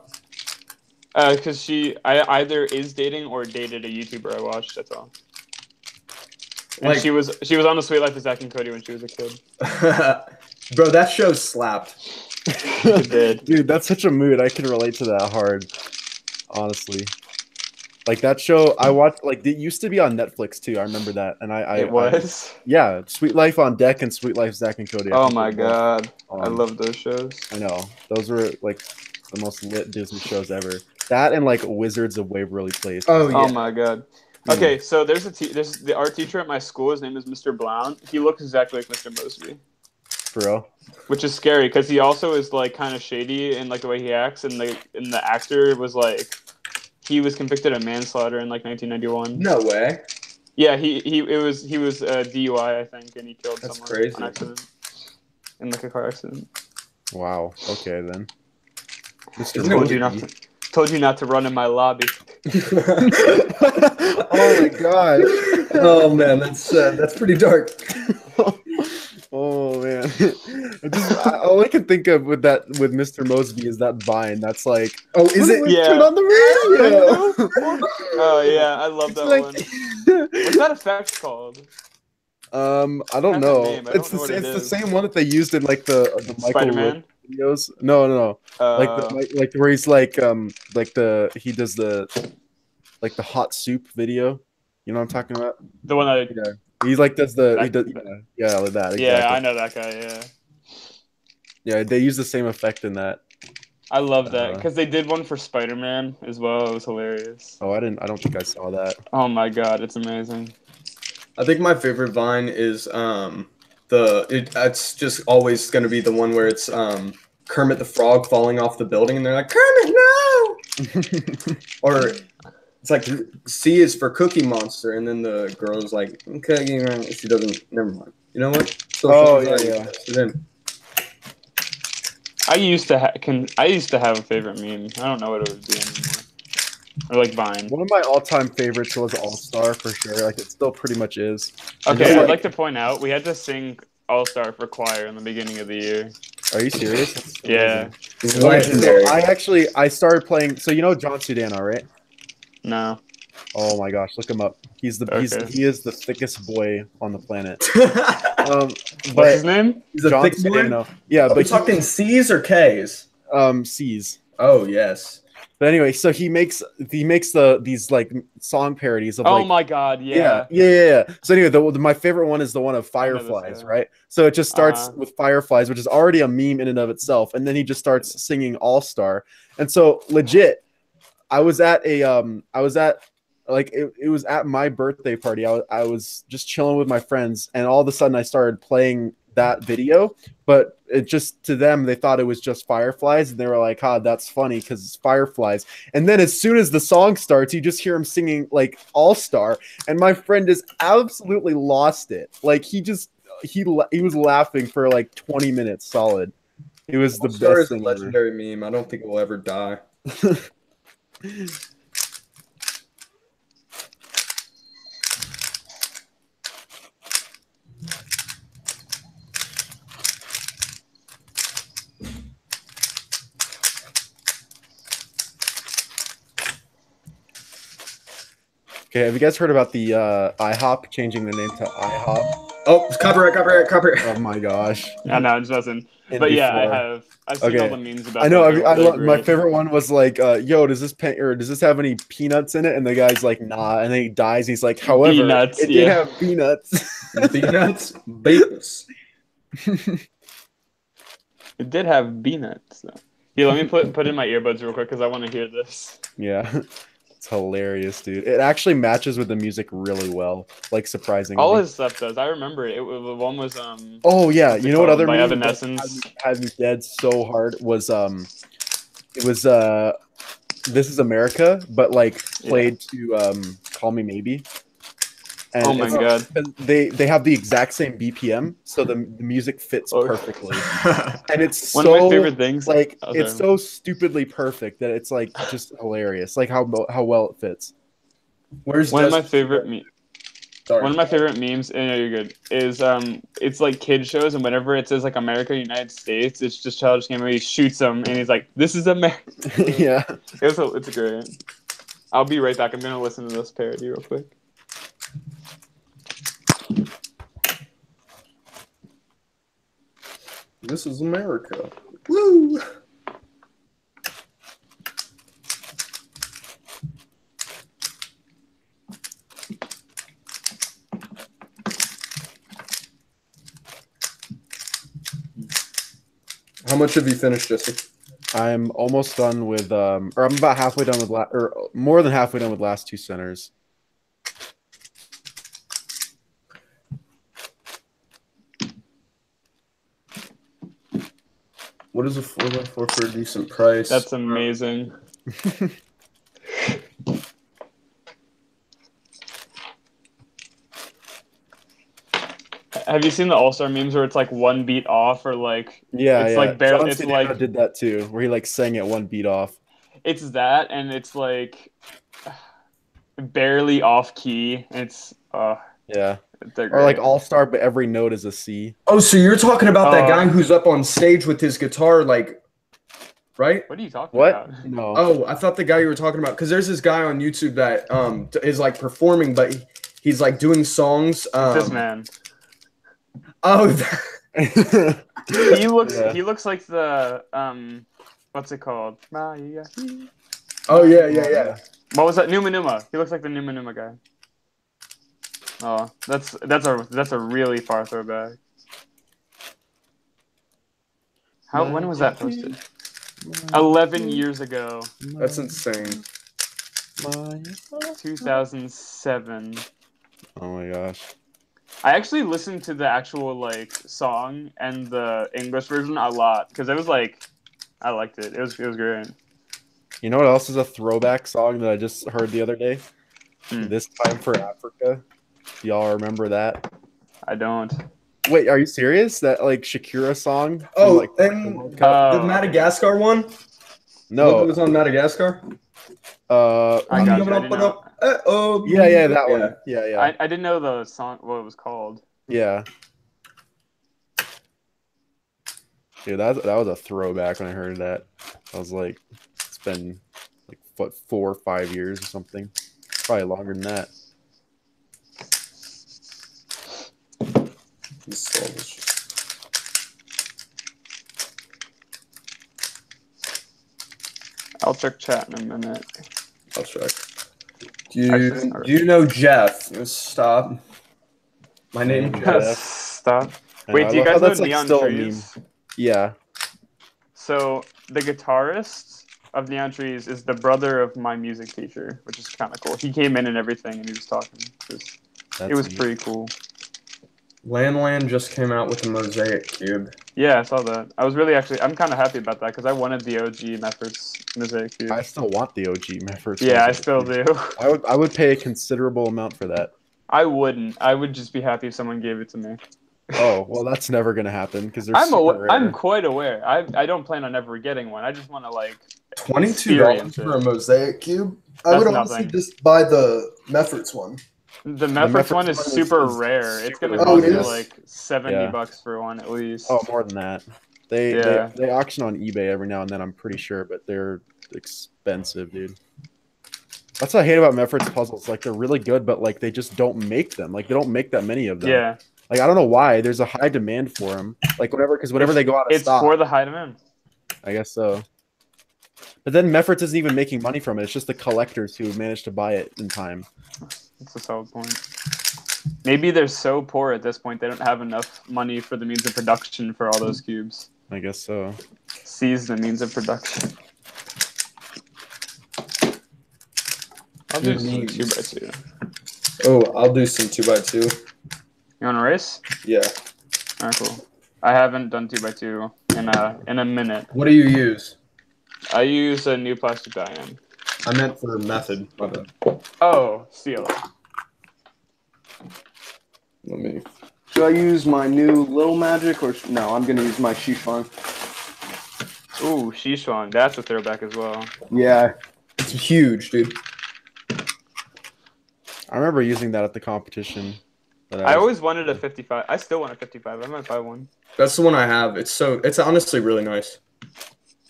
Uh, Because she I, either is dating or dated a YouTuber I watched. That's all. And Like- she was she was on the Suite Life of Zack and Cody when she was a kid. Bro, that show slapped. It did. Dude, that's such a mood. I can relate to that hard, honestly. Like that show, I watched. Like it used to be on Netflix too. I remember that, and I, I it was. I- yeah, Suite Life on Deck and Suite Life Zack and Cody. I oh my they're both god, I um, love those shows. I know those were like the most lit Disney shows ever. That and like Wizards of Waverly Place. Oh, oh yeah. Oh my god. Okay, so there's a te- there's the art teacher at my school. His name is Mr. Blount. He looks exactly like Mr. Mosby, for real. which is scary because he also is like kind of shady in like the way he acts, and the and the actor was like he was convicted of manslaughter in like 1991. No way. Yeah, he he it was he was a DUI I think, and he killed That's someone crazy. on accident in like a car accident. Wow. Okay then. Mr. Told you not to, told you not to run in my lobby. oh my god. oh man, that's uh, that's pretty dark. oh man. I just, I, all I can think of with that with Mr. Mosby is that vine. That's like Oh, is it? Yeah. turn on the radio. Oh yeah, I love It's that like- one. What's that effect called? Um, I don't know. I It's don't the know what sa- it it's the same one that they used in like the the Michael Spider Wood Man. videos. No, no, no. Uh, Like the, like like where he's like um like the he does the like the hot soup video. You know what I'm talking about? the one that. Yeah. He's like does the he does yeah, yeah like that. Exactly. Yeah, I know that guy. Yeah, Yeah, they use the same effect in that. I love that Uh, because they did one for Spider Man as well. It was hilarious. Oh, I didn't. I don't think I saw that. Oh my god, it's amazing. I think my favorite vine is um the it, it's just always gonna be the one where it's um Kermit the Frog falling off the building and they're like Kermit no or it's like C is for Cookie Monster and then the girl's like okay you know, she doesn't never mind you know what so Oh, yeah, yeah. Then. I used to ha- can I used to have a favorite meme. I don't know what it would be anymore. Or like Vine. One of my all-time favorites was All Star for sure. Like it still pretty much is. Okay, I'd like- like to point out we had to sing All Star for choir in the beginning of the year. Are you serious? Yeah. Legendary. so I actually I started playing. So you know Jon Sudano, right? No. Oh my gosh, look him up. He's the he's, Okay. he is the thickest boy on the planet. Um, What's his name? He's a John thick boy? Yeah, Are we but he, talking C's or K's? um C's. Oh yes. But anyway, so he makes he makes the these like song parodies of Oh like my god, yeah. yeah. yeah, yeah, yeah. So anyway, the, the- my favorite one is the one of I know this fireflies, right? So it just starts Uh-huh. with fireflies, which is already a meme in and of itself, and then he just starts singing All Star, and so legit, I was at a um, I was at like it, it was at my birthday party. I was I was just chilling with my friends, and all of a sudden I started playing that video, but it just to them they thought it was just fireflies, and they were like, "Ah, that's funny because it's fireflies." And then as soon as the song starts, you just hear him singing like All Star, and my friend just absolutely lost it. Like he just he he was laughing for like 20 minutes solid. It was the All-Star best is a thing ever. legendary meme. I don't think it will ever die. Okay, have you guys heard about the uh, IHOP changing the name to IHOb? Oh, it's copyright, copyright, copyright. Oh my gosh! I know, it just wasn't. And But yeah, I have. I've seen Okay. all the memes about. I know. I, I love, my favorite one was like, uh, "Yo, does this pen or does this have any peanuts in it?" And the guy's like, "Nah," and then he dies. He's like, "However, Peanuts, it did have peanuts." Peanuts, bagels. It did have B nuts though. Yeah, let me put put in my earbuds real quick because I want to hear this. yeah, it's hilarious, dude. It actually matches with the music really well, like surprisingly. All his stuff does. I remember it. it was- one was um. Oh yeah, you know what other that Evanescence? had me, dead so hard was um, it was uh, this is America, but like Yeah. played to um, Call Me Maybe. And Oh my god. They they have the exact same BPM, so the, the music fits Oh. perfectly, and it's One so of my favorite things. like Oh, it's so stupidly perfect that it's like just hilarious, like how how well it fits. Where's one of my favorite me- Sorry. one of my favorite memes. And no, you're good. Is um, it's like kid shows, and whenever it says like America, United States, it's just childish game he shoots them, and he's like, "This is America." yeah. It's a, it's great. I'll be right back. I'm gonna listen to this parody real quick. This is America. Woo! How much have you finished, Jesse? I'm almost done with um, or I'm about halfway done with la- or more than halfway done with last two centers. What is a 4x4 for a decent price? That's amazing. Have you seen the All Star memes where it's like one beat off or like Yeah, It's yeah. like barely- John it's Cena like- did that too, where he like sang it one beat off. it's that and it's like barely off key. It's uh Yeah, they're or like great. all star, but every note is a C. Oh, so you're talking about that Oh. guy who's up on stage with his guitar, like, right? What are you talking What? about? No. Oh, I thought the guy you were talking about because there's this guy on YouTube that um t- is like performing, but he, he's like doing songs. Um, this man. Oh, He looks Yeah. he looks like the um what's it called? Maya. oh yeah, yeah, yeah. What was that? Numa Numa. He looks like the Numa Numa guy. Oh, that's that's a that's a really far throwback. How when was that posted? Eleven years ago, That's insane. 2007. Oh my gosh. I actually listened to the actual like song and the English version a lot because it was like, I liked it. It was it was great. You know what else is a throwback song that I just heard the other day? Hmm. This time for Africa. Y'all remember that? I don't. Wait, are you serious? That like Shakira song? Oh, like, the and World Uh, the Madagascar one. no. it was on Madagascar. Uh, I got you, I didn't. Uh, oh, yeah, yeah, that one. Yeah, yeah, I, I didn't know the song what it was called. yeah. Dude, that that was a throwback when I heard that. I was like, it's been like what four or five years or something. Probably longer than that. This song I'll check chat in a minute. I'll check. Do you, do you know Jeff? Stop. My name Yeah. Jeff. Stop. Wait, do you guys how know that's, like, Neon still a Trees? Yeah. So the guitarist of Neon Trees is the brother of my music teacher, which is kind of cool. He came in and everything, and he was talking. It was, it was neat. pretty cool. LanLan just came out with a mosaic cube. Yeah, I saw that. I was really actually. I'm kind of happy about that because I wanted the OG Mefferts Mosaic Cube. I still want the OG Mefferts. yeah, I still Cube. do. I would I would pay a considerable amount for that. I wouldn't. I would just be happy if someone gave it to me. Oh well, that's never gonna happen because they're I'm super awa- rare. I'm quite aware. I I don't plan on ever getting one. I just want to like. Twenty-two dollars for a mosaic cube. I would honestly nothing. just buy the Mefferts one. The Mefferts Mefferts one is one is- super is rare. It's gonna super Oh, cost you like seventy Yeah. bucks for one at least. Oh, more than that. They, Yeah. they they auction on eBay every now and then. I'm pretty sure, but they're expensive, dude. That's what I hate about Meffert's puzzles. Like they're really good, but like they just don't make them. Like they don't make that many of them. yeah, Like I don't know why. There's a high demand for them. Like whatever, because whenever they go out of it's stock, for the high demand. I guess so. But then Mefferts isn't even making money from it. It's just the collectors who managed to buy it in time. That's a solid point. Maybe they're so poor at this point they don't have enough money for the means of production for all those cubes. I guess so. Seize the means of production. I'll do some two by two. Oh, I'll do some two by two. You want to race? Yeah. Alright, cool. I haven't done two by two in a in a minute. What do you use? I use a new plastic die-in. I meant for method. My bad. Uh, oh, steel. Let me. Should I use my new little magic or no? I'm gonna use my Shishon. Ooh, Shishuan. That's a throwback as well. Yeah, it's huge, dude. I remember using that at the competition. But I always wanted a 55. I still want a 55. I might buy one. That's the one I have. It's so. It's honestly really nice.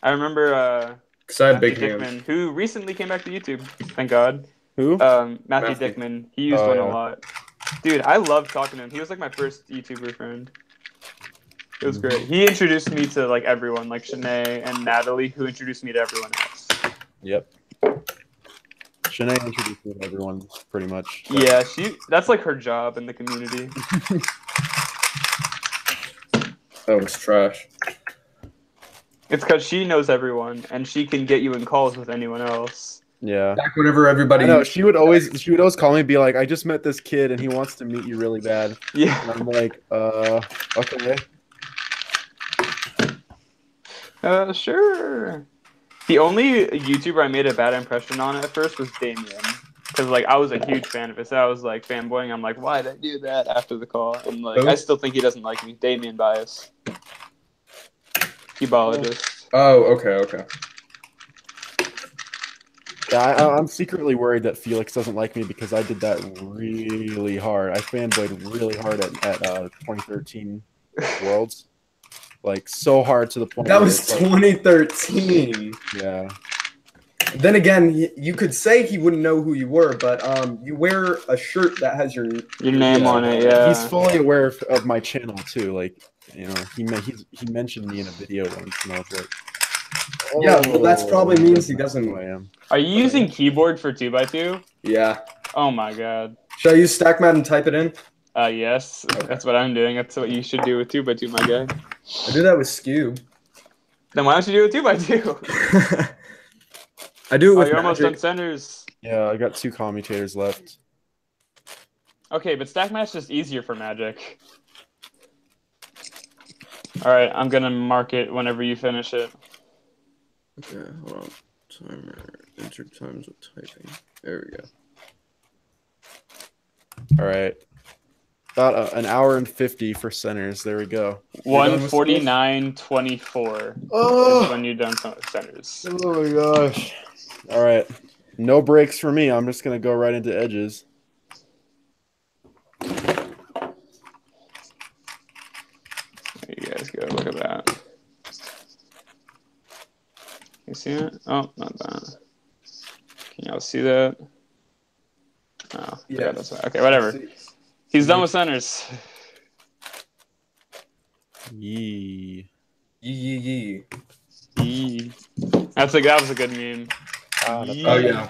I remember uh, Cause I have Matthew big hands. Dickman, who recently came back to YouTube. Thank God. who? Um, Matthew, Matthew. Dickman. He used Oh, one yeah. a lot. Dude, I love talking to him. He was like my first YouTuber friend. It was mm-hmm. great. He introduced me to like everyone, like Shanae and Natalie, who introduced me to everyone else. Yep. Shanae introduced me to everyone pretty much. Yeah, she. That's like her job in the community. That was trash. It's because she knows everyone, and she can get you in calls with anyone else. Yeah. Back whenever everybody. I know she would always she would always call me and be like, I just met this kid and he wants to meet you really bad. Yeah. And I'm like, uh okay. Uh, sure. The only YouTuber I made a bad impression on at first was Damien. Because, like, I was a huge fan of his. I was, like, fanboying. I'm like, why did I do that after the call? I'm like, Who? I still think he doesn't like me. Damien Bias. Cubologist. Oh, okay, okay. Yeah, I, I'm secretly worried that Felix doesn't like me because I did that really hard. I fanboyed really hard at, at uh, 2013 Worlds, like so hard to the point. That was it's like- 2013. yeah. Then again, you could say he wouldn't know who you were, but um, you wear a shirt that has your. Your name Yeah. on it, yeah. He's fully aware of, of my channel too. Like, you know, he me- he's, he mentioned me in a video once, and I was like, Yeah, well, that's probably means he doesn't- who I am. Are you using keyboard for 2x2? Yeah. Oh my god. Should I use StackMat and type it in? Uh, yes. That's what I'm doing. That's what you should do with 2x2, my guy. I do that with Skewb. Then why don't you do it 2x2? I do it Oh, with you're almost done centers. Yeah, I got two commutators left. Okay, but StackMat is easier for Magic. All right, I'm gonna mark it whenever you finish it. Okay, hold on. Timer. Enter times with typing. There we go. All right. About a, an hour and 50 for centers. There we go. One done with forty nine twenty four is Oh, when you're done with centers. oh my gosh. All right. No breaks for me. I'm just going to go right into edges. There you guys go. Look at that. You see it? Oh, not that. Can y'all see that? Oh, yeah. Yeah. That's okay, whatever. He's done with centers. Yee. Yee yee yee. Eee. That's like that was a good meme. Oh, yeah.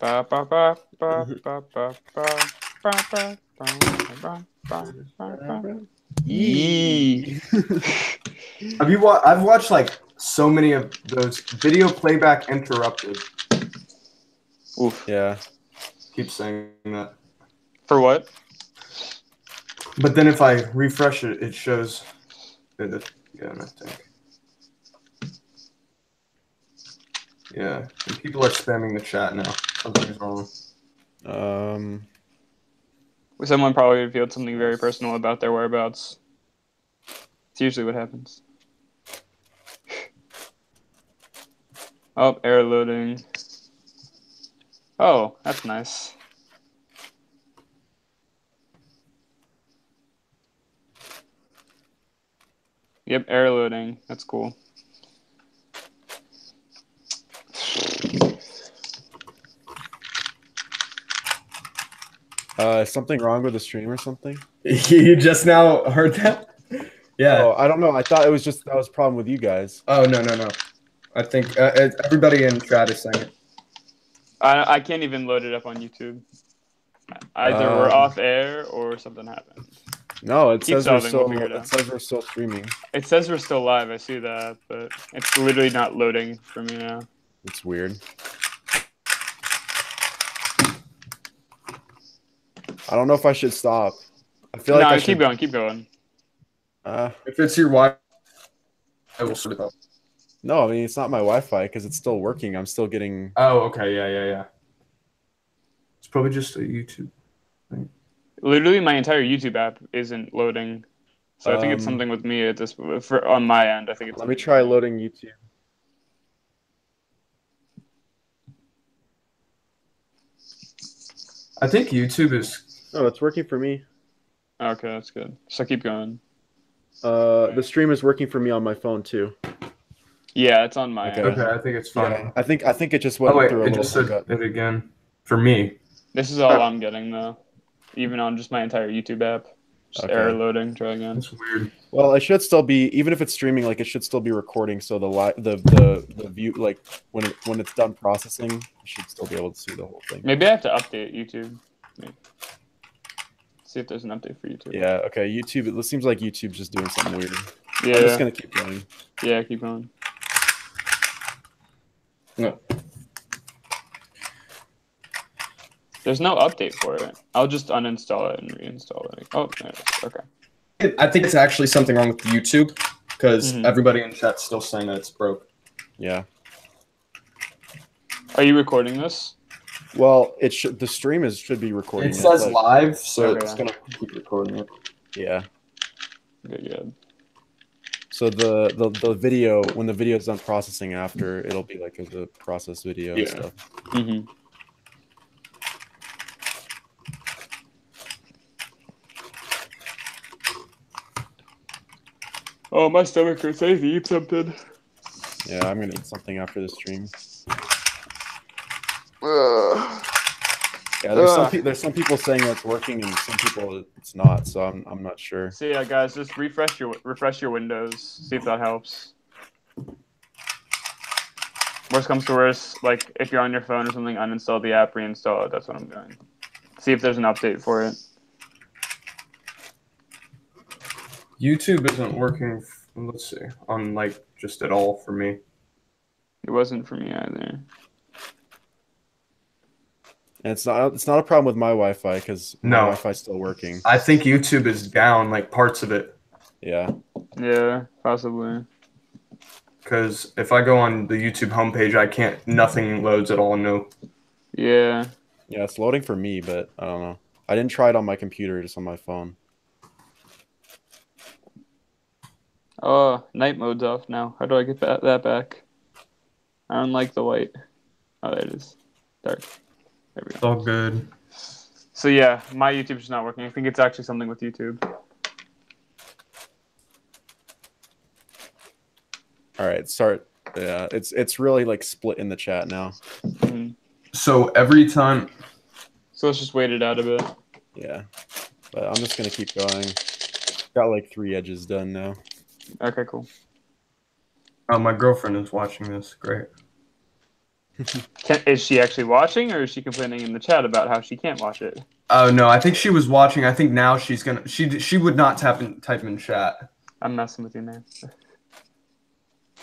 Ba, ba, ba, ba, ba, ba, ba, ba, ba, ba, ba, ba, ba. Yee. Have you wa- I've watched like so many of those video playback interrupted. Oof. Yeah. Keep saying that. For what? But then if I refresh it, it shows. It, yeah, I think. Yeah, and people are spamming the chat now. Something's wrong. Um. Someone probably revealed something very personal about their whereabouts. It's usually what happens. Oh, air loading. Oh, that's nice. Yep, air loading. That's cool. Uh, is something wrong with the stream or something? you just now heard that? Yeah. Oh, I don't know. I thought it was just that was a problem with you guys. Oh no no no! I think uh, everybody in chat is saying it. I, I can't even load it up on YouTube. Either we're Um, off air or something happened. No, it Keep says we're still. we'll it It says we're still streaming. It says we're still live. I see that, but it's literally not loading for me now. It's weird. I don't know if I should stop. I feel no, like I keep should. going, keep going. Uh, If it's your wife, I will sort it out. No, I mean it's not my Wi-Fi because it's still working. I'm still getting. Oh okay yeah yeah yeah. It's probably just a YouTube. thing. Literally, my entire YouTube app isn't loading, so I think it's Um, something with me at this for on my end. I think it's. Let me try loading YouTube. I think YouTube is. Oh, it's working for me. Okay, that's good. So keep going. Uh, the stream is working for me on my phone too. Yeah, it's on my Okay. Okay, I think it's fine. Yeah, I think I think it just Oh went wait, through a it little just said it again for me. This is all I'm getting though, even on just my entire YouTube app. Just Okay. error loading. Try again. That's weird. Well, it should still be even if it's streaming, like it should still be recording. So the li- the the the view, like when it when it's done processing, you should still be able to see the whole thing. Maybe I have to update YouTube. Maybe. See if there's an update for YouTube. Yeah. Okay. YouTube. It seems like YouTube's just doing something weird. Yeah. I'm just gonna keep going. Yeah. Keep going. No. There's no update for it. I'll just uninstall it and reinstall it. Oh, there it is. Okay. I think it's actually something wrong with YouTube because Mhm. everybody in chat's still saying that it's broke. Yeah. Are you recording this? Well, it should the stream is should be recording. It says like- live, so Okay. it's gonna keep recording it. Yeah. Good. Good. So the, the the video when the video is done processing after, it'll be like the process video and stuff. Mm-hmm. Oh, my stomach hurts. I need to eat something. Yeah, I'm gonna eat something after the stream. Yeah, there's some pe- there's some people saying it's working and some people it's not. So I'm I'm not sure. So yeah, guys, just refresh your refresh your Windows. See if that helps. Worst comes to worst, like if you're on your phone or something, uninstall the app, reinstall it. That's what I'm doing. See if there's an update for it. YouTube isn't working. f- Let's see, on like just at all for me. It wasn't for me either. And it's not it's not a problem with my Wi-Fi because my No. Wi-Fi's still working. I think YouTube is down, like parts of it. Yeah. Yeah, possibly. Because if I go on the YouTube homepage, I can't. Nothing loads at all. No. Yeah. Yeah, it's loading for me, but I don't know. I didn't try it on my computer, just on my phone. Oh, night mode's off now. How do I get that, that back? I don't like the light. Oh, there it is. Dark. There we go. It's all good. So yeah, my YouTube's not working. I think it's actually something with YouTube. All right, start. Yeah, it's it's really like split in the chat now. Mhm. So every time, So let's just wait it out a bit. Yeah, but I'm just gonna keep going. Got like three edges done now. Okay, cool. Oh, my girlfriend is watching this. Great. Can, is she actually watching, or is she complaining in the chat about how she can't watch it? Oh no, I think she was watching. I think now she's gonna. She she would not tap in type in chat. I'm messing with you, man.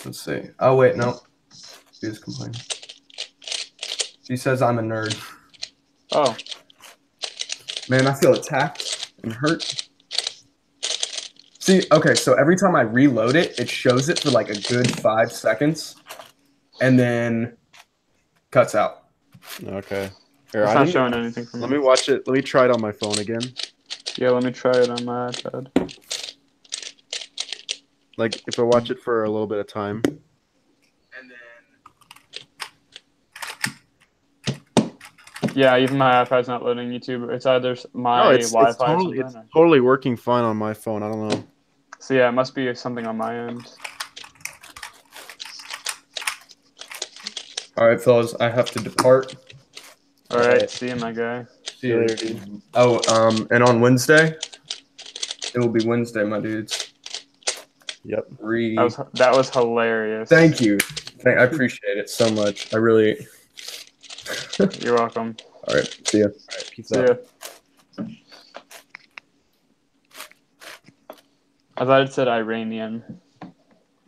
Let's see. Oh wait, no. She is complaining. She says I'm a nerd. Oh, Man, I feel attacked and hurt. See, okay, so every time I reload it, it shows it for like a good five seconds, and then cuts out. Okay. Here, it's I not didn't- showing anything for me. let me watch it. Let me try it on my phone again. Yeah, let me try it on my iPad. Like if I watch it for a little bit of time. And Yeah, even my iPad's not loading YouTube. It's either my No, it's, Wi-Fi it's totally, it's totally working fine on my phone. I don't know. So yeah, it must be something on my end. All right, fellas, I have to depart. All right, see you, my guy. See you later, dude. Oh, um, and on Wednesday, it will be Wednesday, my dudes. Yep. Re- That was that was hilarious. Thank you. Thank, I appreciate it so much. I really. You're welcome. All right, see ya. All right, peace See out. ya. I thought it said Iranian.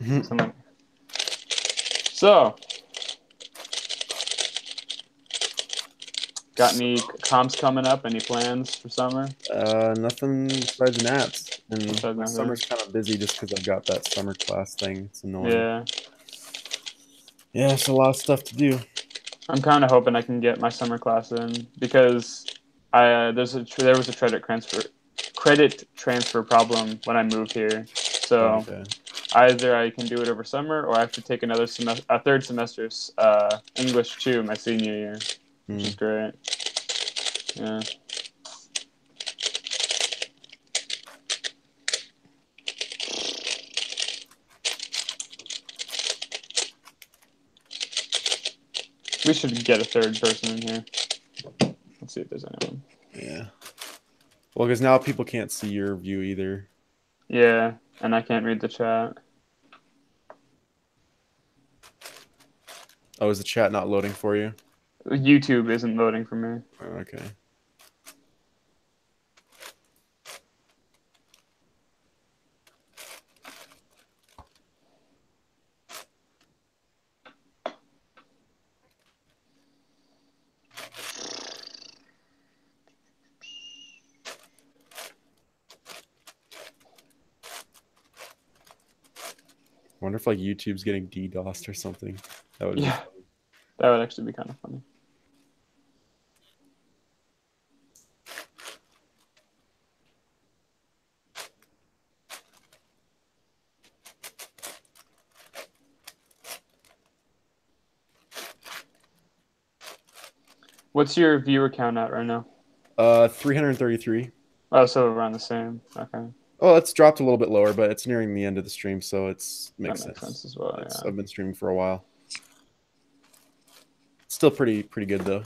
Something. So, got any comps coming up? Any plans for summer? Uh, nothing besides naps. And Besides naps, summer's kind of busy just because I've got that summer class thing. It's annoying. Yeah, Yeah, it's a lot of stuff to do. I'm kind of hoping I can get my summer class in because I uh, there's a there was a credit transfer credit transfer problem when I moved here. So. Okay. either I can do it over summer or I have to take another semester, a third semester's uh, English too, my senior year, which is hmm. great. Yeah. We should get a third person in here. Let's see if there's anyone. Yeah. Well, because now people can't see your view either. Yeah, and I can't read the chat. Oh, is the chat not loading for you? YouTube isn't loading for me. Oh, Okay. wonder if like YouTube's getting DDoSed or something. That would be Yeah. That would actually be kind of funny. What's your viewer count at right now? uh 333. Oh, so around the same. Okay, Oh, it's dropped a little bit lower, but it's nearing the end of the stream, so it's makes, makes sense. sense as well. Yeah. I've been streaming for a while. Still pretty pretty good though.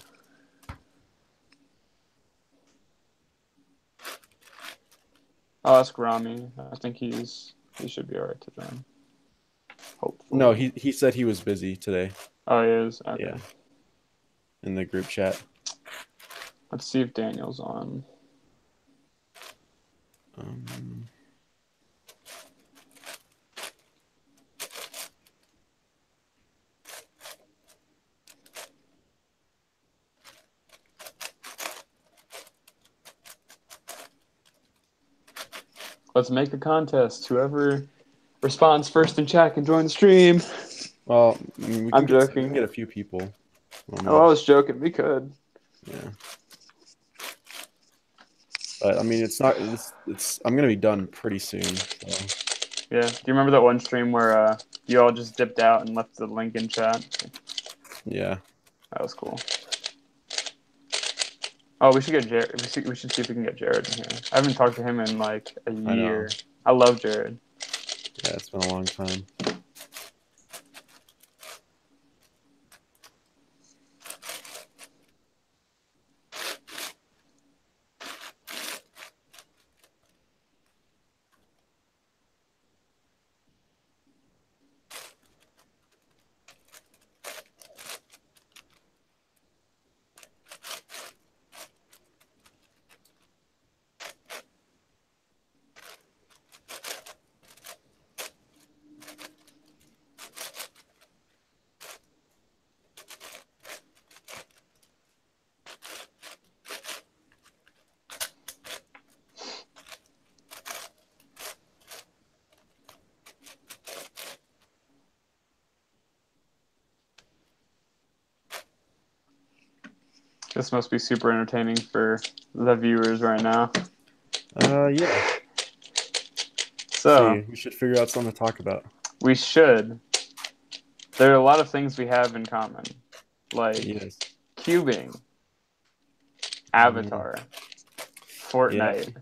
I'll ask Rami. I think he's he should be alright to join. Hopefully. No, he he said he was busy today. Oh, he is. Okay. Yeah. In the group chat. Let's see if Daniel's on. Um, Let's make a contest. Whoever responds first in chat can join the stream. well, I mean, we I'm get, we joking. can get a few people. Um, Oh, I was joking. We could. yeah. But I mean, it's not. It's, it's. I'm gonna be done pretty soon. So. Yeah. Do you remember that one stream where uh, you all just dipped out and left the link in chat? Yeah. That was cool. Oh, we should get Jared. We should, we should see if we can get Jared in here. I haven't talked to him in like a know. year. I, love Jared. Yeah. It's been a long time. This must be super entertaining for the viewers right now. Uh, yeah. So See, we should figure out something to talk about. we should. There are a lot of things we have in common, like Yes. cubing, Avatar, Fortnite.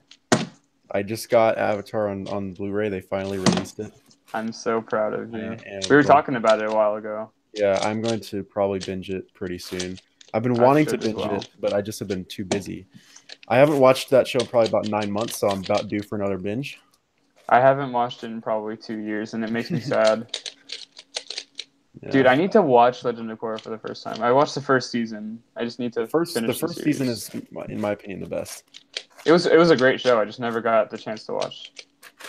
I just got Avatar on, on Blu-ray. They finally released it. I'm so proud of you. We were talking about it a while ago. Yeah, I'm going to probably binge it pretty soon. I've been wanting to binge well. it, but I just have been too busy. I haven't watched that show in probably about nine months, so I'm about due for another binge. I haven't watched it in probably two years, and it makes me sad. Yeah. Dude, I need to watch Legend of Korra for the first time. I watched the first season. I just need to the first the first season is, in my opinion, the best. It was it was a great show. I just never got the chance to watch.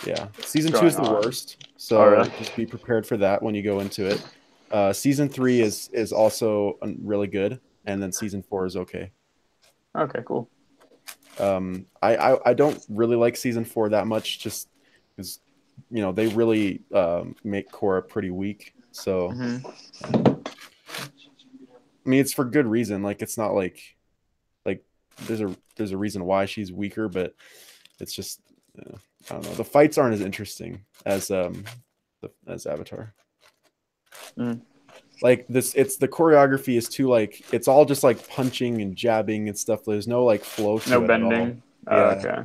Yeah, season two is the on. worst, so Oh, really? just be prepared for that when you go into it. Uh, season three is is also um, really good, and then season four is okay. Okay, cool. Um, I, I I don't really like season four that much, just because you know they really um, make Korra pretty weak. So hmm I mean, it's for good reason. Like it's not like like there's a there's a reason why she's weaker, but it's just uh, I don't know. The fights aren't as interesting as um the, as Avatar. Mm. Like this, it's the choreography is too like it's all just like punching and jabbing and stuff. There's no like flow. To No it at all. bending. Oh, Yeah. okay.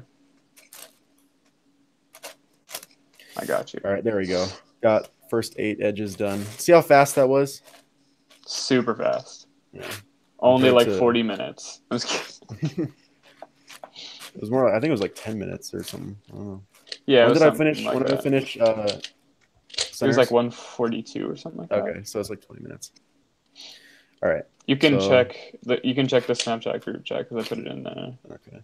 I got you. All right, there we go. Got first eight edges done. See how fast that was? Super fast. Yeah. Only like to- 40 minutes. I'm just kidding. It was more. I think it was like ten minutes or something. I don't know. Yeah. when did I finish? Like when did I finish? Uh, It was like 142 or something like that. Okay, so it's like twenty minutes. All right. You can So- check the you can check the Snapchat group chat because I put it in there. Okay.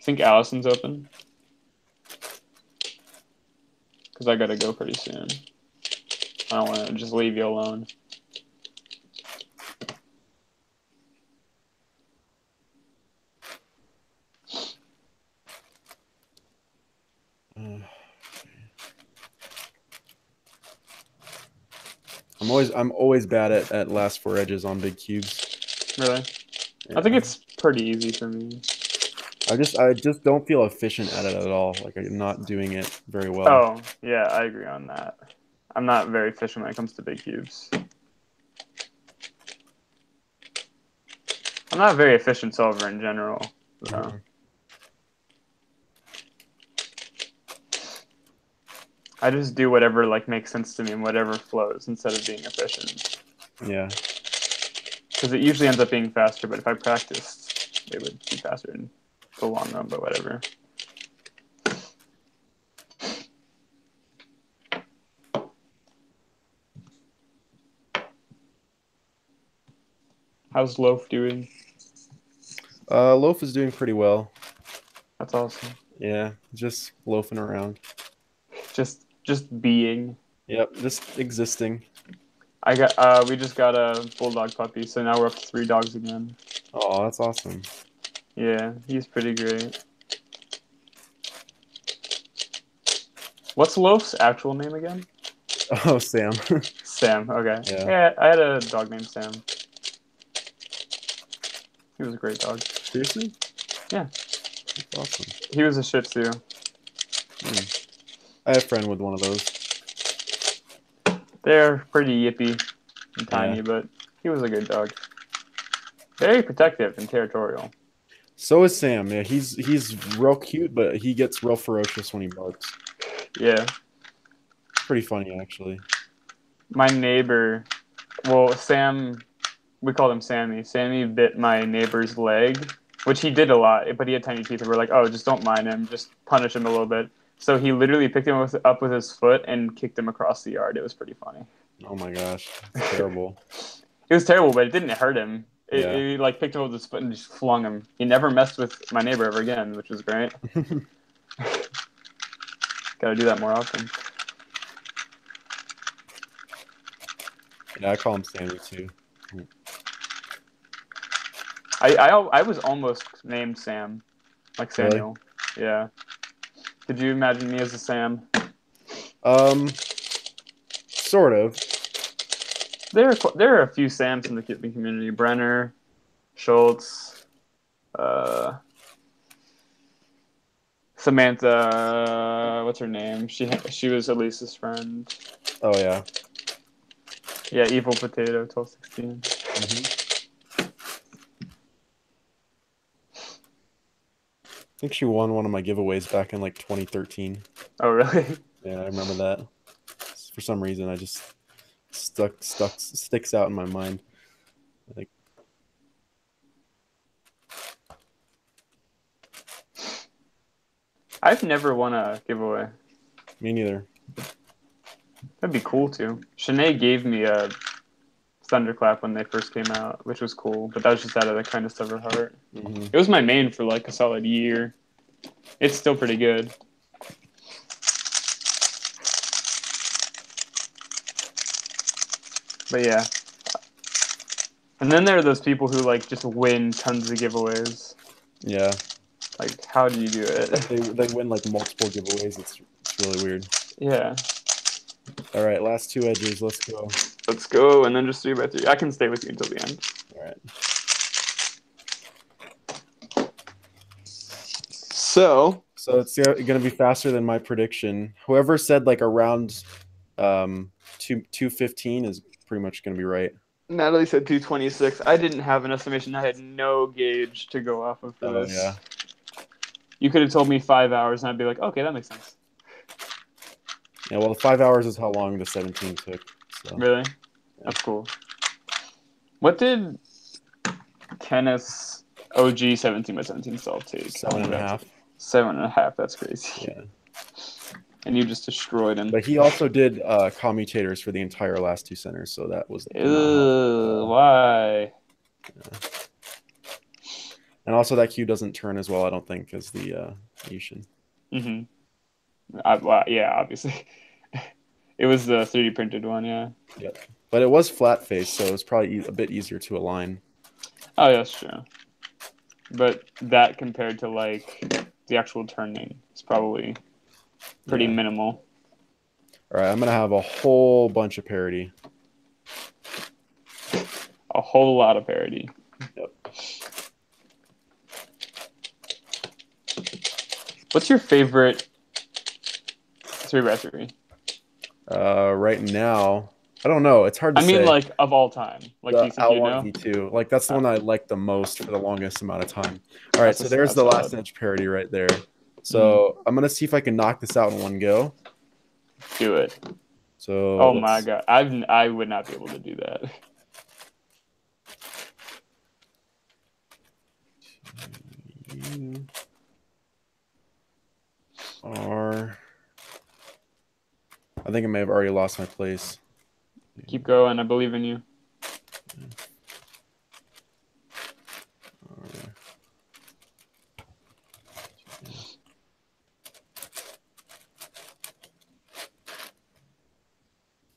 I think Allison's open. Because I gotta go pretty soon. I don't want to just leave you alone. Always I'm always bad at, at last four edges on big cubes. Really? I think it's pretty easy for me. I just I just don't feel efficient at it at all. Like I'm not doing it very well. Oh, yeah, I agree on that. I'm not very efficient when it comes to big cubes. I'm not a very efficient solver in general. So. Mhm. I just do whatever like makes sense to me and whatever flows instead of being efficient. Yeah. Because it usually ends up being faster, but if I practiced, it would be faster in the long run, but whatever. How's Loaf doing? Uh, Loaf is doing pretty well. That's awesome. Yeah, just loafing around. Just just being. Yep, just existing. I got uh we just got a bulldog puppy, so now we're up to three dogs again. Oh, that's awesome. Yeah, he's pretty great. What's Loaf's actual name again? Oh, Sam. Sam. Okay. Yeah. Yeah. I had a dog named Sam. He was a great dog. Seriously? Yeah. That's awesome. He was a Shih Tzu. I have a friend with one of those. They're pretty yippy and tiny, Yeah. but he was a good dog. Very protective and territorial. So is Sam. Yeah, he's he's real cute, but he gets real ferocious when he barks. Yeah. Pretty funny actually. My neighbor, well, Sam, we called him Sammy. Sammy bit my neighbor's leg, which he did a lot, but he had tiny teeth. And we're like, oh, just don't mind him, just punish him a little bit. So he literally picked him up with his foot and kicked him across the yard. It was pretty funny. Oh my gosh, terrible. It was terrible, but it didn't hurt him. It, Yeah. He like picked him up with his foot and just flung him. He never messed with my neighbor ever again, which was great. Gotta do that more often. yeah, I call him Sammy too. I, I I was almost named Sam, like Really? Samuel. Yeah. Could you imagine me as a Sam? Um, sort of. there are there are a few Sams in the cubing community. Brenner, Schultz, uh, Samantha. What's her name? She she was Elisa's friend. Oh yeah. Yeah, Evil Potato, twelve sixteen. Mhm. Think she won one of my giveaways back in like 2013. Oh really? Yeah, I remember that. For some reason, I just stuck stuck sticks out in my mind. Like, I've never won a giveaway. me neither. That'd be cool too. Shanae gave me a thunderclap when they first came out, which was cool. But that was just out of the kindness of her heart. hmm It was my main for like a solid year. It's still pretty good. But yeah. And then there are those people who like just win tons of giveaways. Yeah, Like, how do you do it? they they win like multiple giveaways. It's it's really weird. Yeah. All right, last two edges. Let's go. Let's go, and then just three by three. I can stay with you until the end. All right. So So it's going to be faster than my prediction. Whoever said like around um two two fifteen is pretty much going to be right. Natalie said 226. I didn't have an estimation. I had no gauge to go off of for Oh this. yeah. You could have told me five hours, and I'd be like, okay, that makes sense. Yeah. Well, the five hours is how long the seventeen took. So Really? That's cool. What did Kenneth's OG 17 by 17 solve take? seven and a half. Seven and a half. That's crazy. Yeah. And you just destroyed him. But he also did uh, commutators for the entire last two centers, so that was. Ew, why? And also, that cue doesn't turn as well, I don't think, as the uh, YuXin. Mm-hmm. I, well, yeah, obviously. it was the 3D printed one, yeah. But it was flat face, so it was probably e- a bit easier to align. Oh, yeah, that's true. But that compared to like the actual turning, it's probably pretty Yeah. minimal. All right, I'm gonna have a whole bunch of parity. A whole lot of parity. Yep. What's your favorite three by three? Uh, right now, I don't know. It's hard to I mean, say. like of all time. Like, the you think you know? L1 V2. Like that's the one I liked the most for the longest amount of time. All right, That's so there's the last edge parity right there. So I'm gonna see if I can knock this out in one go. Do it. So Oh my let's- god, I've I would not be able to do that. Are. I think I may have already lost my place. Keep going. I believe in you.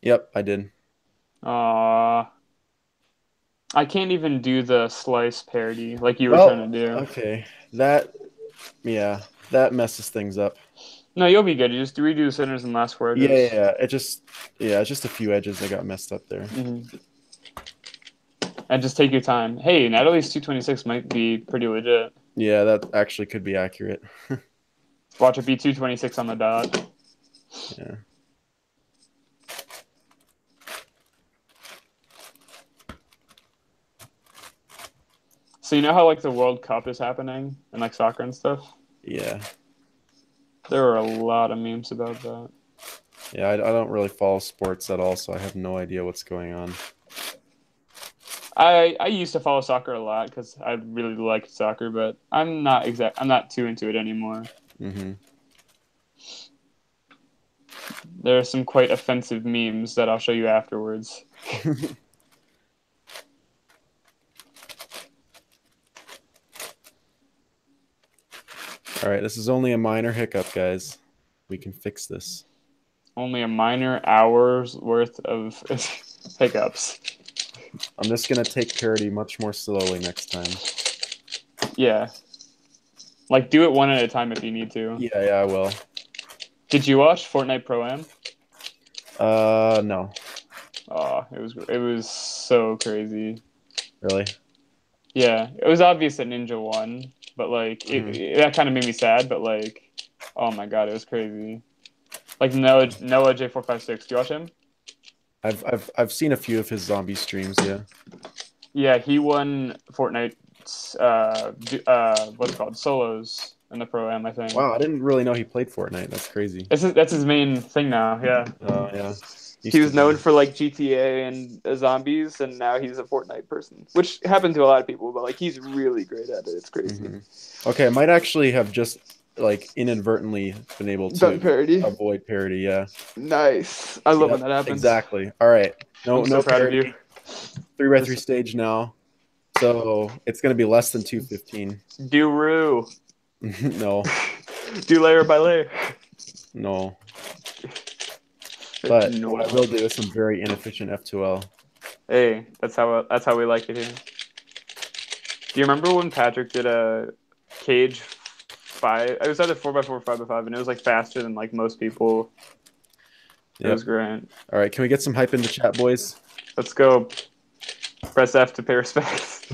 Yep, I did. Uh I can't even do the slice parity like you were Well, trying to do. Okay, that, yeah, that messes things up. No, you'll be good. You just redo the centers and last four Yeah, edges. yeah, yeah. It just, yeah, it's just a few edges that got messed up there. Mhm. And just take your time. Hey, Natalie's 226 might be pretty legit. Yeah, that actually could be accurate. Watch it be 226 on the dot. Yeah. So you know how like the World Cup is happening and like soccer and stuff? Yeah, There are a lot of memes about that. yeah. I, I don't really follow sports at all, so I have no idea what's going on. I I used to follow soccer a lot because I really liked soccer, but I'm not exact. I'm not too into it anymore. hmm There are some quite offensive memes that I'll show you afterwards. All right, this is only a minor hiccup, guys. We can fix this. Only a minor hour's worth of hiccups. I'm just gonna take parity much more slowly next time. Yeah. Like do it one at a time if you need to. Yeah, yeah, I will. Did you watch Fortnite Pro Am? Uh, no. Oh, it was it was so crazy. Really? Yeah, it was obvious that Ninja won, but like it, Mhm. it- that kind of made me sad. But like, oh my god, it was crazy. Like Noah Noah J four five six. Do you watch him? I've I've I've seen a few of his zombie streams. Yeah. Yeah, he won Fortnite. uh uh what's it called solos in the pro am. I think. Wow, I didn't really know he played Fortnite. That's crazy. That's his, that's his main thing now. Yeah. Oh yeah. He was known for like GTA and uh, zombies, and now he's a Fortnite person, which happened to a lot of people. But like, he's really great at it. It's crazy. Mhm. Okay, I might actually have just like inadvertently been able Done to parity. avoid parity. Yeah. Nice. I love Yep, when that happens. Exactly. All right. No, I'm no so proud of parity. you. Three by three stage now, so it's gonna be less than two fifteen. Do Roux. no, Do layer by layer. no. But No. what I will do is some very inefficient F2L. Hey, that's how that's how we like it here. Do you remember when Patrick did a cage five? It was either four by four, five by five, and it was like faster than like most people. It was great. All right, can we get some hype in the chat, boys? Let's go. Press F to pay respect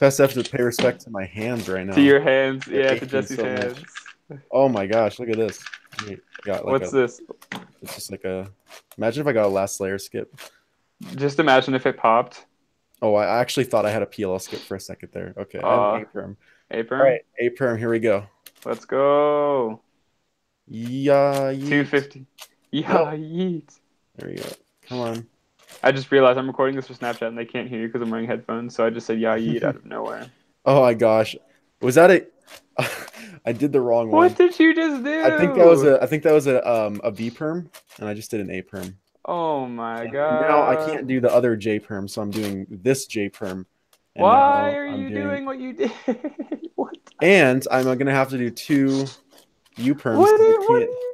Best F to pay respect to my hands right now. to your hands. Yeah, to Jesse's so much. hands. Oh my gosh, look at this. Got like What's a, this? It's just like a. Imagine if I got a last layer skip. Just imagine if it popped. Oh, I actually thought I had a PLL skip for a second there. Okay, Uh, I'm A perm. All right, A perm. Here we go. Let's go. Yeah, yeet. 250. Yeah, No. yeet. There we go. Come on. I just realized I'm recording this for Snapchat and they can't hear you because I'm wearing headphones. So I just said yeah, yeet out of nowhere. Oh my gosh, was that a? I did the wrong one. What did you just do? I think that was a. I think that was a um a V perm, and I just did an A perm. Oh my And god. Now I can't do the other J perm, so I'm doing this J perm. Why are I'm you doing what you did? what? And I'm gonna have to do two U perms. What you- what you doing?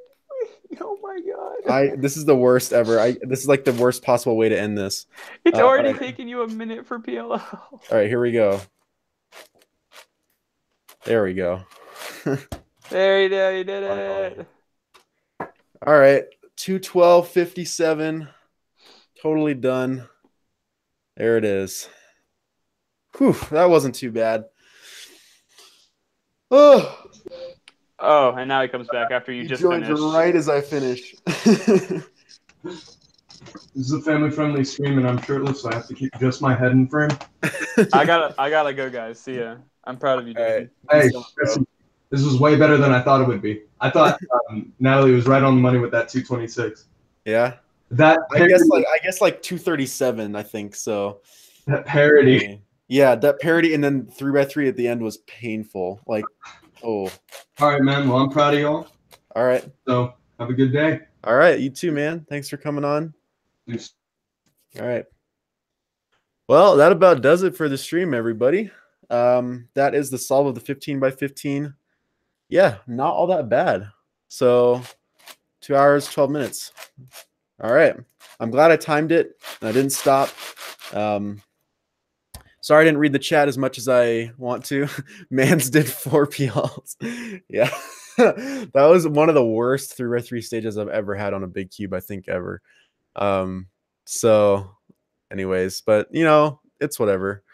Oh my god. I this is the worst ever. I this is like the worst possible way to end this. it's uh, already taken you a minute for PLL. All right, here we go. There we go. There you go. You did it. All right, two twelve fifty seven, totally done. There it is. Whew, that wasn't too bad. Oh, Oh, and now he comes back after you you just joined finished. right as I finish. This is a family friendly stream and I'm shirtless, so I have to keep just my head in frame. I gotta, I gotta go, guys. See ya. I'm proud of you, All Jason. right. Hey, So, bro. This was way better than I thought it would be. I thought um, Natalie was right on the money with that 226. Yeah, That I guess like I guess like two thirty seven. I think so. that parity. Yeah, that parity and then three by three at the end was painful. Like, oh, All right, man. Well, I'm proud of y'all. all right, So have a good day. all right. You too, man. Thanks for coming on. Peace. All right. Well, that about does it for the stream, everybody. Um, that is the solve of the 15 by 15. Yeah, not all that bad. So, two hours, 12 minutes. All right. I'm glad I timed it and I didn't stop. Um, sorry I didn't read the chat as much as I want to. Mans did four PLs. yeah. that was one of the worst three by three stages I've ever had on a big cube, I think, ever. Um, so, anyways, but you know, it's whatever.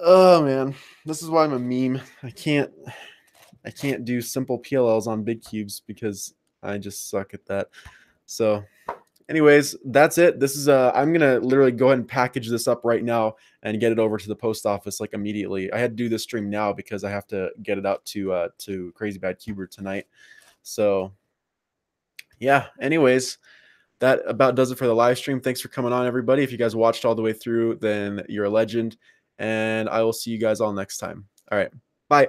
Oh man, this is why I'm a meme. I can't, I can't do simple PLLs on big cubes because I just suck at that. So, anyways, that's it. This is uh, I'm gonna literally go ahead and package this up right now and get it over to the post office like immediately. I had to do this stream now because I have to get it out to uh to Crazy Bad Cuber tonight. So, yeah. Anyways that about does it for the live stream. Thanks for coming on, everybody. If you guys watched all the way through, then you're a legend. And I will see you guys all next time. All right. Bye.